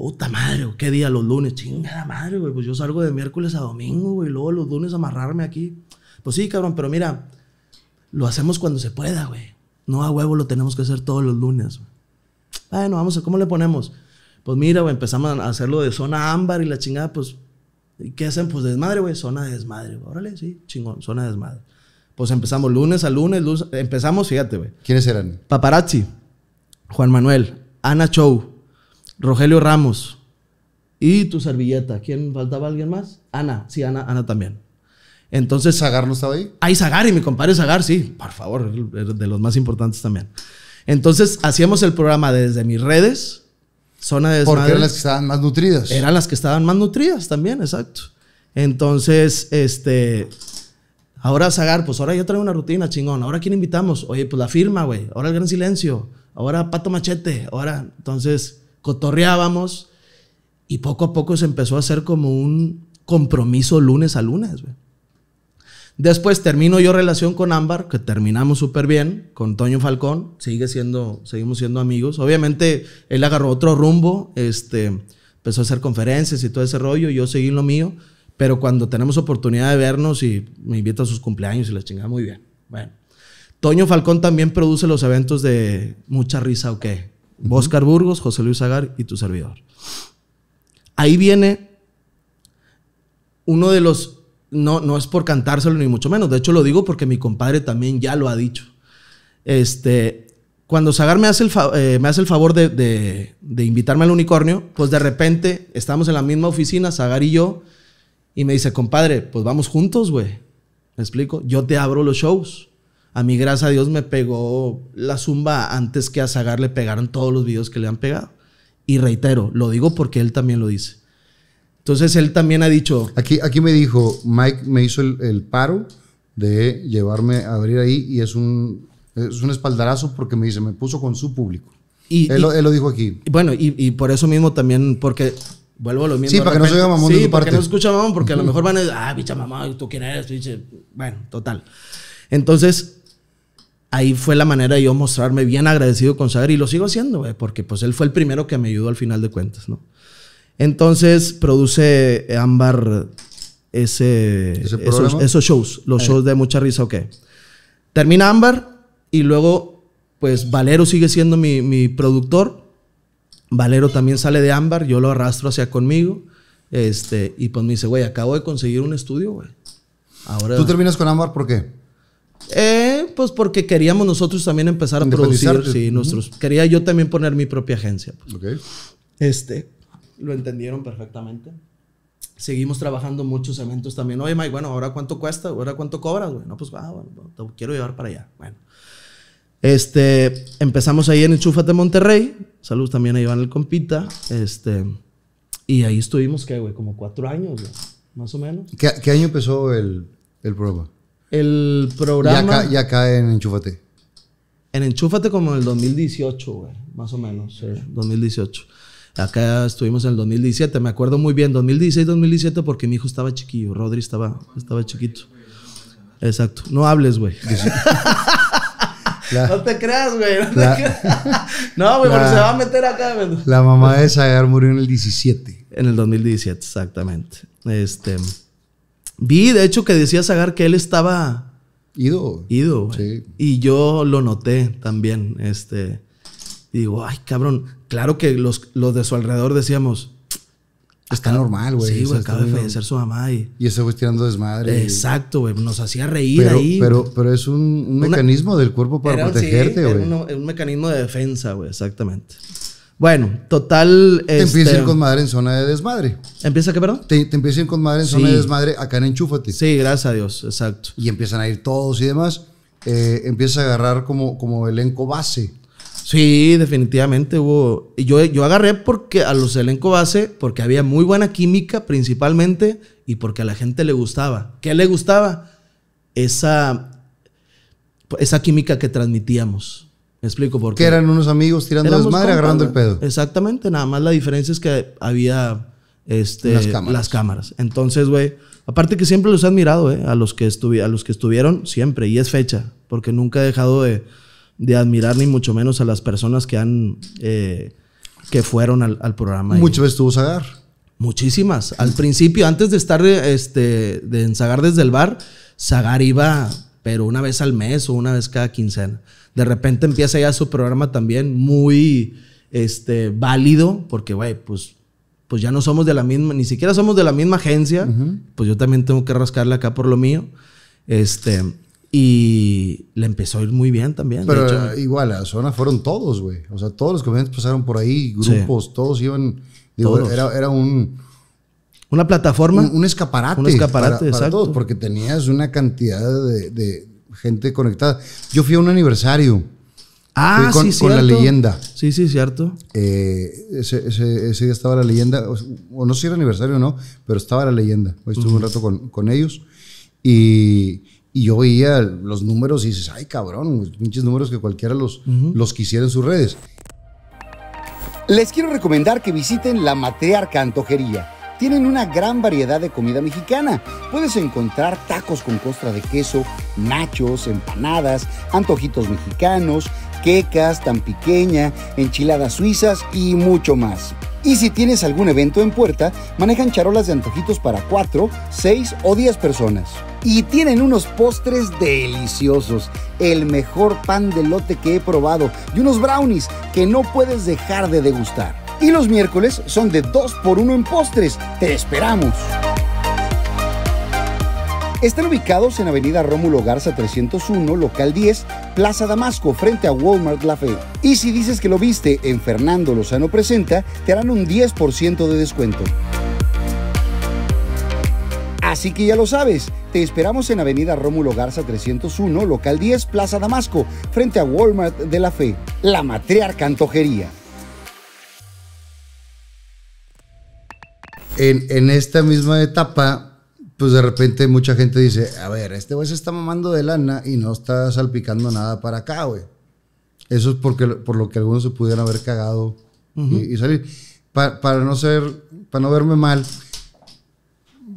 Puta madre, ¿qué día? Los lunes. Chingada madre, güey. Pues yo salgo de miércoles a domingo, güey. Luego los lunes amarrarme aquí. Pues sí, cabrón, pero mira, lo hacemos cuando se pueda, güey. No a huevo lo tenemos que hacer todos los lunes. güey. Bueno, vamos a, ¿cómo le ponemos? Pues mira, güey, empezamos a hacerlo de zona ámbar y la chingada, pues, ¿y qué hacen? Pues desmadre, güey, zona de desmadre. güey. Órale, sí, chingón, zona de desmadre. Pues empezamos lunes a lunes, lunes- empezamos, fíjate, güey. ¿Quiénes eran? Paparazzi, Juan Manuel, Ana Chow, Rogelio Ramos y tu servilleta. ¿Quién faltaba alguien más? Ana, sí, Ana, Ana también. Entonces, ¿Zagar no estaba ahí? Ay, Zagar y mi compadre Zagar, sí, por favor, de los más importantes también. Entonces, hacíamos el programa desde mis redes, zona de Porque desmadre. eran las que estaban más nutridas. Eran las que estaban más nutridas también, exacto. Entonces, este. Ahora Zagar, pues ahora yo traigo una rutina chingón. Ahora quién invitamos? Oye, pues la firma, güey. Ahora el gran silencio. Ahora Pato Machete. Ahora, entonces, cotorreábamos. Y poco a poco se empezó a hacer como un compromiso lunes a lunes. Después termino yo relación con Ámbar, que terminamos súper bien, con Toño Falcón, sigue siendo, seguimos siendo amigos. Obviamente él agarró otro rumbo, este, empezó a hacer conferencias y todo ese rollo, yo seguí lo mío, pero cuando tenemos oportunidad de vernos y me invita a sus cumpleaños y la chingada, muy bien. Bueno, Toño Falcón también produce los eventos de Mucha Risa o qué. Oscar Burgos, José Luis Agar y tu servidor. Ahí viene uno de los, no, no es por cantárselo ni mucho menos, de hecho lo digo porque mi compadre también ya lo ha dicho. Este, cuando Zagar me hace el, eh, me hace el favor de, de- de invitarme al unicornio, pues de repente estamos en la misma oficina, Zagar y yo, y me dice, compadre, pues vamos juntos, güey. ¿Me explico? Yo te abro los shows. A mí, gracias a Dios, me pegó la zumba antes que a Zagar le pegaron todos los videos que le han pegado. Y reitero, lo digo porque él también lo dice. Entonces él también ha dicho, Aquí, aquí me dijo, Mike me hizo el, el paro de llevarme a abrir ahí y es un, es un espaldarazo porque me dice, me puso con su público. Y- él, y- lo- él lo dijo aquí. Bueno, y, y por eso mismo también, porque vuelvo a lo mismo. Sí, de para que no se oiga mamón de Sí, tu para que no escucha mamón, porque a lo mejor van a decir, ah, bicha mamá, ¿tú quién eres? Pinche-". Bueno, total. Entonces, ahí fue la manera de yo mostrarme bien agradecido con Sagar y lo sigo haciendo, güey, porque pues él fue el primero que me ayudó al final de cuentas, ¿no? Entonces, produce Ámbar ese, ¿Ese esos, shows, los shows de mucha risa, ok. Termina Ámbar y luego pues Valero sigue siendo mi, mi productor. Valero también sale de Ámbar, yo lo arrastro hacia conmigo. Este, y pues me dice, güey, acabo de conseguir un estudio, güey. Ahora. ¿Tú terminas con Ámbar por qué? Eh, pues porque queríamos nosotros también empezar a producir. Independizarte. Sí, nuestros. Quería yo también poner mi propia agencia. pues. Ok. Este, lo entendieron perfectamente. Seguimos trabajando muchos eventos también. Oye, Mike, bueno, ¿ahora cuánto cuesta? ¿Ahora cuánto cobras, güey? No, pues, ah, bueno, te quiero llevar para allá. Bueno. Este, empezamos ahí en Enchúfate Monterrey. Saludos también a Iván el Compita. Este, y ahí estuvimos, ¿qué, güey? Como cuatro años, güey, más o menos. ¿Qué, qué año empezó el, el programa? El Ya programa acá, ya acá en Enchúfate. en Enchúfate como en el 2018, güey, más o menos, sí, 2018. Acá estuvimos en el 2017, me acuerdo muy bien, 2016-2017 porque mi hijo estaba chiquillo, Rodri estaba, estaba chiquito. Exacto, no hables, güey. La, No te creas, güey. No, te creas. No, güey, la- se va a meter acá. güey. la mamá de Zagar murió en el 17. En el 2017, exactamente. Este, vi, de hecho, que decía Zagar que él estaba Ido. ido, güey. Sí. Y yo lo noté también. Este, digo, ay, cabrón. Claro que los, los de su alrededor decíamos. Está normal, güey. Sí, güey, acaba de fallecer su mamá y. Y ese güey tirando desmadre. Exacto, güey. Nos hacía reír Pero, ahí. pero, pero es un, un Una- mecanismo del cuerpo para Era- sí, protegerte, güey. uno- un mecanismo de defensa, güey, exactamente. Bueno, total. Te este, empiezan con madre en zona de desmadre. ¿Empieza qué, perdón? Te, te empiezan con madre en Sí. zona de desmadre acá en Enchúfate. Sí, gracias a Dios, exacto. Y empiezan a ir todos y demás. Eh, empieza a agarrar como, como elenco base. Sí, definitivamente hubo. Yo, yo agarré porque a los elenco base, porque había muy buena química principalmente y porque a la gente le gustaba. ¿Qué le gustaba? Esa, esa química que transmitíamos. Me explico por qué. Que eran unos amigos tirando desmadre, agarrando el pedo. Exactamente, nada más la diferencia es que había este, Las las, cámaras. cámaras. Entonces, güey, aparte que siempre los he admirado, eh, a los que a los que estuvieron siempre, y es fecha, porque nunca he dejado de, de admirar ni mucho menos a las personas que han eh, que fueron al, al programa. Muchas veces tuvo Zagar. Muchísimas. Al principio, antes de estar este, de ensagar desde el bar, Zagar iba, pero una vez al mes o una vez cada quincena. De repente empieza ya su programa también muy este, válido, porque, güey, pues, pues ya no somos de la misma, ni siquiera somos de la misma agencia, pues yo también tengo que rascarle acá por lo mío. Este, y le empezó a ir muy bien también. de Pero hecho. eh, igual, a zona fueron todos, güey. O sea, todos los comediantes pasaron por ahí, grupos, todos iban. Digo, Todos. Era, era un, una plataforma. un, un escaparate. Un escaparate, para, para exacto. todos, porque tenías una cantidad de, de gente conectada. Yo fui a un aniversario. ah, con- sí, con la cierto. leyenda. Sí, sí, cierto. Eh, ese, ese- ese día estaba la leyenda, o, no sé si era aniversario o no, pero estaba la leyenda. Hoy estuve un rato con, con ellos y, y yo veía los números y dices, ay cabrón, pinches números que cualquiera los, los quisiera en sus redes. Les quiero recomendar que visiten la Matriarca Antojería. Tienen una gran variedad de comida mexicana. Puedes encontrar tacos con costra de queso, nachos, empanadas, antojitos mexicanos, quecas, tan pequeña, enchiladas suizas y mucho más. Y si tienes algún evento en puerta, manejan charolas de antojitos para 4, 6 o 10 personas. Y tienen unos postres deliciosos, el mejor pan de lote que he probado y unos brownies que no puedes dejar de degustar. Y los miércoles son de 2 por 1 en postres. Te esperamos. Están ubicados en Avenida Rómulo Garza 301, local 10, Plaza Damasco, frente a Walmart La Fe. Y si dices que lo viste en Fernando Lozano Presenta, te harán un 10% de descuento. Así que ya lo sabes, te esperamos en Avenida Rómulo Garza 301, local 10, Plaza Damasco, frente a Walmart de La Fe. La matriarca antojería. En, en esta misma etapa, pues de repente mucha gente dice, a ver, este güey se está mamando de lana y no está salpicando nada para acá, güey. Eso es porque, por lo que algunos se pudieran haber cagado y, y salir. Pa- para no ser, para no verme mal,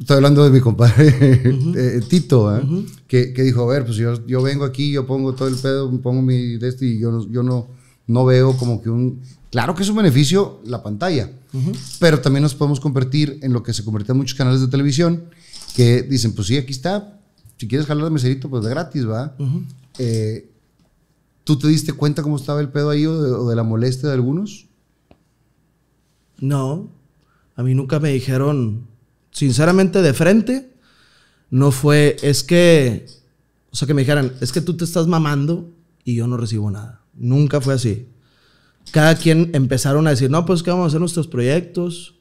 estoy hablando de mi compadre eh, Tito, ¿eh? que, que dijo, a ver, pues yo, yo vengo aquí, yo pongo todo el pedo, pongo mi de este y yo, yo no, no veo como que un... Claro que es un beneficio la pantalla, pero también nos podemos convertir en lo que se convierte en muchos canales de televisión que dicen, pues sí, aquí está, si quieres jalar de meserito, pues de gratis, ¿va? Eh, ¿Tú te diste cuenta cómo estaba el pedo ahí o de, o de la molestia de algunos? No, a mí nunca me dijeron, sinceramente, de frente, no fue, es que, o sea, que me dijeran, es que tú te estás mamando y yo no recibo nada. Nunca fue así. Cada quien empezaron a decir, no, pues que vamos a hacer nuestros proyectos.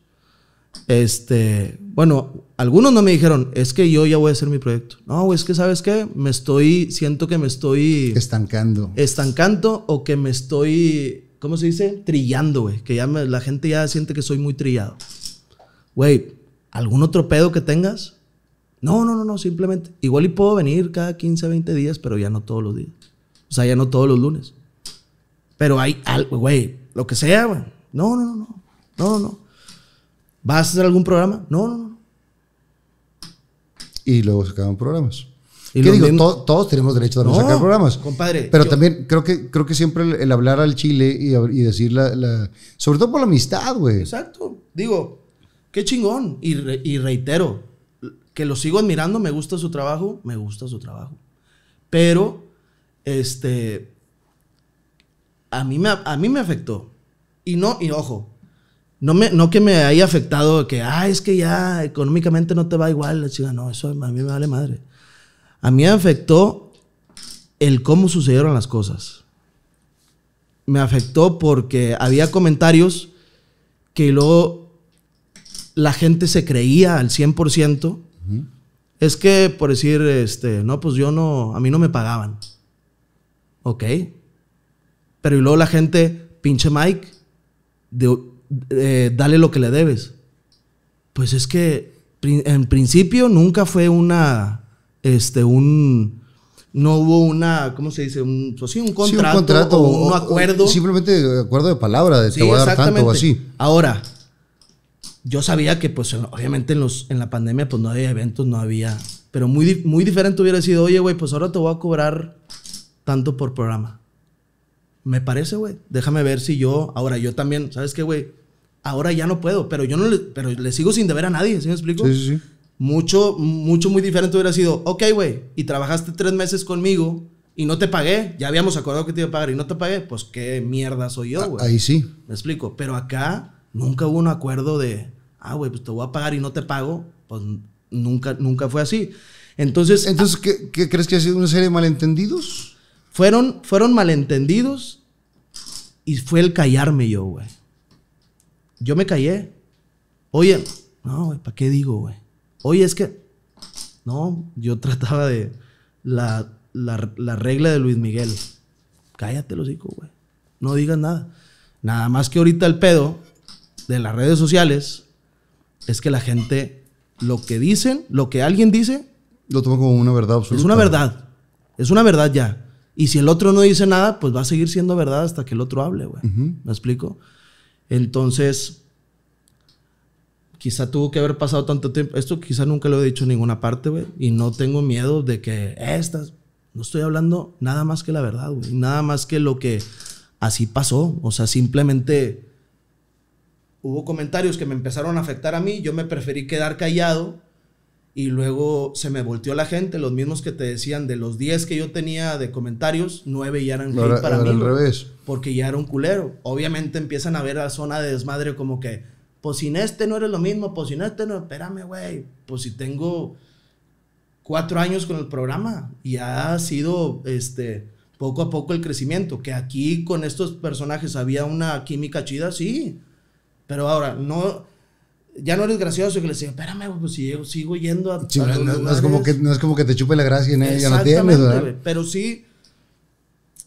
Este, bueno, algunos no me dijeron, es que yo ya voy a hacer mi proyecto. No, es que, ¿sabes qué? Me estoy, siento que me estoy Estancando. estancando o que me estoy, ¿cómo se dice? Trillando, güey. Que ya me- la gente ya siente que soy muy trillado. Güey, ¿algún otro pedo que tengas? No, no, no, no, simplemente. Igual y puedo venir cada 15, 20 días, pero ya no todos los días. O sea, ya no todos los lunes. Pero hay algo, güey, lo que sea, güey. No, no, no, no. No, no, no. ¿Vas a hacer algún programa? No, no, no. Y luego sacaban programas. Y ¿Qué digo? todos tenemos derecho a no, sacar programas. compadre, Pero yo- también creo que, creo que siempre el, el hablar al chile y, decir la, la- Sobre todo por la amistad, güey. Exacto. Digo, qué chingón. Y, re- y reitero, que lo sigo admirando, me gusta su trabajo, me gusta su trabajo. Pero, este, a mí me, a mí me afectó. Y no, y ojo, no, me, no que me haya afectado que, ah, es que ya económicamente no te va igual, la chica. No, eso a mí me vale madre. A mí me afectó el cómo sucedieron las cosas. Me afectó porque había comentarios que luego la gente se creía al 100%. Es que, por decir, este, no, pues yo no, a mí no me pagaban. Ok. Pero y luego la gente, pinche Mike, de- eh, dale lo que le debes. Pues es que en principio nunca fue una, este, un, no hubo una, ¿cómo se dice? Un, pues sí, un Sí, contrato, o un o- o- acuerdo. Simplemente acuerdo de palabra, de Sí, te voy a dar tanto o así. Ahora, yo sabía que, pues, en- obviamente en, los, en la pandemia, pues no había eventos, no había. Pero muy, muy diferente hubiera sido, oye, güey, pues ahora te voy a cobrar tanto por programa. Me parece, güey. Déjame ver si yo. Ahora, yo también, ¿sabes qué, güey? Ahora ya no puedo, pero yo no le, pero le sigo sin deber a nadie, ¿sí me explico? Sí, sí, sí. Mucho, mucho, muy diferente hubiera sido, ok, güey, y trabajaste tres meses conmigo y no te pagué. Ya habíamos acordado que te iba a pagar y no te pagué. Pues qué mierda soy yo, güey. Ahí sí. Me explico. Pero acá nunca hubo un acuerdo de, ah, güey, pues te voy a pagar y no te pago. Pues nunca, nunca fue así. Entonces, Entonces, ¿qué, qué crees que ha sido una serie de malentendidos? Fueron, fueron malentendidos y fue el callarme yo, güey. Yo me callé. Oye, no, güey, ¿para qué digo, güey? Oye, es que, no, yo trataba de la, la, la regla de Luis Miguel. Cállate, los hijos, güey. No digas nada. Nada más que ahorita el pedo de las redes sociales es que la gente, lo que dicen, lo que alguien dice, Lo tomo como una verdad absoluta. es una verdad. Es una verdad ya. Y si el otro no dice nada, pues va a seguir siendo verdad hasta que el otro hable, güey. ¿Me explico? Entonces, quizá tuvo que haber pasado tanto tiempo. Esto quizá nunca lo he dicho en ninguna parte, güey. Y no tengo miedo de que estas. No estoy hablando nada más que la verdad, güey. Nada más que lo que así pasó. O sea, simplemente hubo comentarios que me empezaron a afectar a mí. Yo me preferí quedar callado y luego se me volteó la gente, los mismos que te decían de los 10 que yo tenía de comentarios, 9 ya eran hate Ahora, para mí. al revés. Porque ya era un culero. Obviamente empiezan a ver a zona de desmadre como que, pues sin este no eres lo mismo, pues sin este no, espérame, güey. Pues si tengo cuatro años con el programa y ha sido este poco a poco el crecimiento. Que aquí con estos personajes había una química chida, sí. Pero ahora, no. Ya no eres gracioso que le decía, espérame, pues si yo sigo yendo a. Sí, a no, no- no es como que, lugares". no es como que te chupe la gracia y na- ya no tienes, ¿verdad? Pero sí,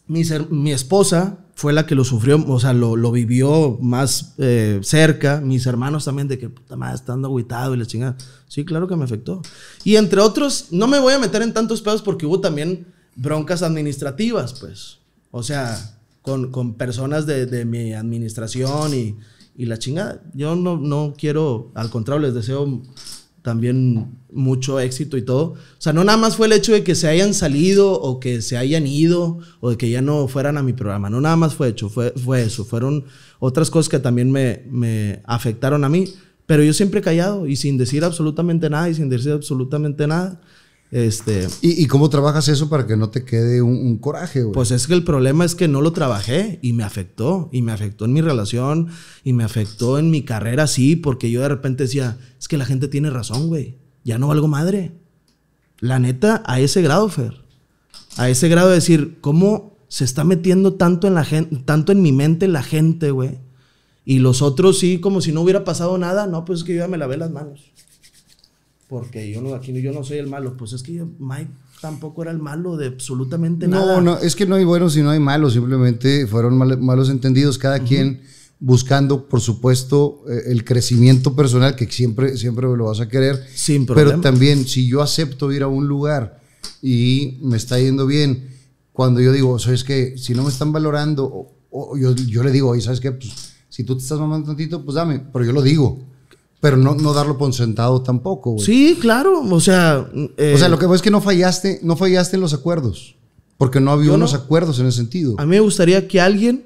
mi, ser- mi esposa fue la que lo sufrió, o sea, lo, lo vivió más eh, cerca. Mis hermanos también, de que puta madre, estando agüitado y la chingada. Sí, claro que me afectó. Y entre otros, no me voy a meter en tantos pedos porque hubo también broncas administrativas, pues. O sea, con, con personas de, de mi administración y, y la chingada. Yo no, no quiero, al contrario, les deseo también mucho éxito y todo. O sea, no nada más fue el hecho de que se hayan salido o que se hayan ido o de que ya no fueran a mi programa. No nada más fue hecho, fue, fue eso. Fueron otras cosas que también me, me afectaron a mí. Pero yo siempre callado y sin decir absolutamente nada y sin decir absolutamente nada. Este, ¿Y, y cómo trabajas eso para que no te quede un, un coraje, güey? pues es que el problema es que no lo trabajé y me afectó. Y me afectó en mi relación y me afectó en mi carrera, sí, porque yo de repente decía, es que la gente tiene razón, güey. Ya no valgo madre. La neta, a ese grado, Fer. A ese grado de decir, ¿cómo se está metiendo tanto en, la gente, tanto en mi mente la gente, güey? Y los otros sí, como si no hubiera pasado nada. No, pues es que yo ya me lavé las manos. Porque yo no, aquí yo no soy el malo. Pues es que Mike tampoco era el malo de absolutamente nada. No, no, es que no hay buenos y no hay malos, simplemente fueron mal- malos entendidos, cada quien buscando, por supuesto, eh, el crecimiento personal que siempre, siempre lo vas a querer. Sin Pero problema. también, si yo acepto ir a un lugar y me está yendo bien, cuando yo digo, ¿sabes qué? Si no me están valorando, o, o yo, yo le digo, oye, ¿sabes qué? Pues si tú te estás mamando tantito, pues dame, pero yo lo digo. Pero no, no darlo por sentado tampoco, güey. Sí, claro. O sea. eh, O sea, lo que es que no fallaste, no fallaste en los acuerdos. Porque no había unos no- acuerdos en ese sentido. A mí me gustaría que alguien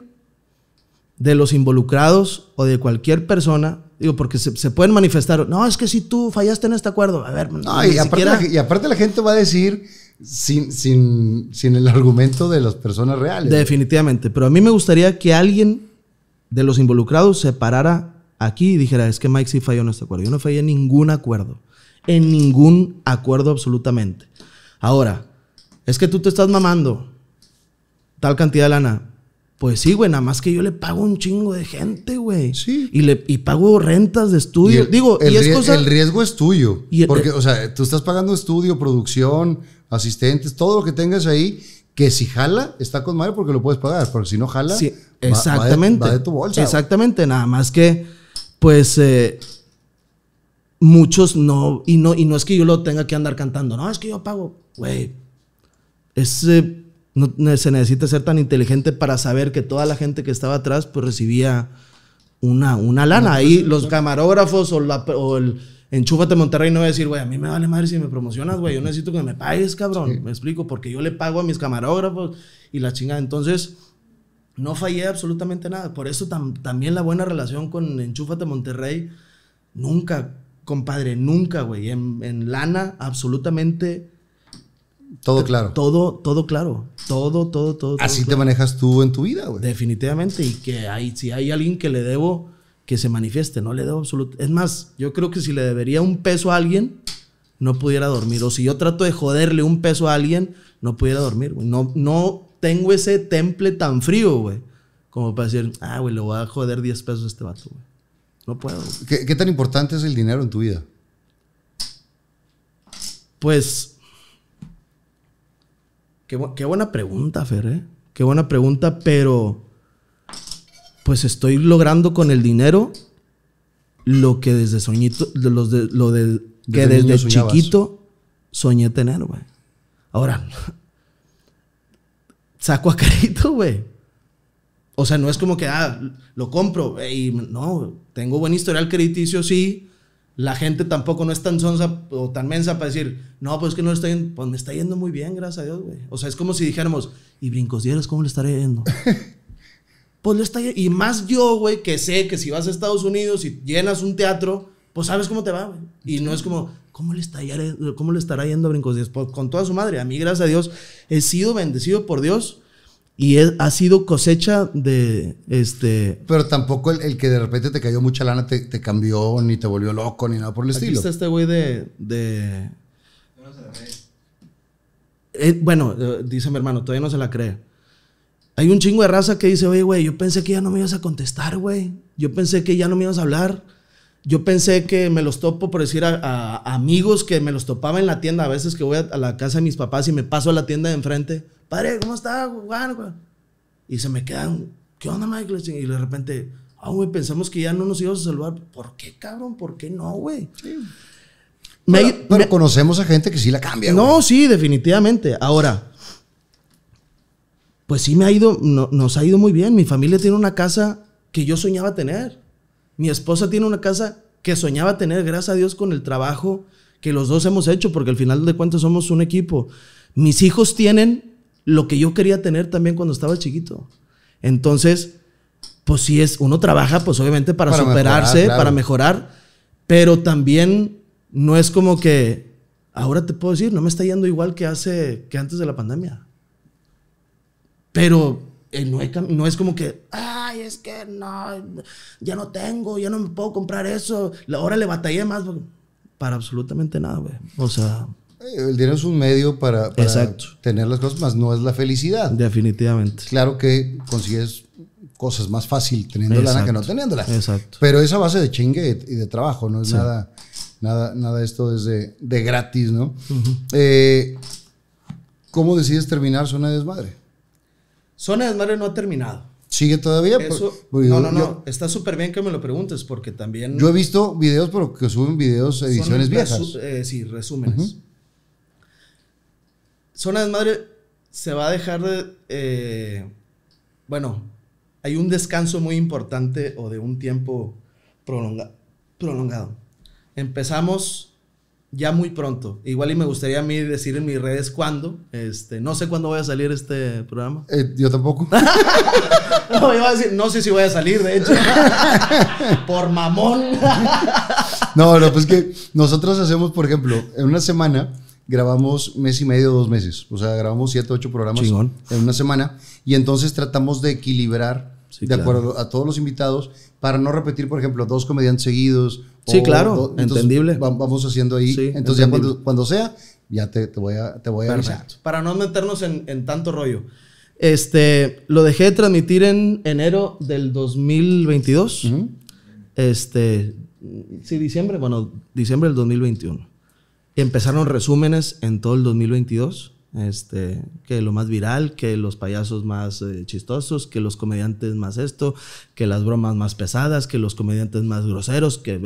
de los involucrados o de cualquier persona, digo, porque se, se pueden manifestar, no, es que si tú fallaste en este acuerdo, a ver, No, y, aparte siquiera- la, y aparte la gente va a decir sin, sin, sin el argumento de las personas reales. Definitivamente, pero a mí me gustaría que alguien de los involucrados se parara aquí y dijera, es que Mike sí falló en este acuerdo. Yo no fallé en ningún acuerdo, en ningún acuerdo absolutamente. Ahora, es que tú te estás mamando tal cantidad de lana. Pues sí, güey, nada más que yo le pago un chingo de gente, güey. Sí. Y, le, y pago rentas de Y estudio. el, Digo, el y es cosa... el riesgo es tuyo. Y el- porque, o sea, tú estás pagando estudio, producción, asistentes, todo lo que tengas ahí, que si jala, está con madre porque lo puedes pagar. Pero si no jala, Sí, va- va de- exactamente. Va de, tu bolsa. güey. Exactamente, nada más que, pues, eh, muchos no y, no, y no es que yo lo tenga que andar cantando, no, es que yo pago, güey. Es, eh, no se necesita ser tan inteligente para saber que toda la gente que estaba atrás, pues recibía una, una lana. Ahí los camarógrafos o, la, o el Enchúfate Monterrey no va a decir, güey, a mí me vale madre si me promocionas, güey. Yo necesito que me pagues, cabrón. Me explico, porque yo le pago a mis camarógrafos y la chingada. Entonces, no fallé absolutamente nada. Por eso tam- también la buena relación con Enchúfate Monterrey, nunca, compadre, nunca, güey. En, en lana, absolutamente Todo claro. todo, todo claro. Todo, todo, todo. todo Así te claro. manejas tú en tu vida, güey. Definitivamente. Y que hay, si hay alguien que le debo, que se manifieste. No le debo absolutamente. Es más, yo creo que si le debería un peso a alguien, no pudiera dormir. O si yo trato de joderle un peso a alguien, no pudiera dormir, güey. No, no tengo ese temple tan frío, güey. Como para decir, ah, güey, le voy a joder 10 pesos a este vato, güey. No puedo. güey. ¿Qué, qué tan importante es el dinero en tu vida? Pues. Qué, bu- qué buena pregunta, Fer, ¿eh? Qué buena pregunta, pero. Pues estoy logrando con el dinero lo que desde soñito. de los de- lo de, que Desde chiquito soñé tener, güey. Ahora. Saco a carito, güey. O sea, no es como que, ah, lo compro. Y no, tengo buen historial crediticio, sí. La gente tampoco no es tan sonsa o tan mensa para decir, no, pues es que no estoy, pues me está yendo muy bien, gracias a Dios, güey. O sea, es como si dijéramos, y brincos dieras, ¿cómo le estaría yendo? pues le está yendo. Y más yo, güey, que sé que si vas a Estados Unidos y llenas un teatro, pues sabes cómo te va, güey. Y no es como, ¿cómo le, está, ¿cómo le estará yendo a brincos días? Pues, con toda su madre. A mí, gracias a Dios, he sido bendecido por Dios y he- ha sido cosecha de, este, Pero tampoco el, el que de repente te cayó mucha lana te, te cambió, ni te volvió loco, ni nada por el Aquí estilo. está este güey de. de Yo no se la ve. eh, bueno, eh, dice mi hermano, todavía no se la cree. Hay un chingo de raza que dice, oye, güey, yo pensé que ya no me ibas a contestar, güey. Yo pensé que ya no me ibas a hablar. Yo pensé que me los topo, por decir, a, a amigos que me los topaba en la tienda. A veces que voy a, a la casa de mis papás y me paso a la tienda de enfrente. Padre, ¿cómo está? Juan, güey?" Y se me quedan, ¿qué onda, Michael? Y de repente, ah, güey, pensamos que ya no nos íbamos a saludar. ¿Por qué, cabrón? ¿Por qué no, güey? Me- Pero, pero me- conocemos a gente que sí la cambia. no, güey. sí, definitivamente. Ahora, pues sí me ha ido, no- nos ha ido muy bien. Mi familia tiene una casa que yo soñaba tener. Mi esposa tiene una casa que soñaba tener, gracias a Dios, con el trabajo que los dos hemos hecho, porque al final de cuentas somos un equipo. Mis hijos tienen lo que yo quería tener también cuando estaba chiquito. Entonces, pues sí es, uno trabaja pues obviamente para, Para superarse, mejorar, claro. para mejorar, pero también no es como que ahora te puedo decir, no me está yendo igual que hace, que antes de la pandemia. Pero eh, no, hay cam- no es como que, ay, es que no, ya no tengo, ya no me puedo comprar eso, ahora le batallé más. Para absolutamente nada, güey. O sea, Eh, El dinero es un medio para, para Exacto. tener las cosas, más no es la felicidad. definitivamente. Claro que consigues cosas más fácil teniendo lana que no Exacto. teniéndola. Exacto. Pero esa base de chingue y de trabajo, no es Sí. nada, nada, nada esto es de, de gratis, ¿no? Eh, ¿Cómo decides terminar Zona de Desmadre? Zona de Desmadre no ha terminado. ¿Sigue todavía? Eso, no, no, no. Yo, Está súper bien que me lo preguntes porque también... yo he visto videos, pero que suben videos, ediciones viejas. resu- eh, sí, resúmenes. Zona de Desmadre se va a dejar de... eh, bueno, hay un descanso muy importante o de un tiempo prolonga- prolongado. Empezamos ya muy pronto. Igual y me gustaría a mí decir en mis redes cuándo. Este, no sé cuándo voy a salir este programa. Eh, yo tampoco. No, iba a decir, no sé si voy a salir, de hecho. Por mamón. No, no, pues que nosotros hacemos, por ejemplo, en una semana grabamos mes y medio, dos meses. O sea, grabamos siete, ocho programas Chingón. en una semana. Y entonces tratamos de equilibrar, Sí, de claro. acuerdo a todos los invitados, para no repetir, por ejemplo, dos comediantes seguidos. Sí, claro, entendible. va- vamos haciendo ahí. Sí, entonces, ya cuando, cuando sea, ya te, te voy a, te voy a avisar. Para no meternos en, en tanto rollo. Este, lo dejé de transmitir en enero del 2022. Ujú. Este, sí, diciembre, bueno, diciembre del 2021. Empezaron resúmenes en todo el 2022. Este, que lo más viral, que los payasos más eh, chistosos, que los comediantes más esto, que las bromas más pesadas, que los comediantes más groseros, que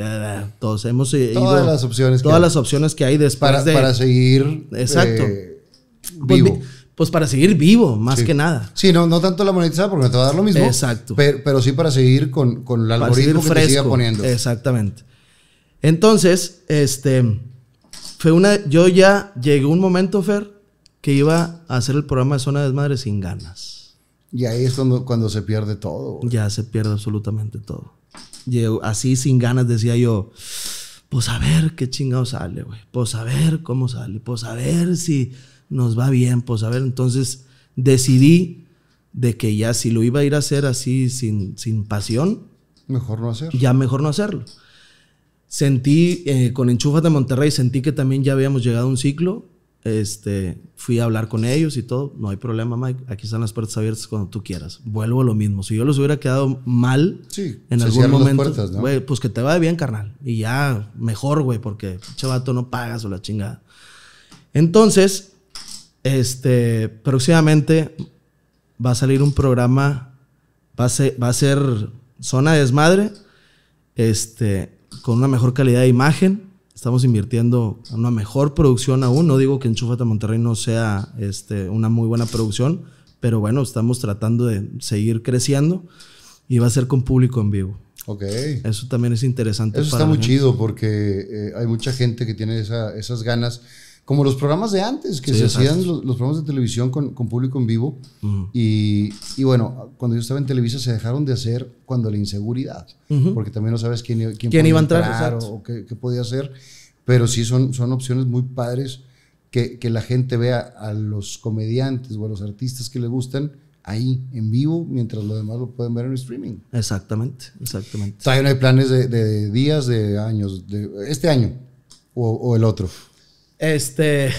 todos hemos eh, Todas ido- las opciones que todas hay. las opciones que hay después Para, de para seguir Exacto. eh, pues, vivo. vi- pues para seguir vivo, más Sí. que nada. Sí, no, no tanto la monetizada porque no te va a dar lo mismo. Exacto. Pero, pero sí para seguir con, con el algoritmo que te siga poniendo. Exactamente. Entonces, este, fue una, yo ya llegué un momento, Fer, que iba a hacer el programa de Zona de Desmadre sin ganas. Y ahí es cuando, cuando se pierde todo. Ya se pierde absolutamente todo. Llego- así sin ganas decía yo, pues a ver qué chingado sale, güey. Pues a ver cómo sale. Pues a ver si nos va bien. Pues a ver. Entonces decidí de que ya si lo iba a ir a hacer así sin, sin pasión, Mejor no hacer. ya mejor no hacerlo. Sentí, eh, con Enchufas de Monterrey, sentí que también ya habíamos llegado a un ciclo. Este, fui a hablar con ellos y todo. No hay problema, Mike. Aquí están las puertas abiertas cuando tú quieras. Vuelvo a lo mismo. Si yo los hubiera quedado mal Sí, en se algún las momento, puertas, ¿no? pues que te vaya bien, carnal. Y ya mejor, güey, porque chavato no pagas o la chingada. Entonces, este, próximamente va a salir un programa, va a ser, va a ser Zona de Desmadre, este, con una mejor calidad de imagen. Estamos invirtiendo en una mejor producción aún. No digo que Enchúfate a Monterrey no sea este, una muy buena producción, pero bueno, estamos tratando de seguir creciendo y va a ser con público en vivo. Ok. Eso también es interesante. Eso para está muy gente. chido porque eh, hay mucha gente que tiene esa- esas ganas. Como los programas de antes, que Sí, se exacto. hacían los, los programas de televisión con, con público en vivo. y, y bueno, cuando yo estaba en Televisa se dejaron de hacer cuando la inseguridad. Porque también no sabes quién, quién, ¿Quién iba a entrar? O, o qué, qué podía hacer. Pero sí son, son opciones muy padres que, que la gente vea a los comediantes o a los artistas que le gustan ahí en vivo, mientras lo demás lo pueden ver en streaming. Exactamente, exactamente. Todavía no hay planes de, de días, de años, de este año o, o el otro. Este.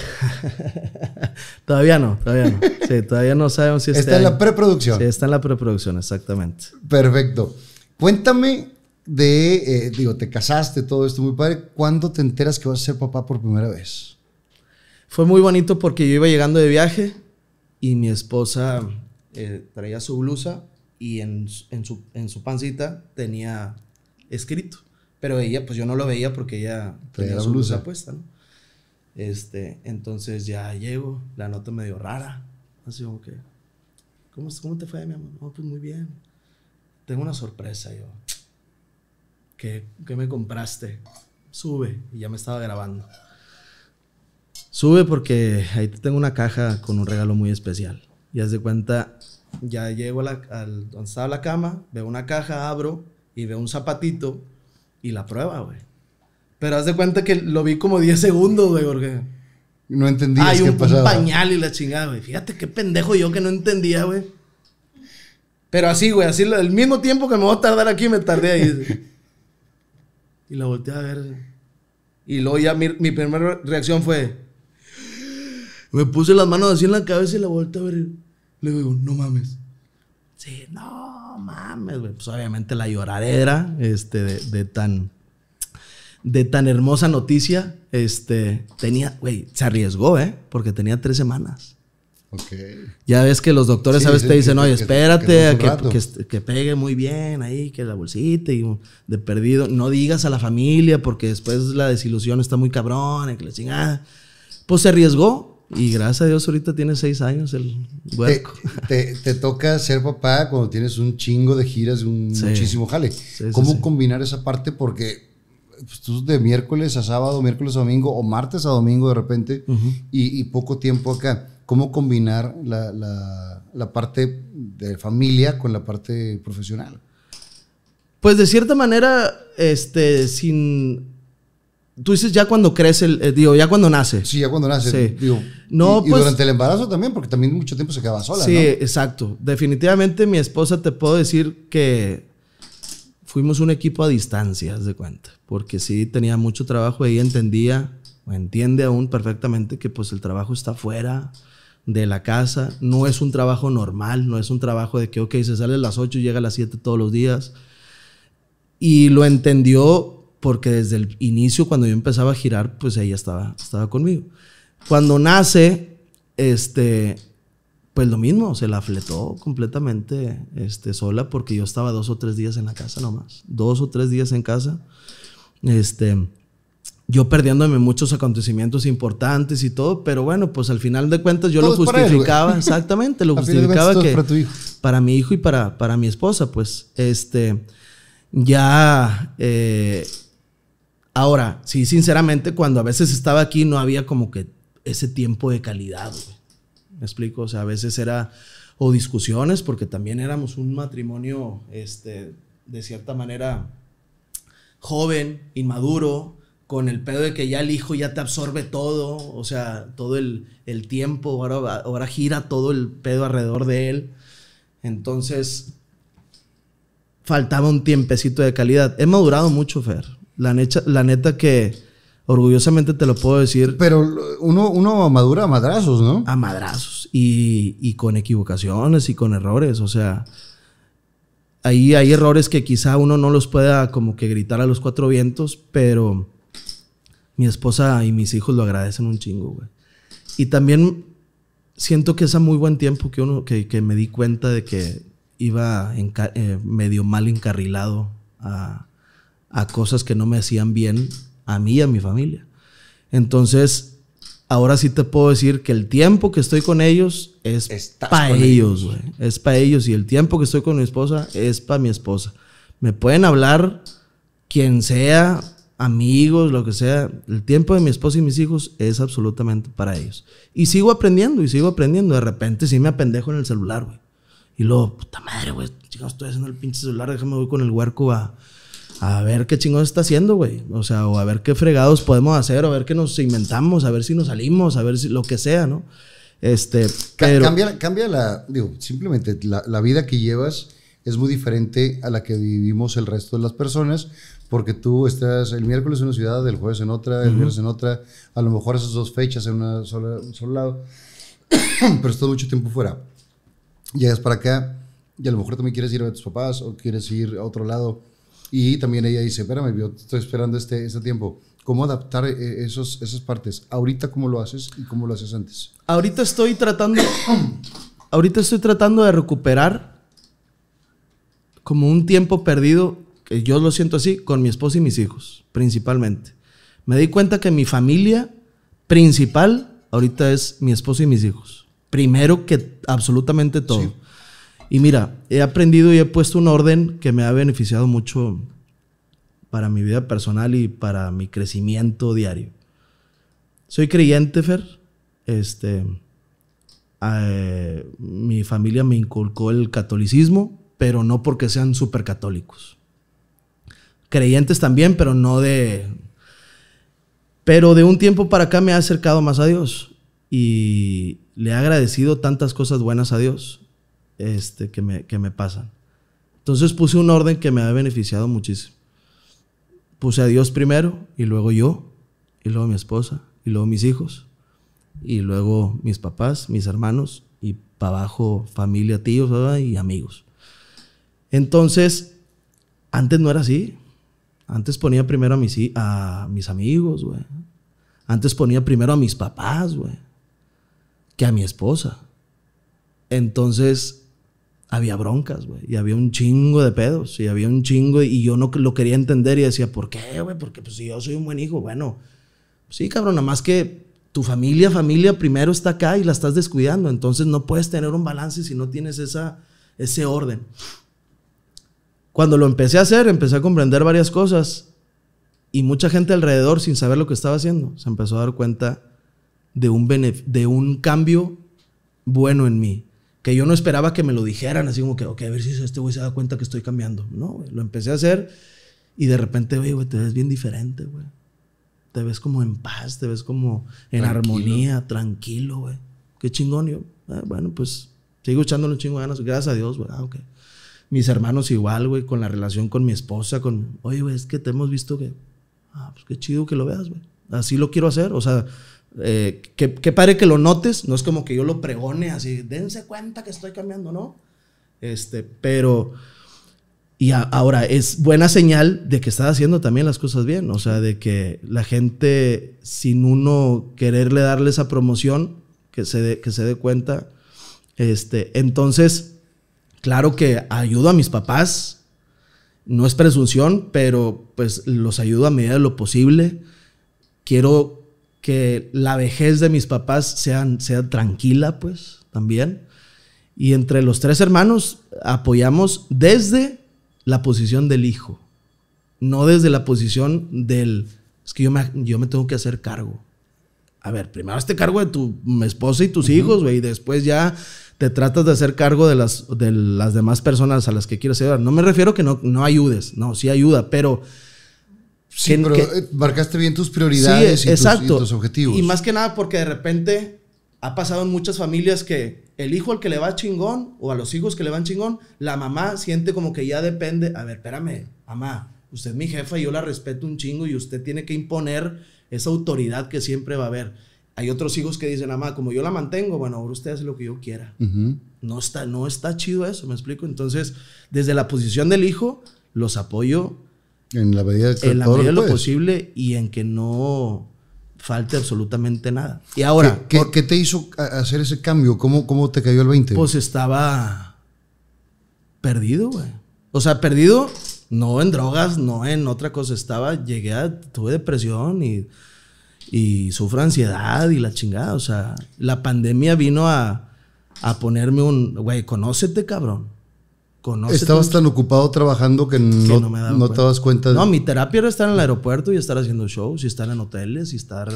todavía no, todavía no. Sí, todavía no sabemos si este Está en la preproducción. Sí, está en la preproducción, exactamente. Perfecto. Cuéntame de, eh, digo, te casaste, todo esto muy padre. ¿Cuándo te enteras que vas a ser papá por primera vez? Fue muy bonito porque yo iba llegando de viaje y mi esposa eh, traía su blusa y en, su- en, su, en su pancita tenía escrito. Pero ella, pues yo no lo veía porque ella Traía tenía la su blusa. blusa. puesta, ¿no? Este, entonces ya llego, la nota medio rara. Así como que, ¿cómo, cómo te fue, mi amor? No, pues muy bien. Tengo una sorpresa yo. ¿Qué, qué me compraste? Sube. Y ya me estaba grabando. Sube porque ahí te tengo una caja con un regalo muy especial. Y haz de cuenta, ya llego a la, al, donde estaba la cama, veo una caja, abro y veo un zapatito y la prueba, güey. Pero haz de cuenta que lo vi como 10 segundos, güey, porque No entendías Hay qué un, un pasaba. pañal y la chingada, güey. Fíjate qué pendejo yo que no entendía, güey. Pero así, güey, así, el mismo tiempo que me voy a tardar aquí, me tardé ahí. y la volteé a ver. Y luego ya mi, mi primera reacción fue. Me puse las manos así en la cabeza y la volteé a ver. Le digo, no mames. Sí, no mames, güey. Pues obviamente la lloradera, este, de, de tan. De tan hermosa noticia, este, tenía, güey, se arriesgó, ¿eh? Porque tenía tres semanas. Ok. Ya ves que los doctores Sí, a veces sí, te dicen, oye, espérate que que, un rato". que, que pegue muy bien ahí, que la bolsita y de perdido. No digas a la familia porque después la desilusión está muy cabrón y que la chingada. Pues se arriesgó y gracias a Dios ahorita tiene seis años el Te, huerco. te- te toca ser papá cuando tienes un chingo de giras, un Sí. muchísimo jale. ¿Cómo combinar esa parte? Porque pues, tú de miércoles a sábado, miércoles a domingo o martes a domingo de repente y, y poco tiempo acá. ¿Cómo combinar la, la- la parte de familia con la parte profesional? Pues de cierta manera, este, sin... Tú dices ya cuando crece, el, eh, digo, ya cuando nace. Sí, ya cuando nace. Sí. Digo, No, y, y pues- durante el embarazo también, porque también mucho tiempo se quedaba sola, Sí, ¿no? exacto. Definitivamente mi esposa te puedo decir que fuimos un equipo a distancia, haz de cuenta. Porque sí tenía mucho trabajo, ella entendía, o entiende aún perfectamente que pues el trabajo está fuera de la casa. No es un trabajo normal, no es un trabajo de que, ok, se sale a las 8 y llega a las 7 todos los días. Y lo entendió porque desde el inicio, cuando yo empezaba a girar, pues ella estaba, estaba conmigo. Cuando nace, este, pues lo mismo, se la fletó completamente este, sola porque yo estaba dos o tres días en la casa nomás. Dos o tres días en casa. Este, yo perdiéndome muchos acontecimientos importantes y todo, pero bueno, pues al final de cuentas yo Todo lo él, justificaba, exactamente, lo justificaba que para tu hijo. para mi hijo y para, para mi esposa, pues, este, ya, eh, ahora, sí, sinceramente, cuando a veces estaba aquí no había como que ese tiempo de calidad, güey. ¿Me explico? O sea, a veces era, o discusiones, porque también éramos un matrimonio, este, de cierta manera, joven, inmaduro, con el pedo de que ya el hijo ya te absorbe todo, o sea, todo el, el tiempo, ahora, ahora gira todo el pedo alrededor de él. Entonces, faltaba un tiempecito de calidad. He madurado mucho, Fer. La, la neta que orgullosamente te lo puedo decir Pero uno, uno madura a madrazos, ¿no? a madrazos y, y con equivocaciones y con errores. O sea, ahí hay errores que quizá uno no los pueda como que gritar a los cuatro vientos, pero mi esposa y mis hijos lo agradecen un chingo, güey. Y también siento que es a muy buen tiempo que uno, que, que me di cuenta de que iba eh, medio mal encarrilado a, a cosas que no me hacían bien a mí y a mi familia. Entonces, ahora sí te puedo decir que el tiempo que estoy con ellos es para ellos, güey. Es para ellos. Y el tiempo que estoy con mi esposa es para mi esposa. Me pueden hablar quien sea, amigos, lo que sea. El tiempo de mi esposa y mis hijos es absolutamente para ellos. Y sigo aprendiendo y sigo aprendiendo. De repente sí me apendejo en el celular, güey. Y luego, puta madre, güey, chingados, estoy haciendo el pinche celular, déjame voy con el huerco a, a ver qué chingón está haciendo, güey. O sea, o a ver qué fregados podemos hacer, o a ver qué nos inventamos, a ver si nos salimos, a ver si lo que sea, ¿no? Este, pero... Cambia, cambia la, digo, simplemente la, la vida que llevas es muy diferente a la que vivimos el resto de las personas, porque tú estás el miércoles en una ciudad, el jueves en otra, el viernes en otra, a lo mejor esas dos fechas en una sola, un solo lado, pero estás mucho tiempo fuera. Llegas para acá y a lo mejor también quieres ir a tus papás o quieres ir a otro lado. Y también ella dice, espérame, yo estoy esperando este, este tiempo. ¿Cómo adaptar eh, esos, esas partes? Ahorita, ¿cómo lo haces y cómo lo haces antes? Ahorita estoy tratando. ahorita estoy tratando de recuperar como un tiempo perdido, que yo lo siento así, con mi esposa y mis hijos, principalmente. Me di cuenta que mi familia principal ahorita es mi esposa y mis hijos. Primero que absolutamente todo. Sí. Y mira, he aprendido y he puesto un orden que me ha beneficiado mucho para mi vida personal y para mi crecimiento diario. Soy creyente, Fer. Este, eh, mi familia me inculcó el catolicismo, pero no porque sean súper católicos. Creyentes también, pero no de... Pero de un tiempo para acá me ha acercado más a Dios y le he agradecido tantas cosas buenas a Dios este, que, me, que me pasan. Entonces puse un orden que me ha beneficiado muchísimo. Puse a Dios primero y luego yo, y luego mi esposa, y luego mis hijos, y luego mis papás, mis hermanos, y para abajo familia, tíos ¿verdad? y amigos. Entonces, antes no era así. Antes ponía primero a mis, a mis amigos, güey. Antes ponía primero a mis papás, güey. Que a mi esposa. Entonces, había broncas, güey. Y había un chingo de pedos. Y había un chingo. Y yo no lo quería entender. Y decía, ¿por qué, güey? Porque pues si yo soy un buen hijo, bueno. Sí, cabrón, nada más que tu familia, familia primero está acá y la estás descuidando. Entonces no puedes tener un balance si no tienes esa, ese orden. Cuando lo empecé a hacer, empecé a comprender varias cosas. Y mucha gente alrededor, sin saber lo que estaba haciendo, se empezó a dar cuenta de un, de un cambio bueno en mí. Que yo no esperaba que me lo dijeran, así como que, ok, a ver si este güey se da cuenta que estoy cambiando. No, güey, lo empecé a hacer y de repente, güey, te ves bien diferente, güey. Te ves como en paz, te ves como en Tranquilo. armonía, tranquilo, güey. Qué chingón. Yo, ah, bueno, pues sigo echándole un chingo de ganas. Gracias a Dios, güey. Ah, ok. Mis hermanos igual, güey, con la relación con mi esposa, con, oye, güey, es que te hemos visto que, ah, pues qué chido que lo veas, güey. Así lo quiero hacer. O sea, eh, qué, qué padre que lo notes. No es como que yo lo pregone así, dense cuenta que estoy cambiando, ¿no? Este, pero... Y ahora es buena señal de que estás haciendo también las cosas bien, o sea, de que la gente sin uno quererle darle esa promoción, que se dé, que se dé cuenta. Este, entonces, claro que ayudo a mis papás, no es presunción, pero pues los ayudo a medida de lo posible. Quiero que la vejez de mis papás sean, sea tranquila, pues, también. Y entre los tres hermanos apoyamos desde la posición del hijo, no desde la posición del, es que yo me, yo me tengo que hacer cargo. A ver, primero hazte cargo de tu esposa y tus hijos, güey, y después ya te tratas de hacer cargo de las, de las demás personas a las que quieres ayudar. No me refiero que no, no ayudes, no, sí ayuda, pero... Sí, que- pero que- marcaste bien tus prioridades Sí, y, tus, exacto. y tus objetivos. Y más que nada porque de repente ha pasado en muchas familias que el hijo al que le va chingón o a los hijos que le van chingón, la mamá siente como que ya depende. A ver, espérame, mamá, usted es mi jefa y yo la respeto un chingo y usted tiene que imponer esa autoridad que siempre va a haber. Hay otros hijos que dicen, mamá, como yo la mantengo, bueno, ahora usted hace lo que yo quiera. No está, no está chido eso, ¿me explico? Entonces, desde la posición del hijo, los apoyo En la medida de en la medida de lo posible y en que no falte absolutamente nada. Y ahora, ¿Qué, qué- por- qué te hizo hacer ese cambio? ¿Cómo, cómo te cayó el 20? pues estaba perdido, güey. O sea, perdido, no en drogas, no en otra cosa. Estaba, llegué a, tuve depresión y, y sufro ansiedad y la chingada. O sea, la pandemia vino a, a ponerme un, güey, conócete, cabrón. Conócete. Estabas tan ocupado trabajando que no, que no me no te cuenta. dabas cuenta. de- No, mi terapia era estar en el aeropuerto y estar haciendo shows y estar en hoteles y estar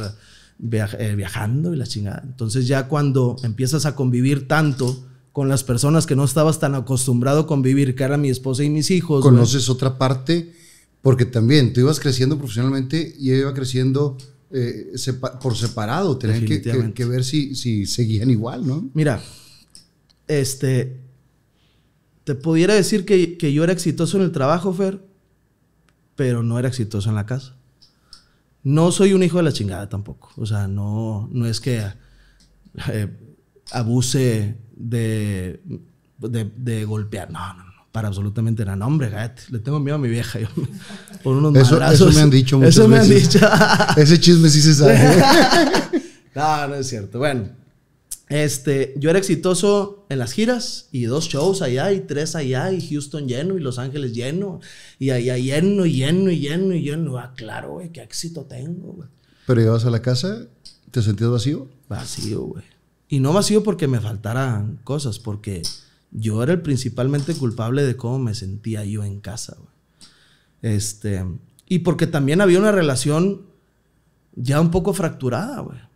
viaj- eh, viajando y la chingada. Entonces ya cuando empiezas a convivir tanto con las personas que no estabas tan acostumbrado a convivir, que eran mi esposa y mis hijos. conoces otra parte, porque también tú ibas creciendo profesionalmente y ella iba creciendo eh, sepa- por separado. Tenían que, que- que ver si, si seguían igual, ¿no? Mira, este, te pudiera decir que, que yo era exitoso en el trabajo, Fer, pero no era exitoso en la casa. No soy un hijo de la chingada tampoco. O sea, no, no es que eh, abuse de, de, de golpear. No, no, no. Para absolutamente nada. No, hombre. Le tengo miedo a mi vieja. Yo, por unos Eso, madrazos. eso me han dicho muchas Eso me veces. han dicho. Ese chisme sí se sabe. No, no es cierto. Bueno, este, yo era exitoso en las giras y dos shows allá y tres allá y Houston lleno y Los Ángeles lleno y allá lleno y lleno y lleno y lleno. Ah, claro, güey, qué éxito tengo, güey. Pero llegabas a la casa, ¿te sentías vacío? Vacío, güey. Y no vacío porque me faltaran cosas, porque yo era el principalmente culpable de cómo me sentía yo en casa, güey. Este, y porque también había una relación ya un poco fracturada, güey.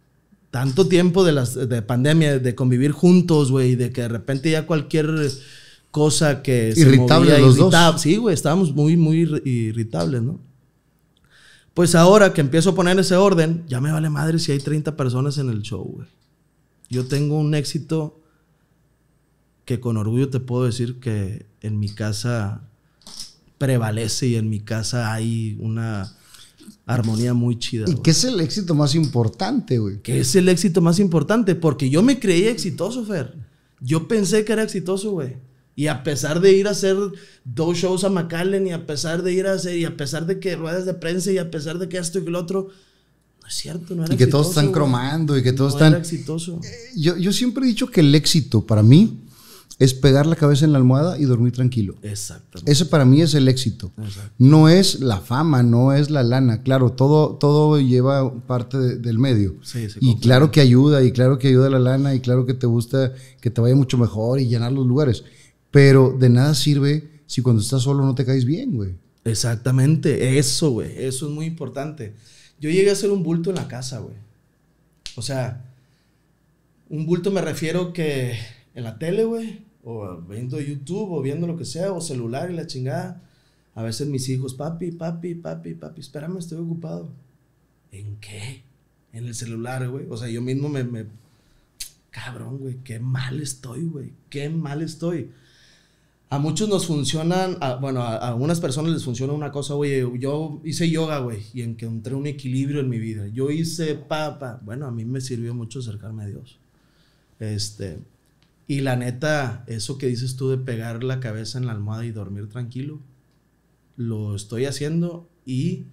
Tanto tiempo de, las, de pandemia, de convivir juntos, güey, de que de repente ya cualquier cosa que Irritables se movía, los dos. Sí, güey, estábamos muy, muy irri- irritables, ¿no? Pues ahora que empiezo a poner ese orden, ya me vale madre si hay 30 personas en el show, güey. Yo tengo un éxito que con orgullo te puedo decir que en mi casa prevalece y en mi casa hay una armonía muy chida. ¿Y güey. qué es el éxito más importante, güey? Que es el éxito más importante, porque yo me creía exitoso, Fer. Yo pensé que era exitoso, güey. Y a pesar de ir a hacer dos shows a McAllen, y a pesar de ir a hacer, y a pesar de que ruedas de prensa, y a pesar de que esto y que lo otro, no es cierto, no era Y que todos exitoso, están güey. cromando y que todos No están... era exitoso. Yo, yo siempre he dicho que el éxito para mí es pegar la cabeza en la almohada y dormir tranquilo. Exactamente. Ese para mí es el éxito. Exacto. No es la fama, no es la lana. Claro, todo, todo lleva parte de- del medio. Sí, se y claro que ayuda, y claro que ayuda la lana, y claro que te gusta que te vaya mucho mejor y llenar los lugares. Pero de nada sirve si cuando estás solo no te caes bien, güey. Exactamente, eso, güey, eso es muy importante. Yo llegué a hacer un bulto en la casa, güey. O sea, un bulto me refiero que en la tele, güey, o viendo YouTube, o viendo lo que sea, o celular y la chingada. A veces mis hijos, papi, papi, papi, papi, espérame, estoy ocupado. ¿En qué? En el celular, güey. O sea, yo mismo me, me... Cabrón, güey, qué mal estoy, güey. Qué mal estoy. A muchos nos funcionan, a- bueno, a, a algunas personas les funciona una cosa, oye, yo hice yoga, güey, y encontré un equilibrio en mi vida. Yo hice papa, bueno, a mí me sirvió mucho acercarme a Dios. Este, y la neta, eso que dices tú de pegar la cabeza en la almohada y dormir tranquilo, lo estoy haciendo y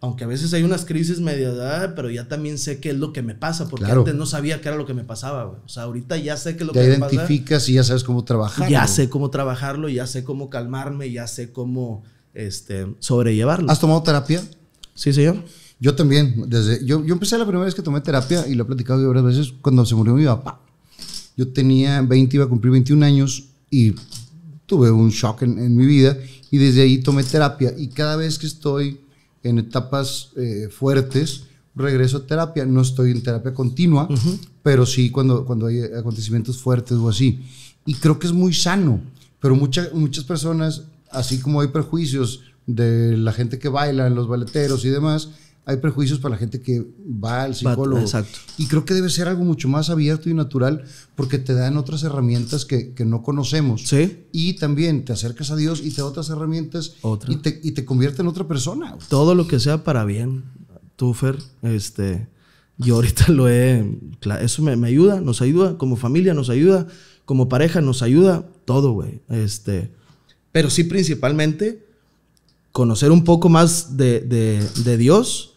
aunque a veces hay unas crisis medias, ah, pero ya también sé qué es lo que me pasa, porque Claro. antes no sabía qué era lo que me pasaba, güey. O sea, ahorita ya sé qué es lo Ya que me pasa. identificas y ya sabes cómo trabajar. Ya sé cómo trabajarlo, ya sé cómo calmarme, ya sé cómo este, sobrellevarlo. ¿Has tomado terapia? Sí, señor. Yo también, desde, yo, yo empecé la primera vez que tomé terapia y lo he platicado varias veces cuando se murió mi papá. Yo tenía 20, iba a cumplir 21 años y tuve un shock en, en mi vida y desde ahí tomé terapia y cada vez que estoy en etapas eh, fuertes, regreso a terapia. No estoy en terapia continua, pero sí cuando, cuando hay acontecimientos fuertes o así. Y creo que es muy sano, pero mucha- muchas personas, así como hay prejuicios de la gente que baila, los baleteros y demás, hay prejuicios para la gente que va al psicólogo. exacto. Y creo que debe ser algo mucho más abierto y natural porque te dan otras herramientas que, que no conocemos. Sí. Y también te acercas a Dios y te da otras herramientas Otra. Y, te, y te convierte en otra persona. Todo lo que sea para bien, tú, Fer, este, yo ahorita lo he, eso me, me ayuda, nos ayuda, como familia nos ayuda, como pareja nos ayuda, todo, güey. Este, pero sí principalmente conocer un poco más de, de- de Dios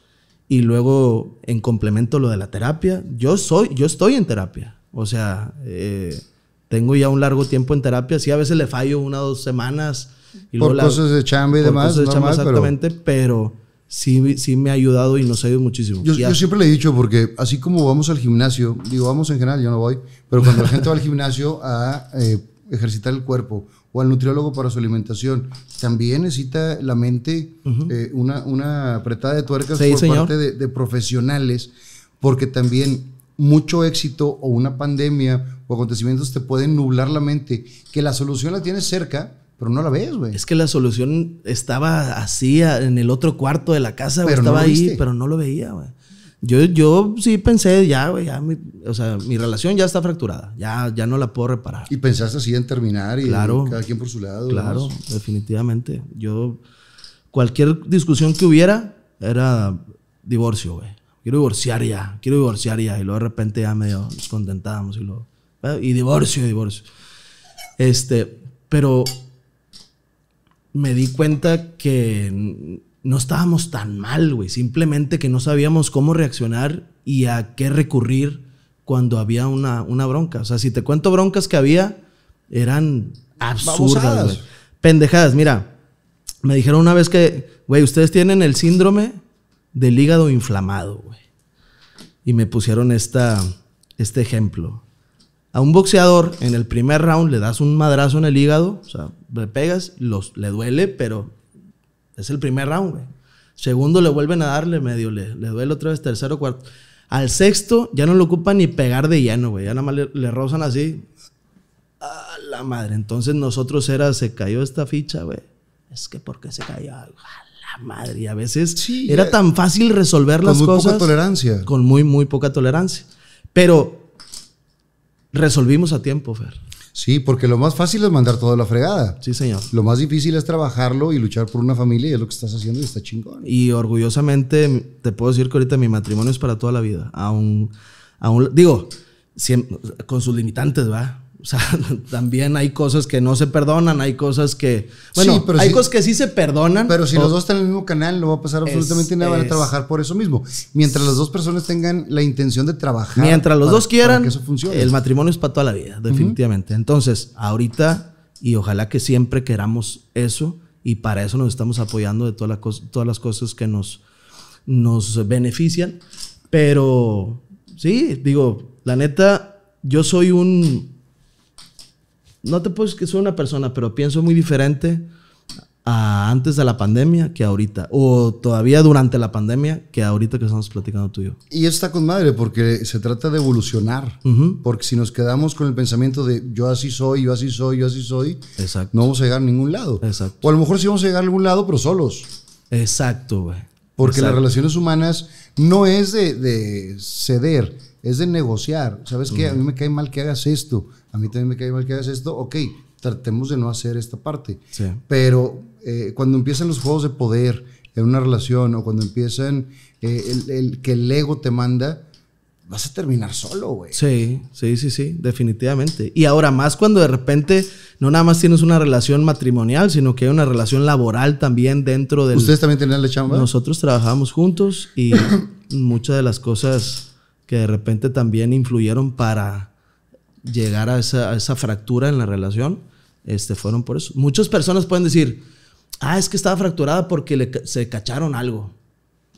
y luego en complemento lo de la terapia. Yo soy, yo estoy en terapia, o sea, eh, tengo ya un largo tiempo en terapia, sí a veces le fallo una o dos semanas. Y Por luego la- cosas de chamba y por demás, cosas de chamba, exactamente, pero, sí, sí me ha ayudado y nos ha ayudado muchísimo. Yo siempre le he dicho, porque así como vamos al gimnasio, digo, vamos en general, yo no voy, pero cuando la gente va al gimnasio a eh, ejercitar el cuerpo o al nutriólogo para su alimentación, también necesita la mente eh, una, una apretada de tuercas Sí, por señor. parte de, de profesionales, porque también mucho éxito o una pandemia o acontecimientos te pueden nublar la mente, que la solución la tienes cerca, pero no la ves, güey. Es que la solución estaba así en el otro cuarto de la casa. Pero no Estaba lo ahí, pero no lo veía, güey. Yo, yo sí pensé, ya, güey, ya mi, o sea, mi relación ya está fracturada. Ya, ya no la puedo reparar. Y pensaste así en terminar y Claro. cada quien por su lado. Claro, definitivamente. Yo, cualquier discusión que hubiera era divorcio, güey. Quiero divorciar ya, quiero divorciar ya. Y luego de repente ya medio nos contentábamos y luego, "Ah, y divorcio, divorcio. Este, pero me di cuenta que no estábamos tan mal, güey. Simplemente que no sabíamos cómo reaccionar y a qué recurrir cuando había una, una bronca. O sea, si te cuento broncas que había, eran absurdas, güey. Pendejadas. Mira, me dijeron una vez que, güey, ustedes tienen el síndrome del hígado inflamado, güey. Y me pusieron esta, este ejemplo. A un boxeador en el primer round le das un madrazo en el hígado, o sea, le pegas, los, le duele, pero es el primer round, güey. Segundo le vuelven a darle medio, le, le duele otra vez, tercero, cuarto. Al sexto ya no lo ocupan ni pegar de lleno, güey. Ya nada más le, le rozan así. A la madre. Entonces nosotros era, se cayó esta ficha, güey. Es que ¿por qué se cayó? A la madre, y a veces Sí, era ya- tan fácil resolver Con las muy cosas. poca tolerancia. Con muy, muy poca tolerancia. Pero resolvimos a tiempo, Fer. Sí, porque lo más fácil es mandar todo a la fregada. Sí, señor. Lo más difícil es trabajarlo y luchar por una familia y es lo que estás haciendo y está chingón. Y orgullosamente te puedo decir que ahorita mi matrimonio es para toda la vida. Aún, aún digo, con sus limitantes, ¿va? O sea, también hay cosas que no se perdonan, hay cosas que... Bueno, Sí, pero hay sí- cosas que sí se perdonan. Pero si o- los dos están en el mismo canal, no va a pasar absolutamente Es- nada, van a trabajar por eso mismo. Mientras las dos personas tengan la intención de trabajar. Mientras los para- dos quieran, que eso funcione. el matrimonio es para toda la vida, definitivamente. Entonces, ahorita, y ojalá que siempre queramos eso, y para eso nos estamos apoyando de todas las, cos- todas las cosas que nos, nos benefician. Pero, sí, digo, la neta, yo soy un... No te puedo decir que soy una persona, pero pienso muy diferente a antes de la pandemia que ahorita. O todavía durante la pandemia que ahorita que estamos platicando tú y yo. Y eso está con madre porque se trata de evolucionar. Ujú. Porque si nos quedamos con el pensamiento de yo así soy, yo así soy, yo así soy, Exacto. no vamos a llegar a ningún lado. Exacto. O a lo mejor sí vamos a llegar a algún lado, pero solos. Exacto, güey. Porque las relaciones humanas no es de, de ceder, es de negociar. ¿Sabes qué? A mí me cae mal que hagas esto, a mí también me cae mal que hagas esto. Ok, tratemos de no hacer esta parte. Sí. Pero eh, cuando empiezan los juegos de poder en una relación o cuando empiezan eh, el, el que el ego te manda, vas a terminar solo, güey. Sí, sí, sí, sí, definitivamente. Y ahora más cuando de repente no nada más tienes una relación matrimonial, sino que hay una relación laboral también dentro del... ¿Ustedes también tenían la chamba? Nosotros trabajamos juntos y muchas de las cosas que de repente también influyeron para llegar a esa, a esa fractura en la relación, este, fueron por eso. Muchas personas pueden decir, ah, es que estaba fracturada porque le, se cacharon algo.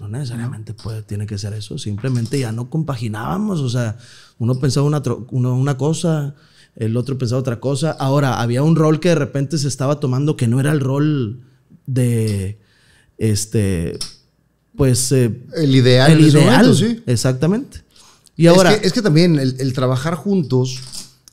No necesariamente puede, tiene que ser eso, simplemente ya no compaginábamos, o sea, uno pensaba una, uno una cosa, el otro pensaba otra cosa. Ahora, había un rol que de repente se estaba tomando que no era el rol de, este, pues, eh, el ideal. el en ese ideal. momento, sí. Exactamente. Y ahora, Es que, es que también el, el trabajar juntos,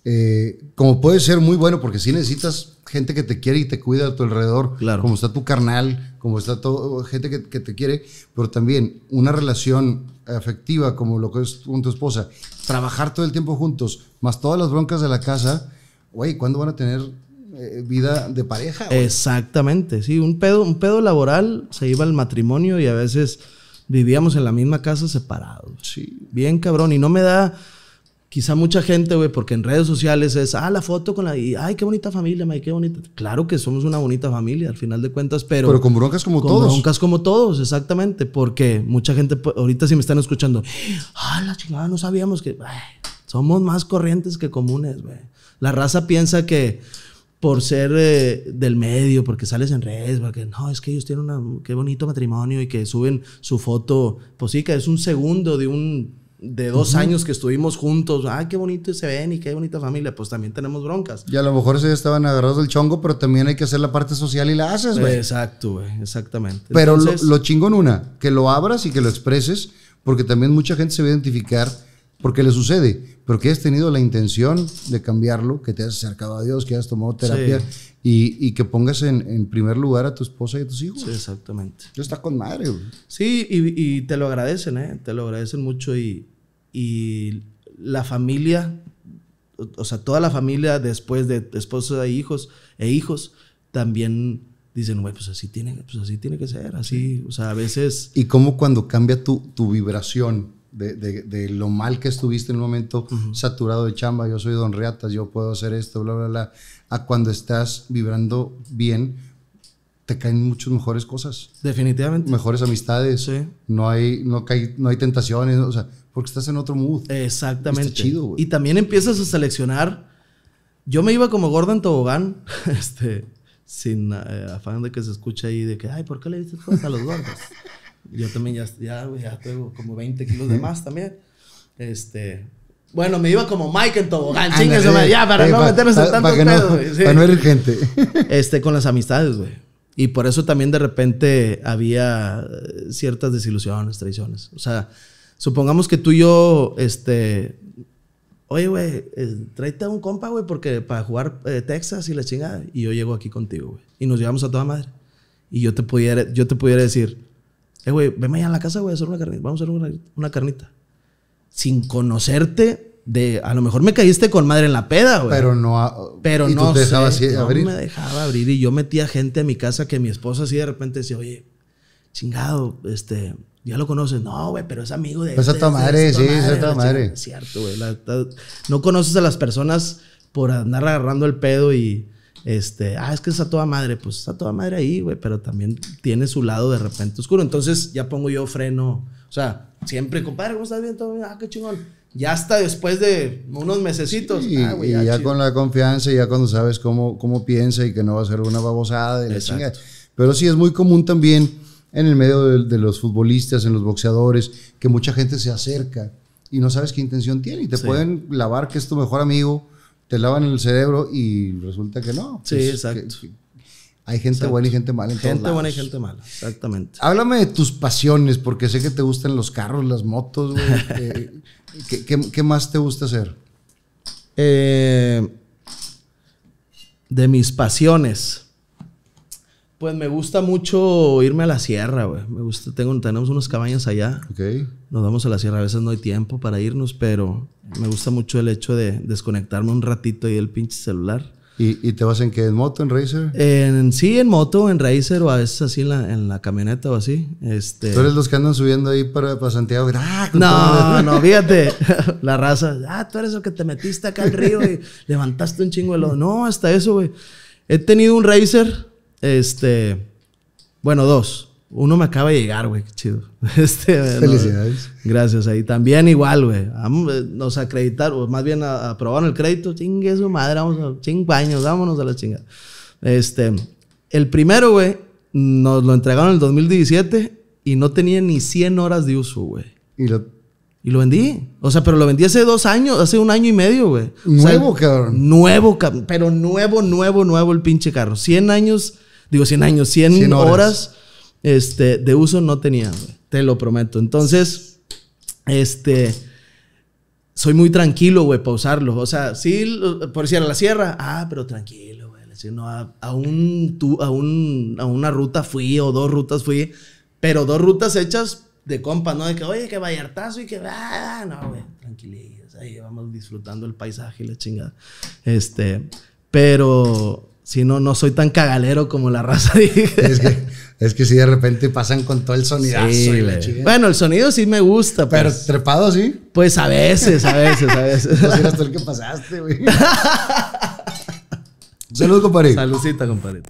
eh, como puede ser muy bueno, porque sí necesitas gente que te quiere y te cuida a tu alrededor, Claro. como está tu carnal, como está todo, gente que, que te quiere, pero también una relación afectiva como lo que es con tu esposa, trabajar todo el tiempo juntos, más todas las broncas de la casa, güey, ¿cuándo van a tener eh, vida de pareja? güey? Exactamente, sí, un pedo, un pedo laboral se iba al matrimonio y a veces vivíamos en la misma casa separados. Sí. Bien cabrón, y no me da quizá mucha gente, güey, porque en redes sociales es, ah, la foto con la, y, ay, qué bonita familia, May, qué bonita. Claro que somos una bonita familia al final de cuentas, pero... Pero con broncas como con todos. broncas como todos, exactamente, porque mucha gente, ahorita si me están escuchando, ah, la chingada, no sabíamos que, ay, somos más corrientes que comunes, güey. La raza piensa que por ser eh, del medio, porque sales en redes, porque no, es que ellos tienen una, qué bonito matrimonio y que suben su foto, pues sí, que es un segundo de un, de dos años que estuvimos juntos, ay, qué bonito se ven y qué bonita familia, pues también tenemos broncas. Y a lo mejor se estaban agarrados del chongo, pero también hay que hacer la parte social y la haces, güey. Exacto, güey, exactamente. Pero lo- lo, chingón una, que lo abras y que lo expreses, porque también mucha gente se va a identificar porque le sucede, pero que has tenido la intención de cambiarlo, que te has acercado a Dios, que has tomado terapia y, y que pongas en, en primer lugar a tu esposa y a tus hijos. Sí, exactamente. Eso está con madre, güey. Sí, y, y te lo agradecen, ¿eh? Te lo agradecen mucho y, y la familia, o- sea, toda la familia después de esposa e hijos, e hijos, también dicen, güey, pues así tiene, pues así tiene que ser, así, o sea, a veces... Y cómo cuando cambia tu, tu vibración de, de- de lo mal que estuviste en un momento saturado de chamba, yo soy don Reatas, yo puedo hacer esto, bla, bla, bla, a cuando estás vibrando bien, te caen muchas mejores cosas. Definitivamente. mejores amistades, Sí. no, hay, no, cae- no hay tentaciones, o sea, porque estás en otro mood. Exactamente. Está chido, güey. y también empiezas a seleccionar. Yo me iba como Gordon Tobogán, este, sin eh, afán de que se escuche ahí de que, ay, ¿por qué le dices cosas a los gordos? Yo también ya, ya, güey, ya tengo como 20 kilos de más también. Este, bueno, me iba como Mike en Tobogán, chingue su madre, ya, para no pa- meternos pa- en tanto no- pedo, güey, sí. Para no herir gente. Este, con las amistades, güey. Y por eso también de repente había eh, ciertas desilusiones, traiciones. O sea, supongamos que tú y yo, este, oye, güey, eh, tráete a un compa, güey, porque para jugar eh, Texas y la chingada. Y yo llego aquí contigo, güey. Y nos llevamos a toda madre. y yo te pudiera, yo te pudiera decir, eh, güey, ven allá a la casa, güey, a hacer una carnita. Vamos a hacer una, una carnita. Sin conocerte, de, a lo mejor me caíste con madre en la peda, güey. Pero no. a- Pero y no, tú te dejabas sé, así no abrir. me dejaba abrir y yo metía gente a mi casa que mi esposa así de repente decía, oye, chingado, este, ya lo conoces. No, güey, pero es amigo de... Pues a este, toda este, madre, es sí, es a la madre. chingada". Es cierto, güey. no conoces a las personas por andar agarrando el pedo y... Este, ah, es que es a toda madre, pues es a toda madre ahí, güey, pero también tiene su lado de repente oscuro. Entonces ya pongo yo freno, o sea, siempre, compadre, ¿cómo estás bien? ¿Todo bien? Ah, qué chingón. Ya hasta después de unos mesecitos. Y, ah, y ya chido. con la confianza, ya cuando sabes cómo, cómo piensa y que no va a ser una babosada de la chingada. Pero sí es muy común también en el medio de, de los futbolistas, en los boxeadores, que mucha gente se acerca y no sabes qué intención tiene y te Sí. pueden lavar que es tu mejor amigo, te lavan el cerebro y resulta que no. Sí, Pues, exacto. que- que hay gente Exacto. buena y gente mala en todos Gente buena y gente mala, exactamente. Háblame de tus pasiones, porque sé que te gustan los carros, las motos, güey. Eh, ¿qué, qué, qué más te gusta hacer? Eh, de mis pasiones. Pues me gusta mucho irme a la sierra, güey. Me gusta, tengo, tenemos unas cabañas allá. Ok. Nos vamos a la sierra. A veces no hay tiempo para irnos, pero me gusta mucho el hecho de desconectarme un ratito y el pinche celular. ¿Y, y te vas en qué? ¿En moto, en racer? En, sí, en moto, en racer o a veces así en la, en la camioneta o así. Este, Tú eres los que andan subiendo ahí para, para Santiago. ¡Ah! No, no, fíjate. La raza. Ah, tú eres el que te metiste acá al río y levantaste un chingo de lodo. No, hasta eso, güey. He tenido un racer. Este. Bueno, dos. Uno me acaba de llegar, güey. Qué chido. Este, Felicidades. gracias. Ahí también igual, güey. Eh, Nos acreditaron, o más bien aprobaron el crédito. Chingue su madre, vamos a cinco años, vámonos a la chingada. Este, el primero, güey, nos lo entregaron en el 2017 y no tenía ni 100 horas de uso, güey. Y lo- Y lo vendí. O sea, pero lo vendí hace dos años, hace un año y medio, güey. O sea, Nuevo, cabrón. Nuevo, pero nuevo, nuevo, nuevo el pinche carro. 100 años, digo 100 años, 100, 100 horas, horas. este, de uso no tenía, güey. Te lo prometo. Entonces, este, soy muy tranquilo, güey, para usarlo. O sea, sí, por decir a la sierra, ah, pero tranquilo, güey. No, a, a un, tu- a, un, a una ruta fui o dos rutas fui, pero dos rutas hechas de compa, ¿no? De que, oye, que vallartazo y que, ah, no, güey, tranquilillos. Ahí vamos disfrutando el paisaje y la chingada. Este, pero si no, no soy tan cagalero como la raza dije. es, que, es que si de repente pasan con todo el sonidazo Sí, y la bueno, el sonido sí me gusta, Pero pero trepado, sí. pues a veces, a veces, a veces. Pues eras tú el que pasaste, güey. Salud, compadre. Salucita, compadre.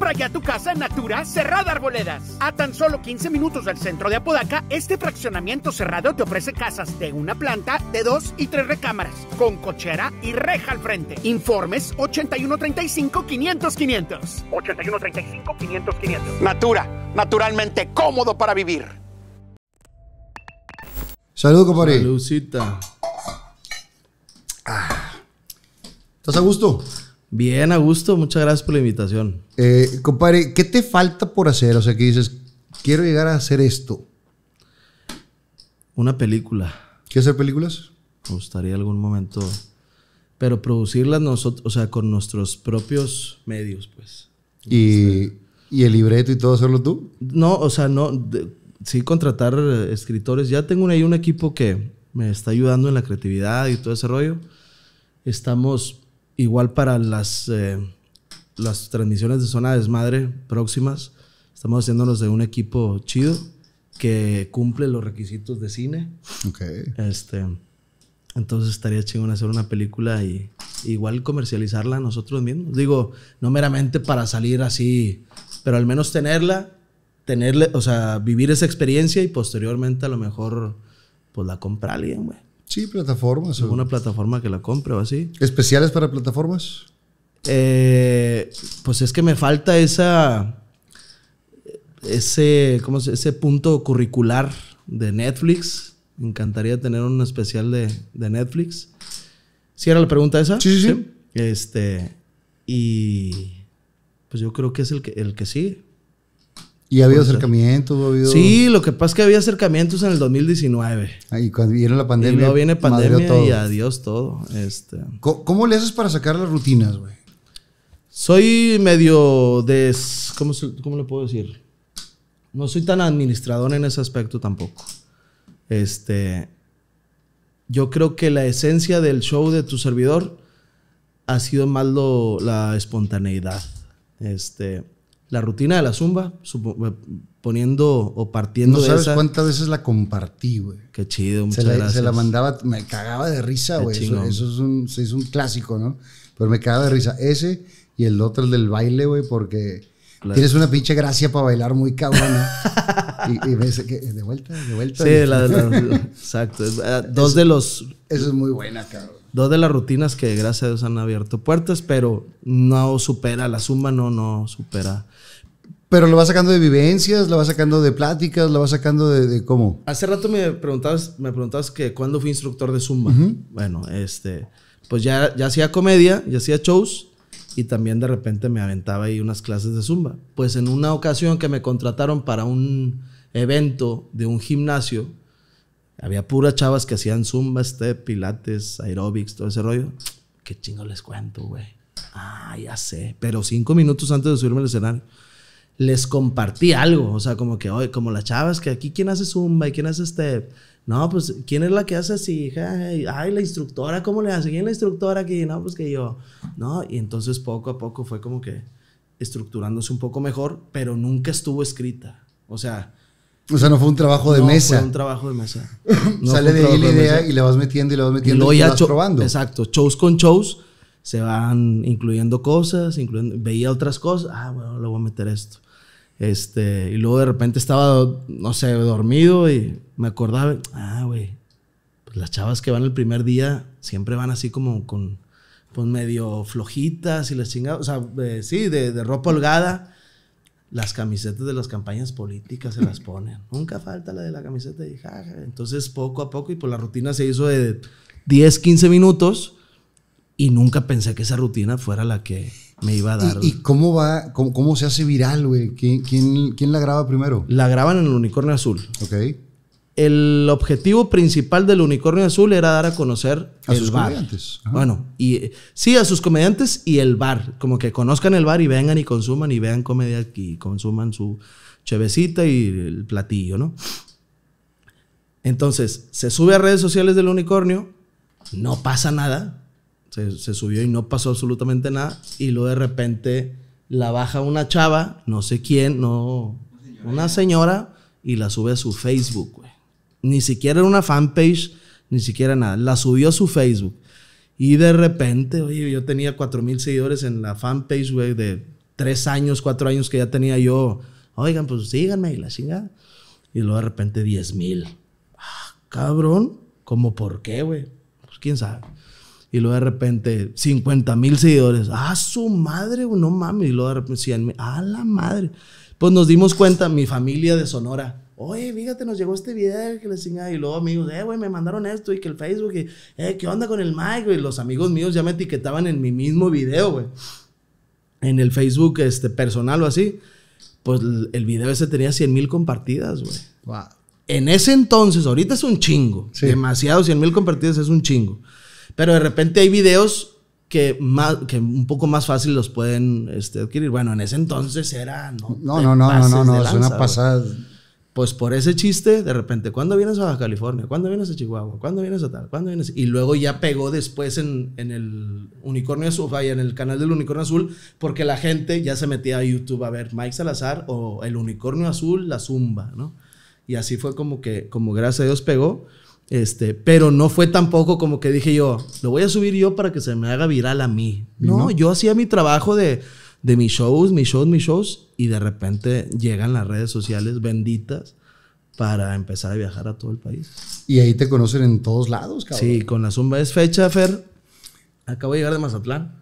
Compra ya tu casa en Natura Cerrada Arboledas. A tan solo 15 minutos del centro de Apodaca, este fraccionamiento cerrado te ofrece casas de una planta, de dos y tres recámaras, con cochera y reja al frente. Informes 8135-500-500. 8135-500-500. Natura, naturalmente cómodo para vivir. Salud, compadre. Salucita. ¿Estás a gusto? Bien, a gusto. Muchas gracias por la invitación. Eh, compadre, ¿qué te falta por hacer? O sea, que dices, quiero llegar a hacer esto. Una película. ¿Quieres hacer películas? Me gustaría algún momento. Pero producirlas nosotros, o sea, con nuestros propios medios, pues. Y, y el libreto y todo hacerlo tú. No, o sea, no. de- sí, contratar eh, escritores. Ya tengo ahí un equipo que me está ayudando en la creatividad y todo ese rollo. Estamos igual para las, eh, las transmisiones de Zona Desmadre próximas. Estamos haciéndonos de un equipo chido que cumple los requisitos de cine. Ok. Este, entonces estaría chingón hacer una película y igual comercializarla nosotros mismos. Digo, no meramente para salir así, pero al menos tenerla, tenerle, o sea, vivir esa experiencia y posteriormente a lo mejor pues la compra alguien, güey. Sí, plataformas. o- Alguna plataforma que la compre o así. ¿Especiales para plataformas? Eh, pues es que me falta esa ese ¿cómo se- ese punto curricular de Netflix. Me encantaría tener un especial de, de Netflix. ¿Sí era la pregunta esa? Sí, sí, sí. Este y pues yo creo que es el que el que sí. ¿Y ha habido acercamientos? ¿Ha habido... Sí, lo que pasa es que había acercamientos en el 2019. Ah, Y cuando viene la pandemia. y luego viene pandemia todo. y adiós todo. Este, ¿Cómo, cómo le haces para sacar las rutinas, güey? Soy medio de... ¿cómo, ¿Cómo le puedo decir? No soy tan administrador en ese aspecto tampoco. Este... Yo creo que la esencia del show de tu servidor ha sido más lo- la espontaneidad. Este, la rutina de la zumba, supo- eh, poniendo o partiendo No de sabes esa. cuántas veces la compartí, güey. Qué chido, Se muchas la, gracias. se la mandaba, me cagaba de risa, güey. Eso, eso es, un, es un clásico, ¿no? Pero me cagaba de risa. Ese y el otro, el del baile, güey, porque Claro. tienes una pinche gracia para bailar muy cabrona. y, y me dice que de vuelta, de vuelta. Sí, la- la- exacto. Es, eh, Dos de los Eso es muy buena, cabrón. Dos de las rutinas que gracias a Dios han abierto puertas, pero no supera la zumba, no, no supera. Pero lo vas sacando de vivencias, lo vas sacando de pláticas, lo vas sacando de, de cómo. Hace rato me preguntabas, me preguntabas que cuándo fui instructor de zumba. Bueno, este, pues ya, ya hacía comedia, ya hacía shows y también de repente me aventaba ahí unas clases de zumba. Pues en una ocasión que me contrataron para un evento de un gimnasio, había puras chavas que hacían zumba, step, pilates, aerobics, todo ese rollo. ¿Qué chingo les cuento, güey? Ah, ya sé. Pero cinco minutos antes de subirme al escenario, les compartí algo. O sea, como que, oye, como las chavas, que aquí quién hace zumba y quién hace step. No, pues, ¿quién es la que hace así? Ay, la instructora, ¿cómo le hace? ¿Quién es la instructora aquí? No, pues que yo. No, y entonces poco a poco fue como que estructurándose un poco mejor, pero nunca estuvo escrita. O sea, O sea, no fue un trabajo de no mesa. Fue un trabajo de mesa. No Sale de ahí la idea y le vas metiendo y le vas Y metiendo y, ya lo vas probando. Exacto, shows con shows se van incluyendo cosas, incluyendo, veía otras cosas, ah, bueno, le voy a meter esto. Este, y luego de repente estaba, no sé, dormido y me acordaba, ah, güey, pues las chavas que van el primer día siempre van así como con, pues medio flojitas y las chingadas, o sea, sí, de, de ropa holgada. Las camisetas de las campañas políticas se las ponen. Nunca falta la de la camiseta y jaja. Entonces, poco a poco, y pues la rutina se hizo de 10, 15 minutos. Y nunca pensé que esa rutina fuera la que me iba a dar. ¿Y, y cómo va, cómo, cómo se hace viral, güey? ¿Quién, quién, quién la graba primero? La graban en el Unicornio Azul. Ok. El objetivo principal del Unicornio Azul era dar a conocer A el sus bar. comediantes. Ajá. Bueno, y sí, a sus comediantes y el bar. Como que conozcan el bar y vengan y consuman y vean comedia y consuman su chevecita y el platillo, ¿no? Entonces, se sube a redes sociales del unicornio, no pasa nada. Se, se subió y no pasó absolutamente nada. Y luego de repente la baja una chava, no sé quién, no. Una señora, y la sube a su Facebook, güey. Ni siquiera era una fanpage, ni siquiera nada. La subió a su Facebook. Y de repente, oye, yo tenía 4 mil seguidores en la fanpage, güey, de 3 años, 4 años que ya tenía yo. Oigan, pues síganme y la chingada. Y luego de repente 10 mil. Ah, cabrón. ¿Cómo por qué, güey? Pues quién sabe. Y luego de repente 50 mil seguidores. Ah, su madre, no mames. Y luego de repente 100 mil. Ah, la madre. Pues nos dimos cuenta, mi familia de Sonora. Oye, fíjate, nos llegó este video que les chingada. Y luego amigos, eh, güey, me mandaron esto y que el Facebook. Y, eh, ¿qué onda con el Mike, güey? Los amigos míos ya me etiquetaban en mi mismo video, güey. En el Facebook este, personal o así. Pues el video ese tenía 100 mil compartidas, güey. Wow. En ese entonces, ahorita es un chingo. Sí. Demasiado, 100 mil compartidas es un chingo. Pero de repente hay videos que, más, que un poco más fácil los pueden este, adquirir. Bueno, en ese entonces era... No, No, no, no, no, no, de no, es una pasada. Pues por ese chiste, de repente, ¿cuándo vienes a Baja California? ¿Cuándo vienes a Chihuahua? ¿Cuándo vienes a tal? ¿Cuándo vienes? Y luego ya pegó después en, en el Unicornio Azul, vaya, en el canal del Unicornio Azul, porque la gente ya se metía a YouTube a ver Mike Salazar o el Unicornio Azul, la Zumba, ¿no? Y así fue como que, como gracias a Dios pegó. Este, pero no fue tampoco como que dije yo, lo voy a subir yo para que se me haga viral a mí. No, yo hacía mi trabajo de, de mis shows, mis shows, mis shows, y de repente llegan las redes sociales benditas para empezar a viajar a todo el país. Y ahí te conocen en todos lados, cabrón. Sí, con la Zumba es fecha, Fer. Acabo de llegar de Mazatlán.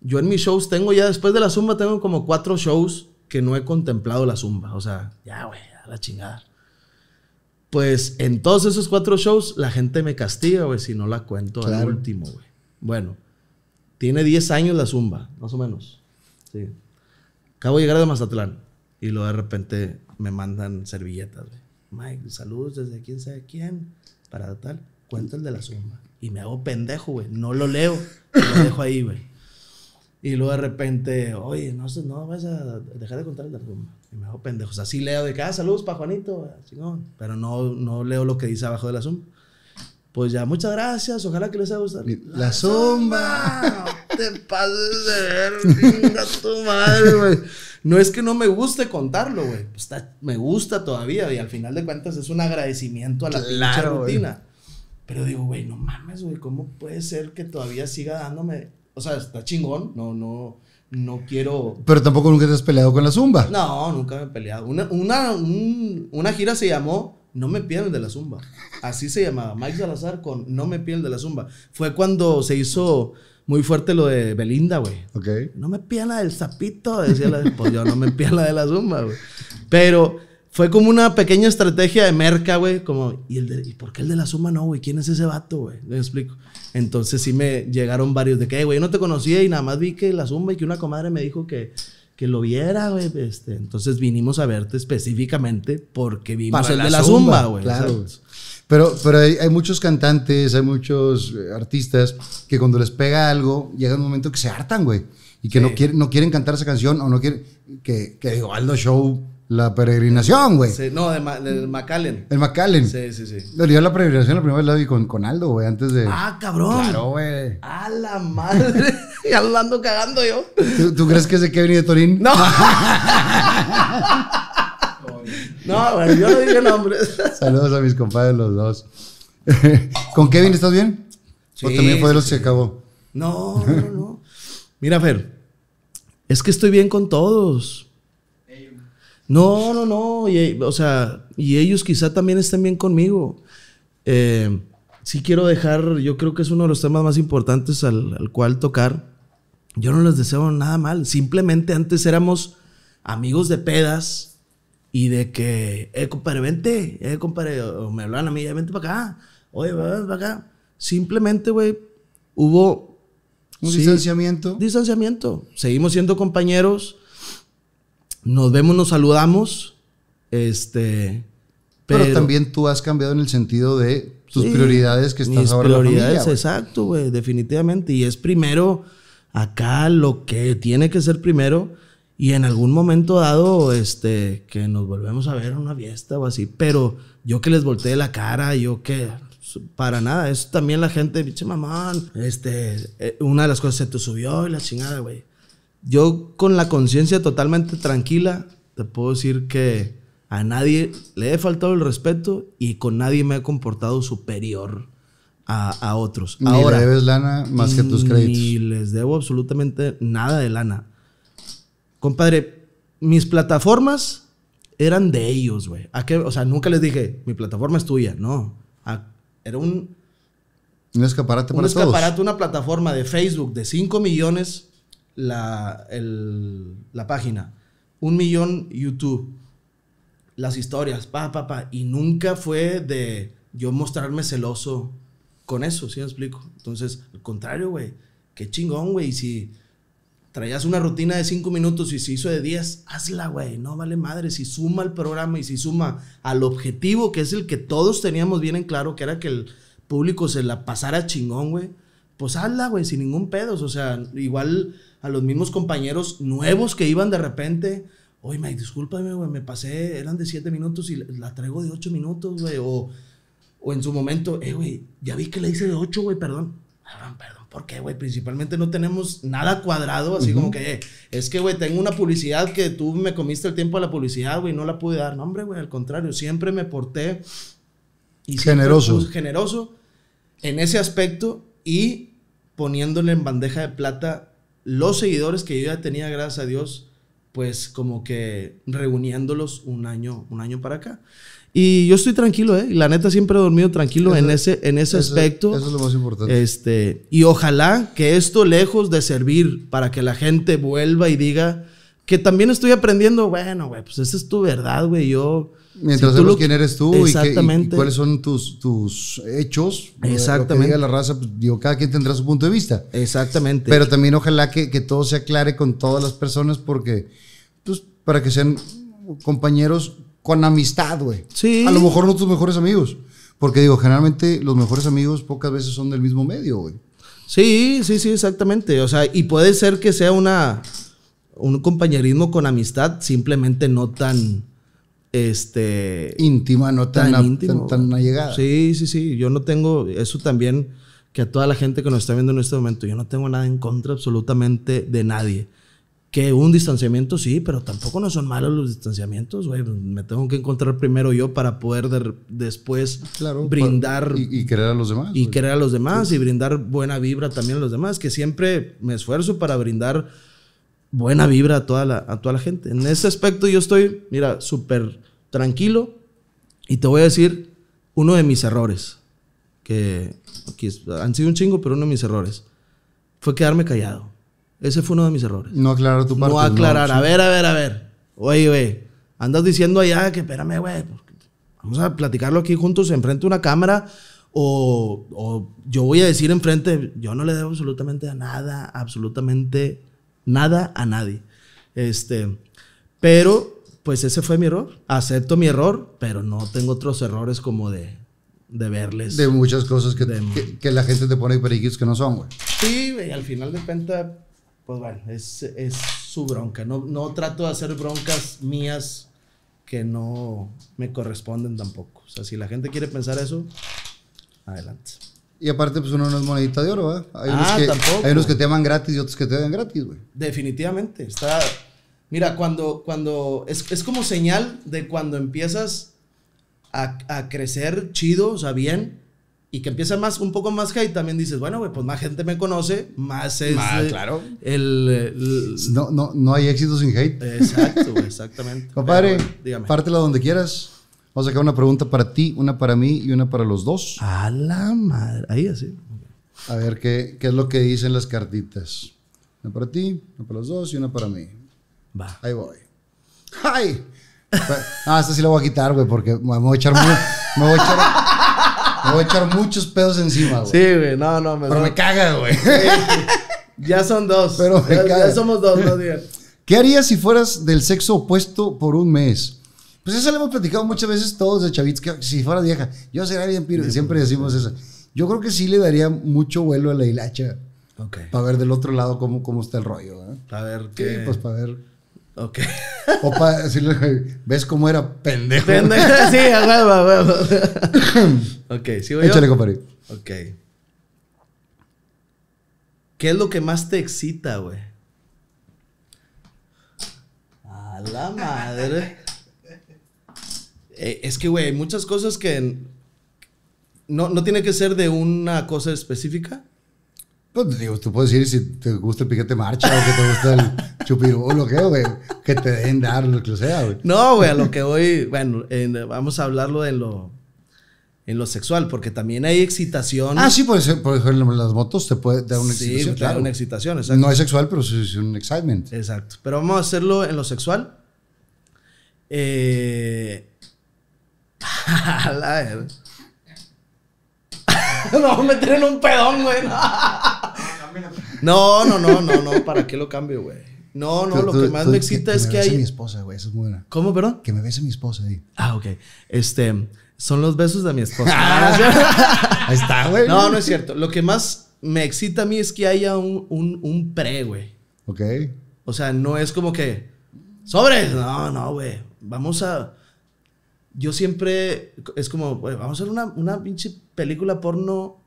Yo en mis shows tengo ya, después de la Zumba, tengo como cuatro shows que no he contemplado la Zumba. O sea, ya, güey, a la chingada. Pues en todos esos cuatro shows, la gente me castiga, güey, si no la cuento al Claro. último, güey. Bueno, tiene 10 años la Zumba, más o menos. Sí. Acabo de llegar de Mazatlán y luego de repente me mandan servilletas, güey. Mike, saludos desde quién sabe quién, para tal. Cuento el de la Zumba. Y me hago pendejo, güey. No lo leo. Lo dejo ahí, güey. Y luego de repente, oye, no, sé, no vas a dejar de contar el de la zumba. Y me hago pendejos. Así leo de que, ah, saludos para Juanito. Pero no, no leo lo que dice abajo de la zumba. Pues ya, muchas gracias. Ojalá que les haya gustado. La zumba. No te pases de ver, tu madre, güey. No es que no me guste contarlo, güey. Pues está- me gusta todavía. Y al final de cuentas es un agradecimiento a la Claro, rutina. Pero digo, güey, no mames, güey. ¿Cómo puede ser que todavía siga dándome? O sea, está chingón. No, no, no quiero. Pero tampoco nunca te has peleado con la zumba. No, nunca me he peleado. Una, una, un- una gira se llamó No me pierden de la zumba. Así se llamaba. Mike Salazar con No me pierden de la zumba. Fue cuando se hizo muy fuerte lo de Belinda, güey. Ok. No me pierdan la del sapito, decía la Pues yo no me pierdan la de la zumba, güey. Pero fue como una pequeña estrategia de merca, güey. Como, ¿y, el de- ¿y por qué el de la zumba no, güey? ¿Quién es ese vato, güey? Le explico. Entonces sí me llegaron varios de que, "Eh, güey, yo no te conocía y nada más vi que la zumba y que una comadre me dijo que, que lo viera, güey. Este, entonces vinimos a verte específicamente porque vimos Para el la de la zumba, güey. claro. Pero, pero hay, hay muchos cantantes, hay muchos eh, artistas que cuando les pega algo, llega un momento que se hartan, güey. Y que no, quieren, no quieren cantar esa canción o no quieren. Que, que digo, Aldo Show, la peregrinación, güey. Sí, no, del McAllen. El McAllen. Sí, sí, sí. No, yo la peregrinación la primera vez la vi con, con Aldo, güey, antes de. Ah, cabrón. Claro, güey. A la madre. ya lo ando cagando yo. ¿Tú, tú crees que es de Kevin y de Torín? No. no, güey, yo no dije nombres. Saludos a mis compadres los dos. ¿Con Kevin estás bien? ¿O Sí, también fue de los que sí. acabó? No, no, no. Mira, Fer. Es que estoy bien con todos. No, no, no. y- o sea, y ellos quizá también estén bien conmigo. Eh, sí quiero dejar, yo creo que es uno de los temas más importantes al, al cual tocar. Yo no les deseo nada mal. Simplemente antes éramos amigos de pedas y de que, eh, compadre, vente, eh, compadre, o me hablan a mí, "Eh, vente para acá, oye, vente para acá. Simplemente, güey, hubo Un Sí. distanciamiento. distanciamiento. Seguimos siendo compañeros. Nos vemos, nos saludamos. Este. Pero, también tú has cambiado en el sentido de tus Sí, prioridades que estás mis ahora en la prioridades, familia, exacto, güey, definitivamente. Y es primero acá lo que tiene que ser primero. Y en algún momento dado, este, que nos volvemos a ver en una fiesta o así. Pero yo que les volteé la cara, yo que para nada. Es también la gente, pinche mamón. Este, eh, una de las cosas se te subió y la chingada, güey. Yo con la conciencia totalmente tranquila, te puedo decir que a nadie le he faltado el respeto y con nadie me he comportado superior a, a otros. Ni Ahora, debes lana más que tus créditos. Ni les debo absolutamente nada de lana. Compadre, mis plataformas eran de ellos, güey. O sea, nunca les dije, mi plataforma es tuya. No. A- era un, Un escaparate un para escaparate, una plataforma de Facebook de 5 millones la, el- la página, un millón YouTube, las historias, pa, pa, pa. Y nunca fue de yo mostrarme celoso con eso, ¿sí me explico? Entonces, al contrario, güey, qué chingón, güey. Si traías una rutina de 5 minutos y se hizo de 10, hazla, güey. No vale madre. Si suma al programa y si suma al objetivo, que es el que todos teníamos bien en claro, que era que el público se la pasara chingón, güey. Pues hazla, güey, sin ningún pedo. O sea, igual a los mismos compañeros nuevos que iban de repente. Oye, Mike, discúlpame, güey, me pasé, eran de 7 minutos y la- traigo de 8 minutos, güey. O, o en su momento, eh, güey, ya vi que le hice de 8, güey, perdón. Perdón, perdón. ¿Por qué, güey? Principalmente no tenemos nada cuadrado, así como que, eh, es que, güey, tengo una publicidad que tú me comiste el tiempo de la publicidad, güey, no la pude dar. No, hombre, güey, al contrario, siempre me porté y siempre Generoso. generoso en ese aspecto y poniéndole en bandeja de plata los seguidores que yo ya tenía, gracias a Dios, pues como que reuniéndolos un año, un año para acá. Y yo estoy tranquilo, ¿eh? Y La neta siempre he dormido tranquilo Eso- en ese, en ese Eso- aspecto. Eso es lo más importante. Este, y ojalá que esto, lejos de servir para que la gente vuelva y diga que también estoy aprendiendo, bueno, güey, pues esa es tu verdad, güey. Yo. Mientras si lo- quién eres tú y, qué- y- y Exactamente. cuáles son tus, tus hechos, lo que Exactamente. diga la raza, pues, digo, cada quien tendrá su punto de vista. Exactamente. Pero también ojalá que, que todo se aclare con todas las personas porque, pues, para que sean compañeros con amistad, güey. Sí. A lo mejor no tus mejores amigos. Porque digo, generalmente los mejores amigos pocas veces son del mismo medio, güey. Sí, sí, sí, exactamente. O sea, y puede ser que sea una un compañerismo con amistad simplemente no tan este Íntima, no tan, tan íntimo. tan, tan allegada. Sí, sí, sí. Yo no tengo eso también que a toda la gente que nos está viendo en este momento, yo no tengo nada en contra absolutamente de nadie. Que un distanciamiento sí, pero tampoco no son malos los distanciamientos, güey. Me tengo que encontrar primero yo para poder de- después Claro. brindar Y, y querer a los demás. y güey. querer a los demás y brindar buena vibra también a los demás, que siempre me esfuerzo para brindar buena vibra a toda la, a toda la gente. En ese aspecto yo estoy, mira, súper tranquilo y te voy a decir uno de mis errores, que aquí han sido un chingo, pero uno de mis errores fue quedarme callado. Ese fue uno de mis errores. No aclarar tu parte. No aclarar, sí. a ver, a ver, a ver. Oye, güey, andas diciendo allá que espérame, güey. pues, Vamos a platicarlo aquí juntos enfrente de una cámara. O, o yo voy a decir enfrente, yo no le debo absolutamente a nada, absolutamente nada a nadie. Este, pero, pues ese fue mi error. Acepto mi error, pero no tengo otros errores como de, de verles. De muchas cosas que, De- que, que la gente te pone periquitos que no son, güey. Sí, güey, al final de cuentas, pues bueno, es, es su bronca. No, no trato de hacer broncas mías que no me corresponden tampoco. O sea, si la gente quiere pensar eso, adelante. Y aparte, pues uno no es monedita de oro, ¿verdad? Hay, Ah, unos que, tampoco. hay unos que te aman gratis y otros que te dan gratis, güey. Definitivamente. Está. Mira, cuando, cuando es, es como señal de cuando empiezas a, a crecer chido, o sea, bien, y que empieza más, un poco más hate, también dices, bueno, güey, pues más gente me conoce, más es Más, eh, claro. el, el- No, no, no hay éxito sin hate. Exacto, güey, exactamente. Compadre, dígame. pártela donde quieras. Vamos a sacar una pregunta para ti, una para mí y una para los dos. A la madre. Ahí así. A ver qué, qué es lo que dicen las cartitas. Una para ti, una para los dos y una para mí. Va. Ahí voy. ¡Ay! Ah, esta sí la voy a quitar, güey, porque me voy a echar, mu- me voy a echar, me voy a echar muchos pedos encima, güey. Sí, güey, no, no, me Pero me caga, güey. Ya son dos. Pero me ya, caga. ya somos dos, no digan. ¿Qué harías si fueras del sexo opuesto por un mes? Pues eso lo hemos platicado muchas veces todos de chavitos, que si fueras vieja, yo sería bien piro, siempre decimos eso. Yo creo que sí le daría mucho vuelo a la hilacha Ok. para ver del otro lado cómo, cómo está el rollo, ¿eh? A ver Sí, qué. pues para ver. Ok. O para decirle, ¿ves cómo era pendejo? Pendeja, sí, a huevo, a huevo. ok, sigo yo. Échale, compadre. Ok. ¿Qué es lo que más te excita, güey? A la madre. Eh, es que, güey, hay muchas cosas que no, no tiene que ser de una cosa específica. Pues digo, tú puedes decir si te gusta el piquete marcha o que te gusta el chupirul o qué, güey. Que te den dar lo que sea, güey. No, güey, a lo que voy, bueno, en- vamos a hablarlo en lo, en lo sexual, porque también hay excitación. Ah, sí, por ejemplo, por ejemplo, en las motos te puede dar una Sí, excitación. te da claro. una excitación, exacto. No es sexual, pero sí es un excitement. Exacto. Pero vamos a hacerlo en lo sexual. Eh... la ver. Me voy a meter en un pedón, güey. No, no, no, no, no. ¿Para qué lo cambio, güey? No, no, Tú- lo que más tú- me excita es que bese mi hay. esposa, güey. Eso es muy buena. ¿Cómo, perdón? Que me bese mi esposa ahí. Ah, ok. Este. Son los besos de mi esposa. Ahí está, güey. No, no es cierto. Lo que más me excita a mí es que haya un, un, un pre, güey. Ok. O sea, no es como que. ¡Sobres! No, no, güey. Vamos a. Yo siempre. Es como, vamos a hacer una, una pinche película porno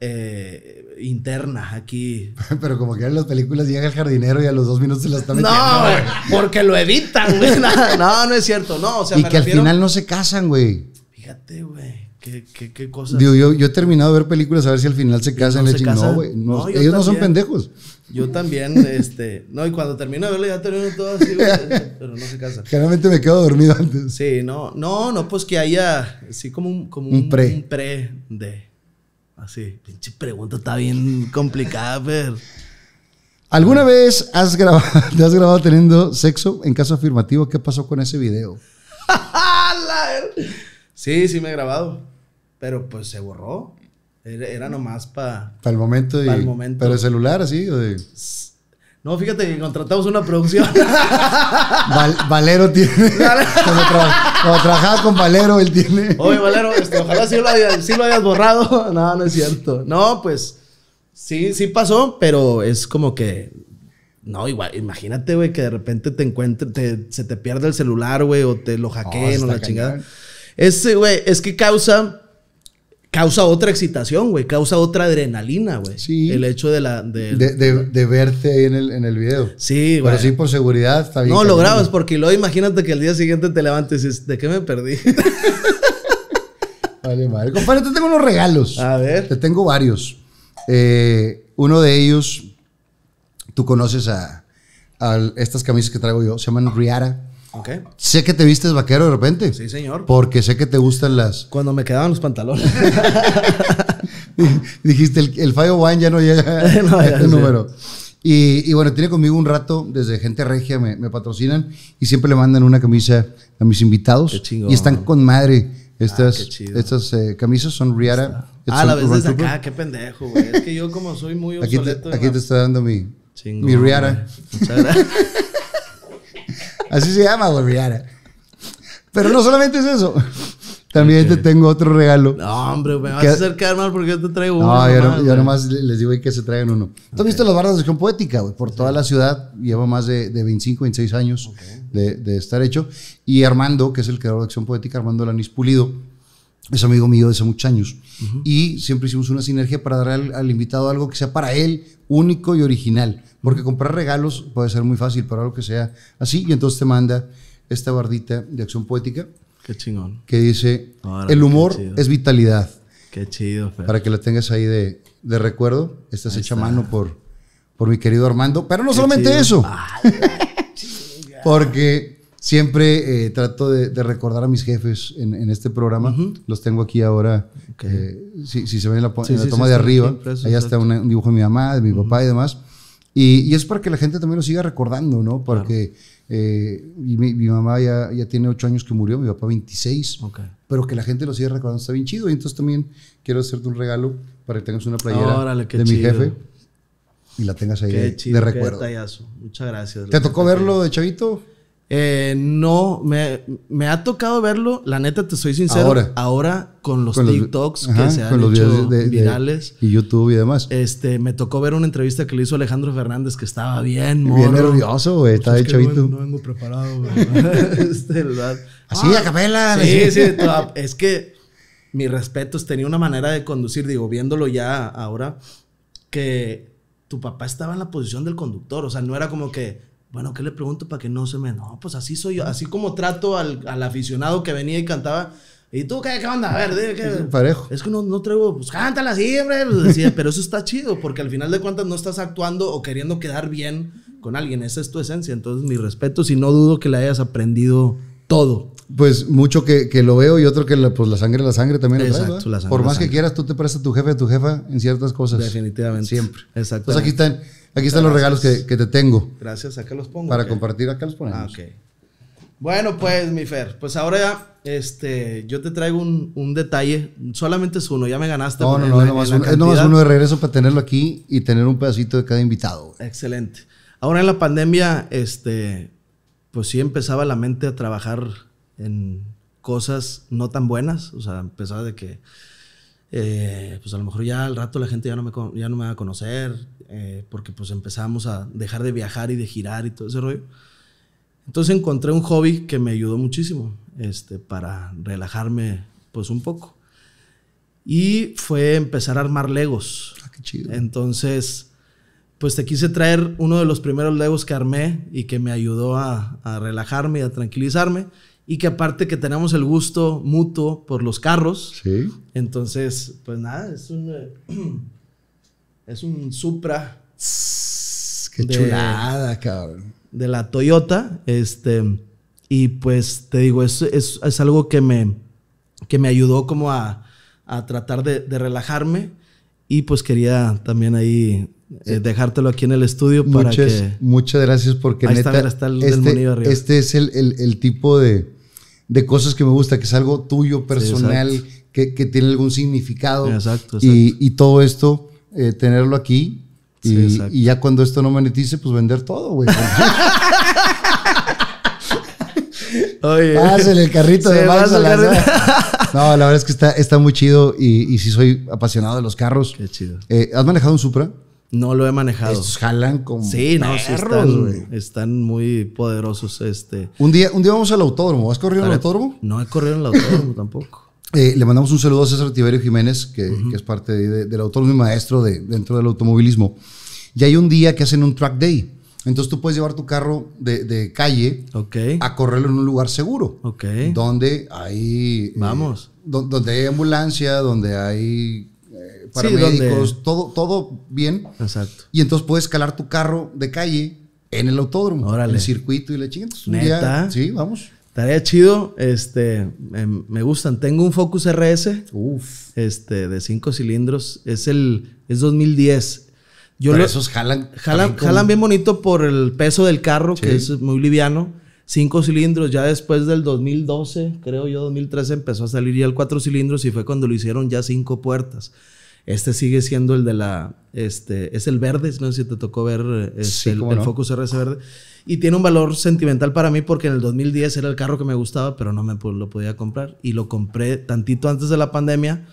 eh, interna aquí. Pero como que en las películas llega el jardinero y a los dos minutos se la está metiendo. No, güey. Porque lo evitan, güey. No, no, es cierto. No, o sea, y me que al final no se casan, güey. Fíjate, güey. ¿Qué, qué, qué cosas. Digo, yo, yo he terminado de ver películas a ver si al final se casan. no le se chingo, casan? No, güey. no, ellos no son pendejos. Yo también, este. No, y cuando termino de verlo ya termino todo así, güey. Pero no se casan. Generalmente me quedo dormido antes. Sí, no, no, no, pues que haya así como un, como Un pre. un pre de. Así, pinche pregunta está bien complicada, pero. ¿Alguna vez has grabado, te has grabado teniendo sexo? En caso afirmativo, ¿qué pasó con ese video? Sí, sí me he grabado. Pero pues se borró. Era, nomás para. Para el momento. Y, Pa'l momento. ¿Pero de celular así? De... No, fíjate que contratamos una producción. Val- Valero tiene. cuando, traba- cuando trabajaba con Valero, él tiene. Oye, Valero, este, ojalá sí lo, hayas, sí lo hayas borrado. No, no es cierto. No, pues Sí, sí pasó, pero es como que. No, igual, imagínate, güey, que de repente te encuentre, te- se te pierde el celular, güey, o te lo hackeen está o la cañón. chingada. Ese, güey, es que causa. Causa otra excitación, güey. Causa otra adrenalina, güey. Sí. El hecho de la. De, De, de- de verte ahí en el, en el video. sí, Pero güey. sí, por seguridad está bien. no, lo grabas porque luego imagínate que el día siguiente te levantes y dices, ¿de qué me perdí? Vale, madre. Compadre, te tengo unos regalos. A ver. Te tengo varios. Eh, uno de ellos, tú conoces a, a estas camisas que traigo yo, se llaman Riara. Ok. Sé que te vistes vaquero de repente. Sí, señor. Porque sé que te gustan las. Cuando me quedaban los pantalones. Dijiste, el, el Fire One ya no llega No, a ya este número. Y, y bueno, tiene conmigo un rato, desde gente regia me, me patrocinan y siempre le mandan una camisa a mis invitados. Qué chingón. Y están con madre. Estas, Ah, estas eh, camisas son Riara. ah, la ves desde acá, qué pendejo, güey. Es que yo como soy muy Aquí te, obsoleto. aquí te está dando mi, Chingón, mi Riara. güey. Muchas gracias. Así se llama, güey, Riara. Pero no solamente es eso. También te tengo otro regalo. No, hombre, me vas ¿Qué? a hacer quedar mal porque yo te traigo uno. No, yo, no- nomás, yo nomás le- les digo que se traigan uno. ¿Tú has visto las barras de acción poética, güey? Por toda la ciudad. Lleva más de, de 25, 26 años de, de estar hecho. Y Armando, que es el creador de acción poética, Armando Lanis Pulido, es amigo mío de hace muchos años. Y siempre hicimos una sinergia para darle al, al invitado algo que sea para él único y original. Porque comprar regalos puede ser muy fácil, pero algo que sea así. Y entonces te manda esta bardita de acción poética Qué chingón. que dice, el humor es vitalidad Qué chido, Fer. para que la tengas ahí de, de recuerdo. Esta es hecha a mano por, por mi querido Armando. Pero no Qué solamente chido. eso, Ah, porque siempre eh, trato de, de recordar a mis jefes en, en este programa. Los tengo aquí ahora. Ok. eh, si, si se ven en la, Sí, en la sí, toma sí, de arriba, impresos, allá está exacto. una- un dibujo de mi mamá, de mi papá y demás. Y, y es para que la gente también lo siga recordando, ¿no? Porque eh, y mi, mi mamá ya, ya tiene ocho años que murió, mi papá 26 Ok. pero que la gente lo siga recordando está bien chido. Y entonces también quiero hacerte un regalo para que tengas una playera Órale, qué de mi chido. jefe y la tengas ahí Qué chido. de qué recuerdo. detallazo. Muchas gracias. ¿Te tocó verlo de chavito? Eh, no, me, me ha tocado verlo. La neta, te soy sincero. Ahora. Ahora, con los Con los- TikToks ajá, que se han con los hecho de- de- virales. y YouTube y demás. Este, me tocó ver una entrevista que le hizo Alejandro Fernández que estaba bien morro. bien nervioso, güey. Estaba de Es que no chavito. vengo- No, vengo preparado, güey. este. Así, Ah, a capela. Sí, sí. toda- es que mis respetos, tenía una manera de conducir, digo, viéndolo ya ahora, que tu papá estaba en la posición del conductor. O sea, no era como que, bueno, ¿qué le pregunto para que no se me... No, pues así soy yo. Así como trato al, al aficionado que venía y cantaba. ¿Y tú qué, qué onda? A ver, dime qué... Es parejo. Es que no, no traigo, pues cántala siempre. Pues, decía, pero eso está chido, porque al final de cuentas no estás actuando o queriendo quedar bien con alguien. Esa es tu esencia. Entonces, mi respeto, y no dudo que le hayas aprendido todo. Pues mucho que, que lo veo y otro que la, pues la sangre, la sangre también. Exacto, la sangre, Por la más que quieras, tú te prestas a tu jefe, a tu jefa en ciertas cosas. Definitivamente. Siempre. Exacto. Entonces aquí están, aquí están los regalos que, que te tengo Gracias, acá los pongo. para compartir. Acá los ponemos. Ah, ok. Bueno, pues, mi Fer, pues ahora ya, este, yo te traigo un, un detalle. Solamente es uno, ya me ganaste. No, no, en no, la- es nomás en uno, es nomás cantidad. uno de regreso para tenerlo aquí y tener un pedacito de cada invitado. güey. Excelente. Ahora en la pandemia, este, pues sí empezaba la mente a trabajar en cosas no tan buenas. O sea, empezaba de que, eh, pues a lo mejor ya al rato la gente ya no me, ya no me va a conocer, eh, porque pues empezamos a dejar de viajar y de girar y todo ese rollo. Entonces encontré un hobby que me ayudó muchísimo, este, para relajarme pues un poco. Y fue empezar a armar legos. Ah, qué chido. Entonces, pues te quise traer uno de los primeros legos que armé y que me ayudó a, a relajarme y a tranquilizarme. Y que aparte que tenemos el gusto mutuo por los carros. Sí. Entonces, pues nada, es un, eh, es un Supra Qué De- chulada, cabrón. de la Toyota. Este, y pues te digo, es, es, es algo que me, que me ayudó como a, a tratar de, de relajarme. Y pues quería también ahí eh, dejártelo aquí en el estudio para Muchas, que... muchas gracias porque Ahí está, neta, mira, está el este, este es el, el- el tipo de, de cosas que me gusta, que es algo tuyo, personal, exacto. que, que tiene algún significado. Exacto, Y, y todo esto, eh, tenerlo aquí. Y, Sí, exacto. y ya cuando esto no monetice, pues vender todo, güey. Oye. Pásale el carrito de carrito. No, la verdad es que está, está muy chido y, y sí soy apasionado de los carros. Qué chido. Eh, ¿Has manejado un Supra? No lo he manejado. Estos jalan como Sí, no, sí perros, están, güey. están muy poderosos. Este. Un día, un día vamos al autódromo. ¿Has corrido en el autódromo? No he corrido en el autódromo tampoco. Eh, le mandamos un saludo a César Tiberio Jiménez, que, que es parte de- del autónomo y maestro de, dentro del automovilismo. Y hay un día que hacen un track day. Entonces tú puedes llevar tu carro de, de calle a correrlo en un lugar seguro. Ok. Donde hay... eh, Vamos. do- donde hay ambulancia, donde hay Sí, paramédicos, donde- todo, todo bien. Exacto. Y entonces puedes escalar tu carro de calle en el autódromo, Órale. en el circuito y la chingada. ¿Neta? sí, vamos. Estaría chido. Este. Me, gustan. Tengo un Focus RS. Uf. Este. De 5 cilindros. Es el. Es 2010. Yo Pero lo- esos jalan. Jalan, como- jalan bien bonito por el peso del carro, Sí. que es muy liviano. Cinco cilindros, ya después del 2012, creo yo, 2013, empezó a salir ya el cuatro cilindros y fue cuando lo hicieron ya cinco puertas. Este sigue siendo el de la, este, es el verde, no sé si te tocó ver este, Sí, el, el no. Focus RS verde. Y tiene un valor sentimental para mí porque en el 2010 era el carro que me gustaba, pero no me lo podía comprar. Y lo compré tantito antes de la pandemia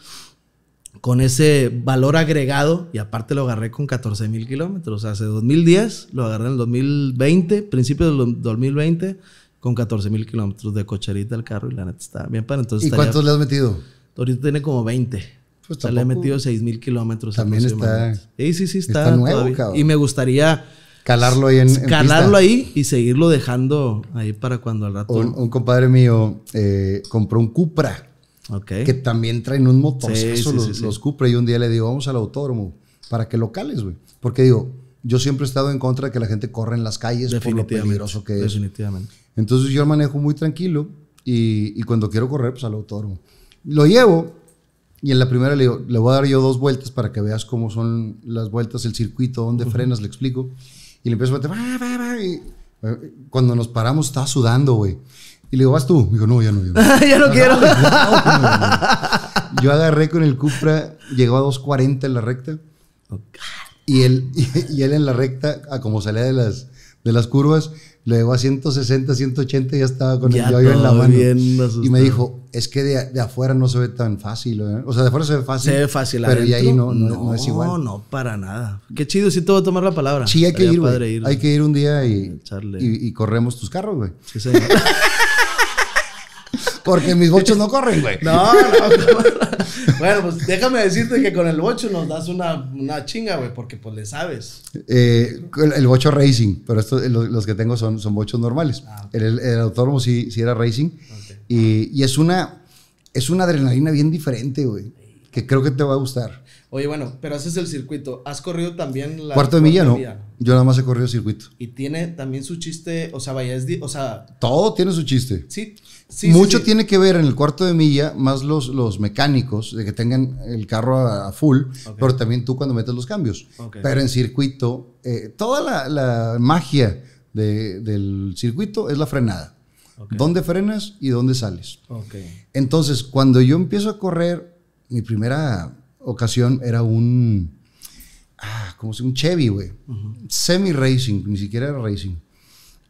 con ese valor agregado y aparte lo agarré con 14 mil kilómetros. Hace 2010, lo agarré en el 2020, principio del do- 2020, con 14 mil kilómetros de cocherita el carro y la neta está bien para entonces. ¿Y cuántos le has metido? Ahorita tiene como 20. Pues o sea, le he tampoco- metido 6 mil kilómetros. También está-. Sí, sí, sí, está, está nuevo, cabrón. Y me gustaría Calarlo ahí en, en calarlo pista. ahí y seguirlo dejando ahí para cuando al rato. Un, un compadre mío eh, compró un Cupra, ok. que también traen un motorzazo Sí, sí, los, sí, los Cupra. Y un día le digo, vamos al autódromo para que lo cales, güey. Porque digo, yo siempre he estado en contra de que la gente corra en las calles por lo peligroso que es. definitivamente. Entonces yo manejo muy tranquilo y, y cuando quiero correr, pues al autódromo. Lo llevo y en la primera le digo, le voy a dar yo dos vueltas para que veas cómo son las vueltas, el circuito, dónde frenas, le explico. Y le empiezo a meter, va, va, va, y, eh, cuando nos paramos estaba sudando, güey. Y le digo, ¿vas tú? Me dijo, no, ya no, ya no. ya no quiero. Yo agarré con el Cupra, llegó a 240 en la recta. Y él, y, él en la recta, a como salía de las, de las curvas, le a 160, 180 y ya estaba con Ya el yoyo en la mano. Y me dijo, es que de, de afuera no se ve tan fácil. ¿eh? O sea, de afuera se ve fácil. Se ve fácil Pero ya ahí adentro. no, no, no es igual. No, no, para nada. Qué chido, sí te voy a tomar la palabra. Sí, hay que ir, ir. Hay que ir un día y, y corremos tus carros, güey. Sí, señor. Porque mis bochos no corren, güey. No, no. no. bueno, pues déjame decirte que con el bocho nos das una, una chinga, güey, porque pues le sabes. Eh, el, el bocho racing, pero estos, eh, los, los que tengo son, son bochos normales. Ah, el, el, el autódromo sí, sí era racing. Y, y es, una, es una adrenalina bien diferente, güey. Que creo que te va a gustar. Oye, bueno, pero haces el circuito. ¿Has corrido también la. Cuarto de milla, no. Yo nada más he corrido circuito. Y tiene también su chiste, o sea, vaya, es. O sea, Todo tiene su chiste. sí. Sí Mucho sí, sí. tiene que ver en el cuarto de milla, más los, los mecánicos, de que tengan el carro a, a full, pero también tú cuando metes los cambios. Ok. Pero en circuito, eh, toda la, la magia de- del circuito es la frenada. ¿Dónde frenas y dónde sales? Entonces, cuando yo empiezo a correr, mi primera ocasión era un, ah, como si un Chevy, güey. Semi-racing, ni siquiera era racing.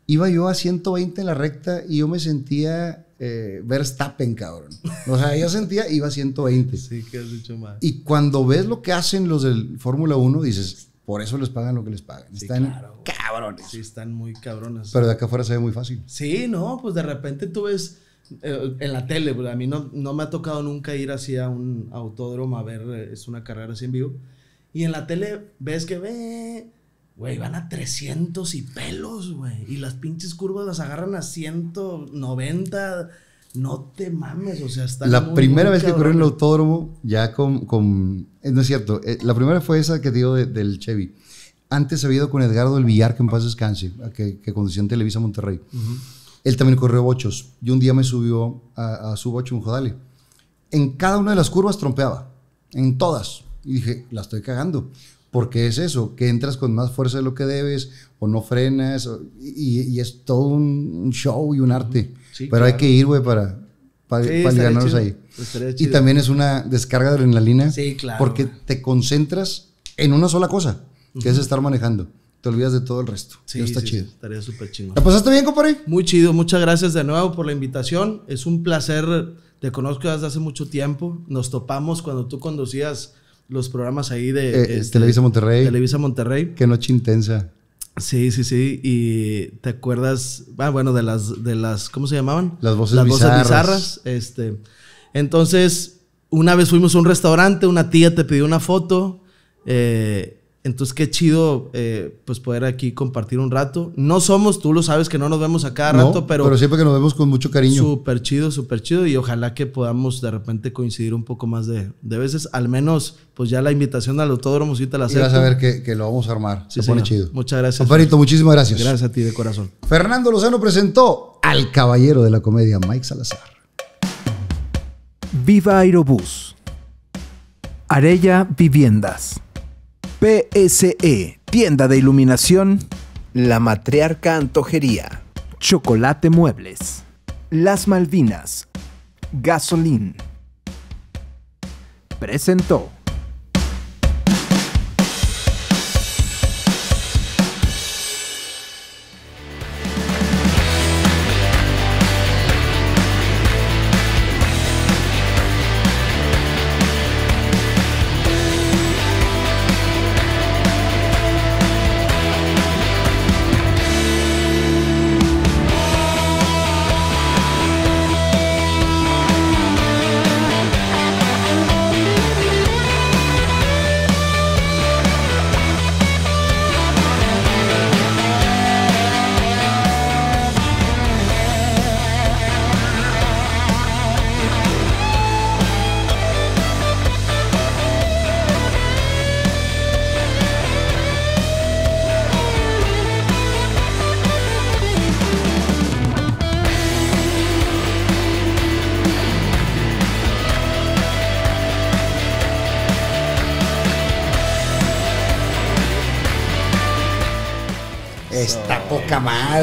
Iba yo a 120 en la recta y yo me sentía eh, Verstappen, cabrón. O sea, yo sentía, iba a 120. Sí, que has dicho más. Y cuando ves lo que hacen los del Fórmula 1, dices, por eso les pagan lo que les pagan. Están claro. cabrones. Sí, están muy cabronas. Pero de acá afuera se ve muy fácil. Sí, no, pues de repente tú ves eh, en la tele, pues, a mí no, no me ha tocado nunca ir así a un autódromo a ver, eh, es una carrera así en vivo. Y en la tele ves que ve, güey, van a 300 y pelos, güey. Y las pinches curvas las agarran a 190. No te mames, o sea, está La primera vez que corrí en el autódromo, ya con, con- eh, No es cierto. eh, la primera fue esa que digo de- del Chevy. Antes había ido con Edgardo del Villar, que en paz descanse, que, que conducía en Televisa Monterrey. Él también corrió bochos. Y un día me subió a, a su bocho, un jodale. En cada una de las curvas trompeaba. En todas. Y dije, la estoy cagando. Porque es eso, que entras con más fuerza de lo que debes, o no frenas, o- y, y es todo un, show y un arte. Sí, Pero hay claro. que ir, güey, para, para, Sí, para ganarnos chido. ahí. Estaría Y también es una descarga de adrenalina. Sí, claro. Porque te concentras en una sola cosa, que es estar manejando. te olvidas de todo el resto. Sí, está sí, chido. estaría súper chingón. ¿La pasaste bien, compadre? Muy chido, muchas gracias de nuevo por la invitación. Es un placer, te conozco desde hace mucho tiempo. Nos topamos cuando tú conducías los programas ahí de Eh, este, Televisa Monterrey. Televisa Monterrey. Qué noche intensa. Sí, sí, sí. Y te acuerdas, ah, bueno, de las, de las, ¿cómo se llamaban? Las voces las voces bizarras. bizarras. Este, entonces, una vez fuimos a un restaurante, una tía te pidió una foto. eh, entonces, qué chido, eh, pues poder aquí compartir un rato. No somos, tú lo sabes que no nos vemos a cada No, rato, pero, siempre que nos vemos con mucho cariño. súper chido, súper chido. Y ojalá que podamos de repente coincidir un poco más de, de veces. Al menos, pues ya la invitación al autódromo sí te la y vas a acepto. ver que, que lo vamos a armar. Sí, Se pone señor. chido. Muchas gracias. Muchísimas gracias. Gracias a ti de corazón. Fernando Lozano presentó al caballero de la comedia, Mike Salazar. Viva Aerobús. Arella Viviendas. PSE, tienda de iluminación. La Matriarca Antojería. Chocolate Muebles. Las Malvinas. Gasolín. Presentó.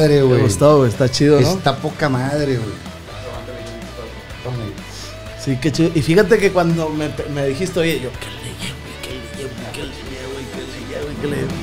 Madre, Me güey. gustó, güey. Está chido, ¿no? Está poca madre, güey. Sí, qué chido. Y fíjate que cuando me, me dijiste, oye, yo, ¿qué le güey? ¿Qué le güey? ¿Qué le güey? ¿Qué le güey? ¿Qué le güey?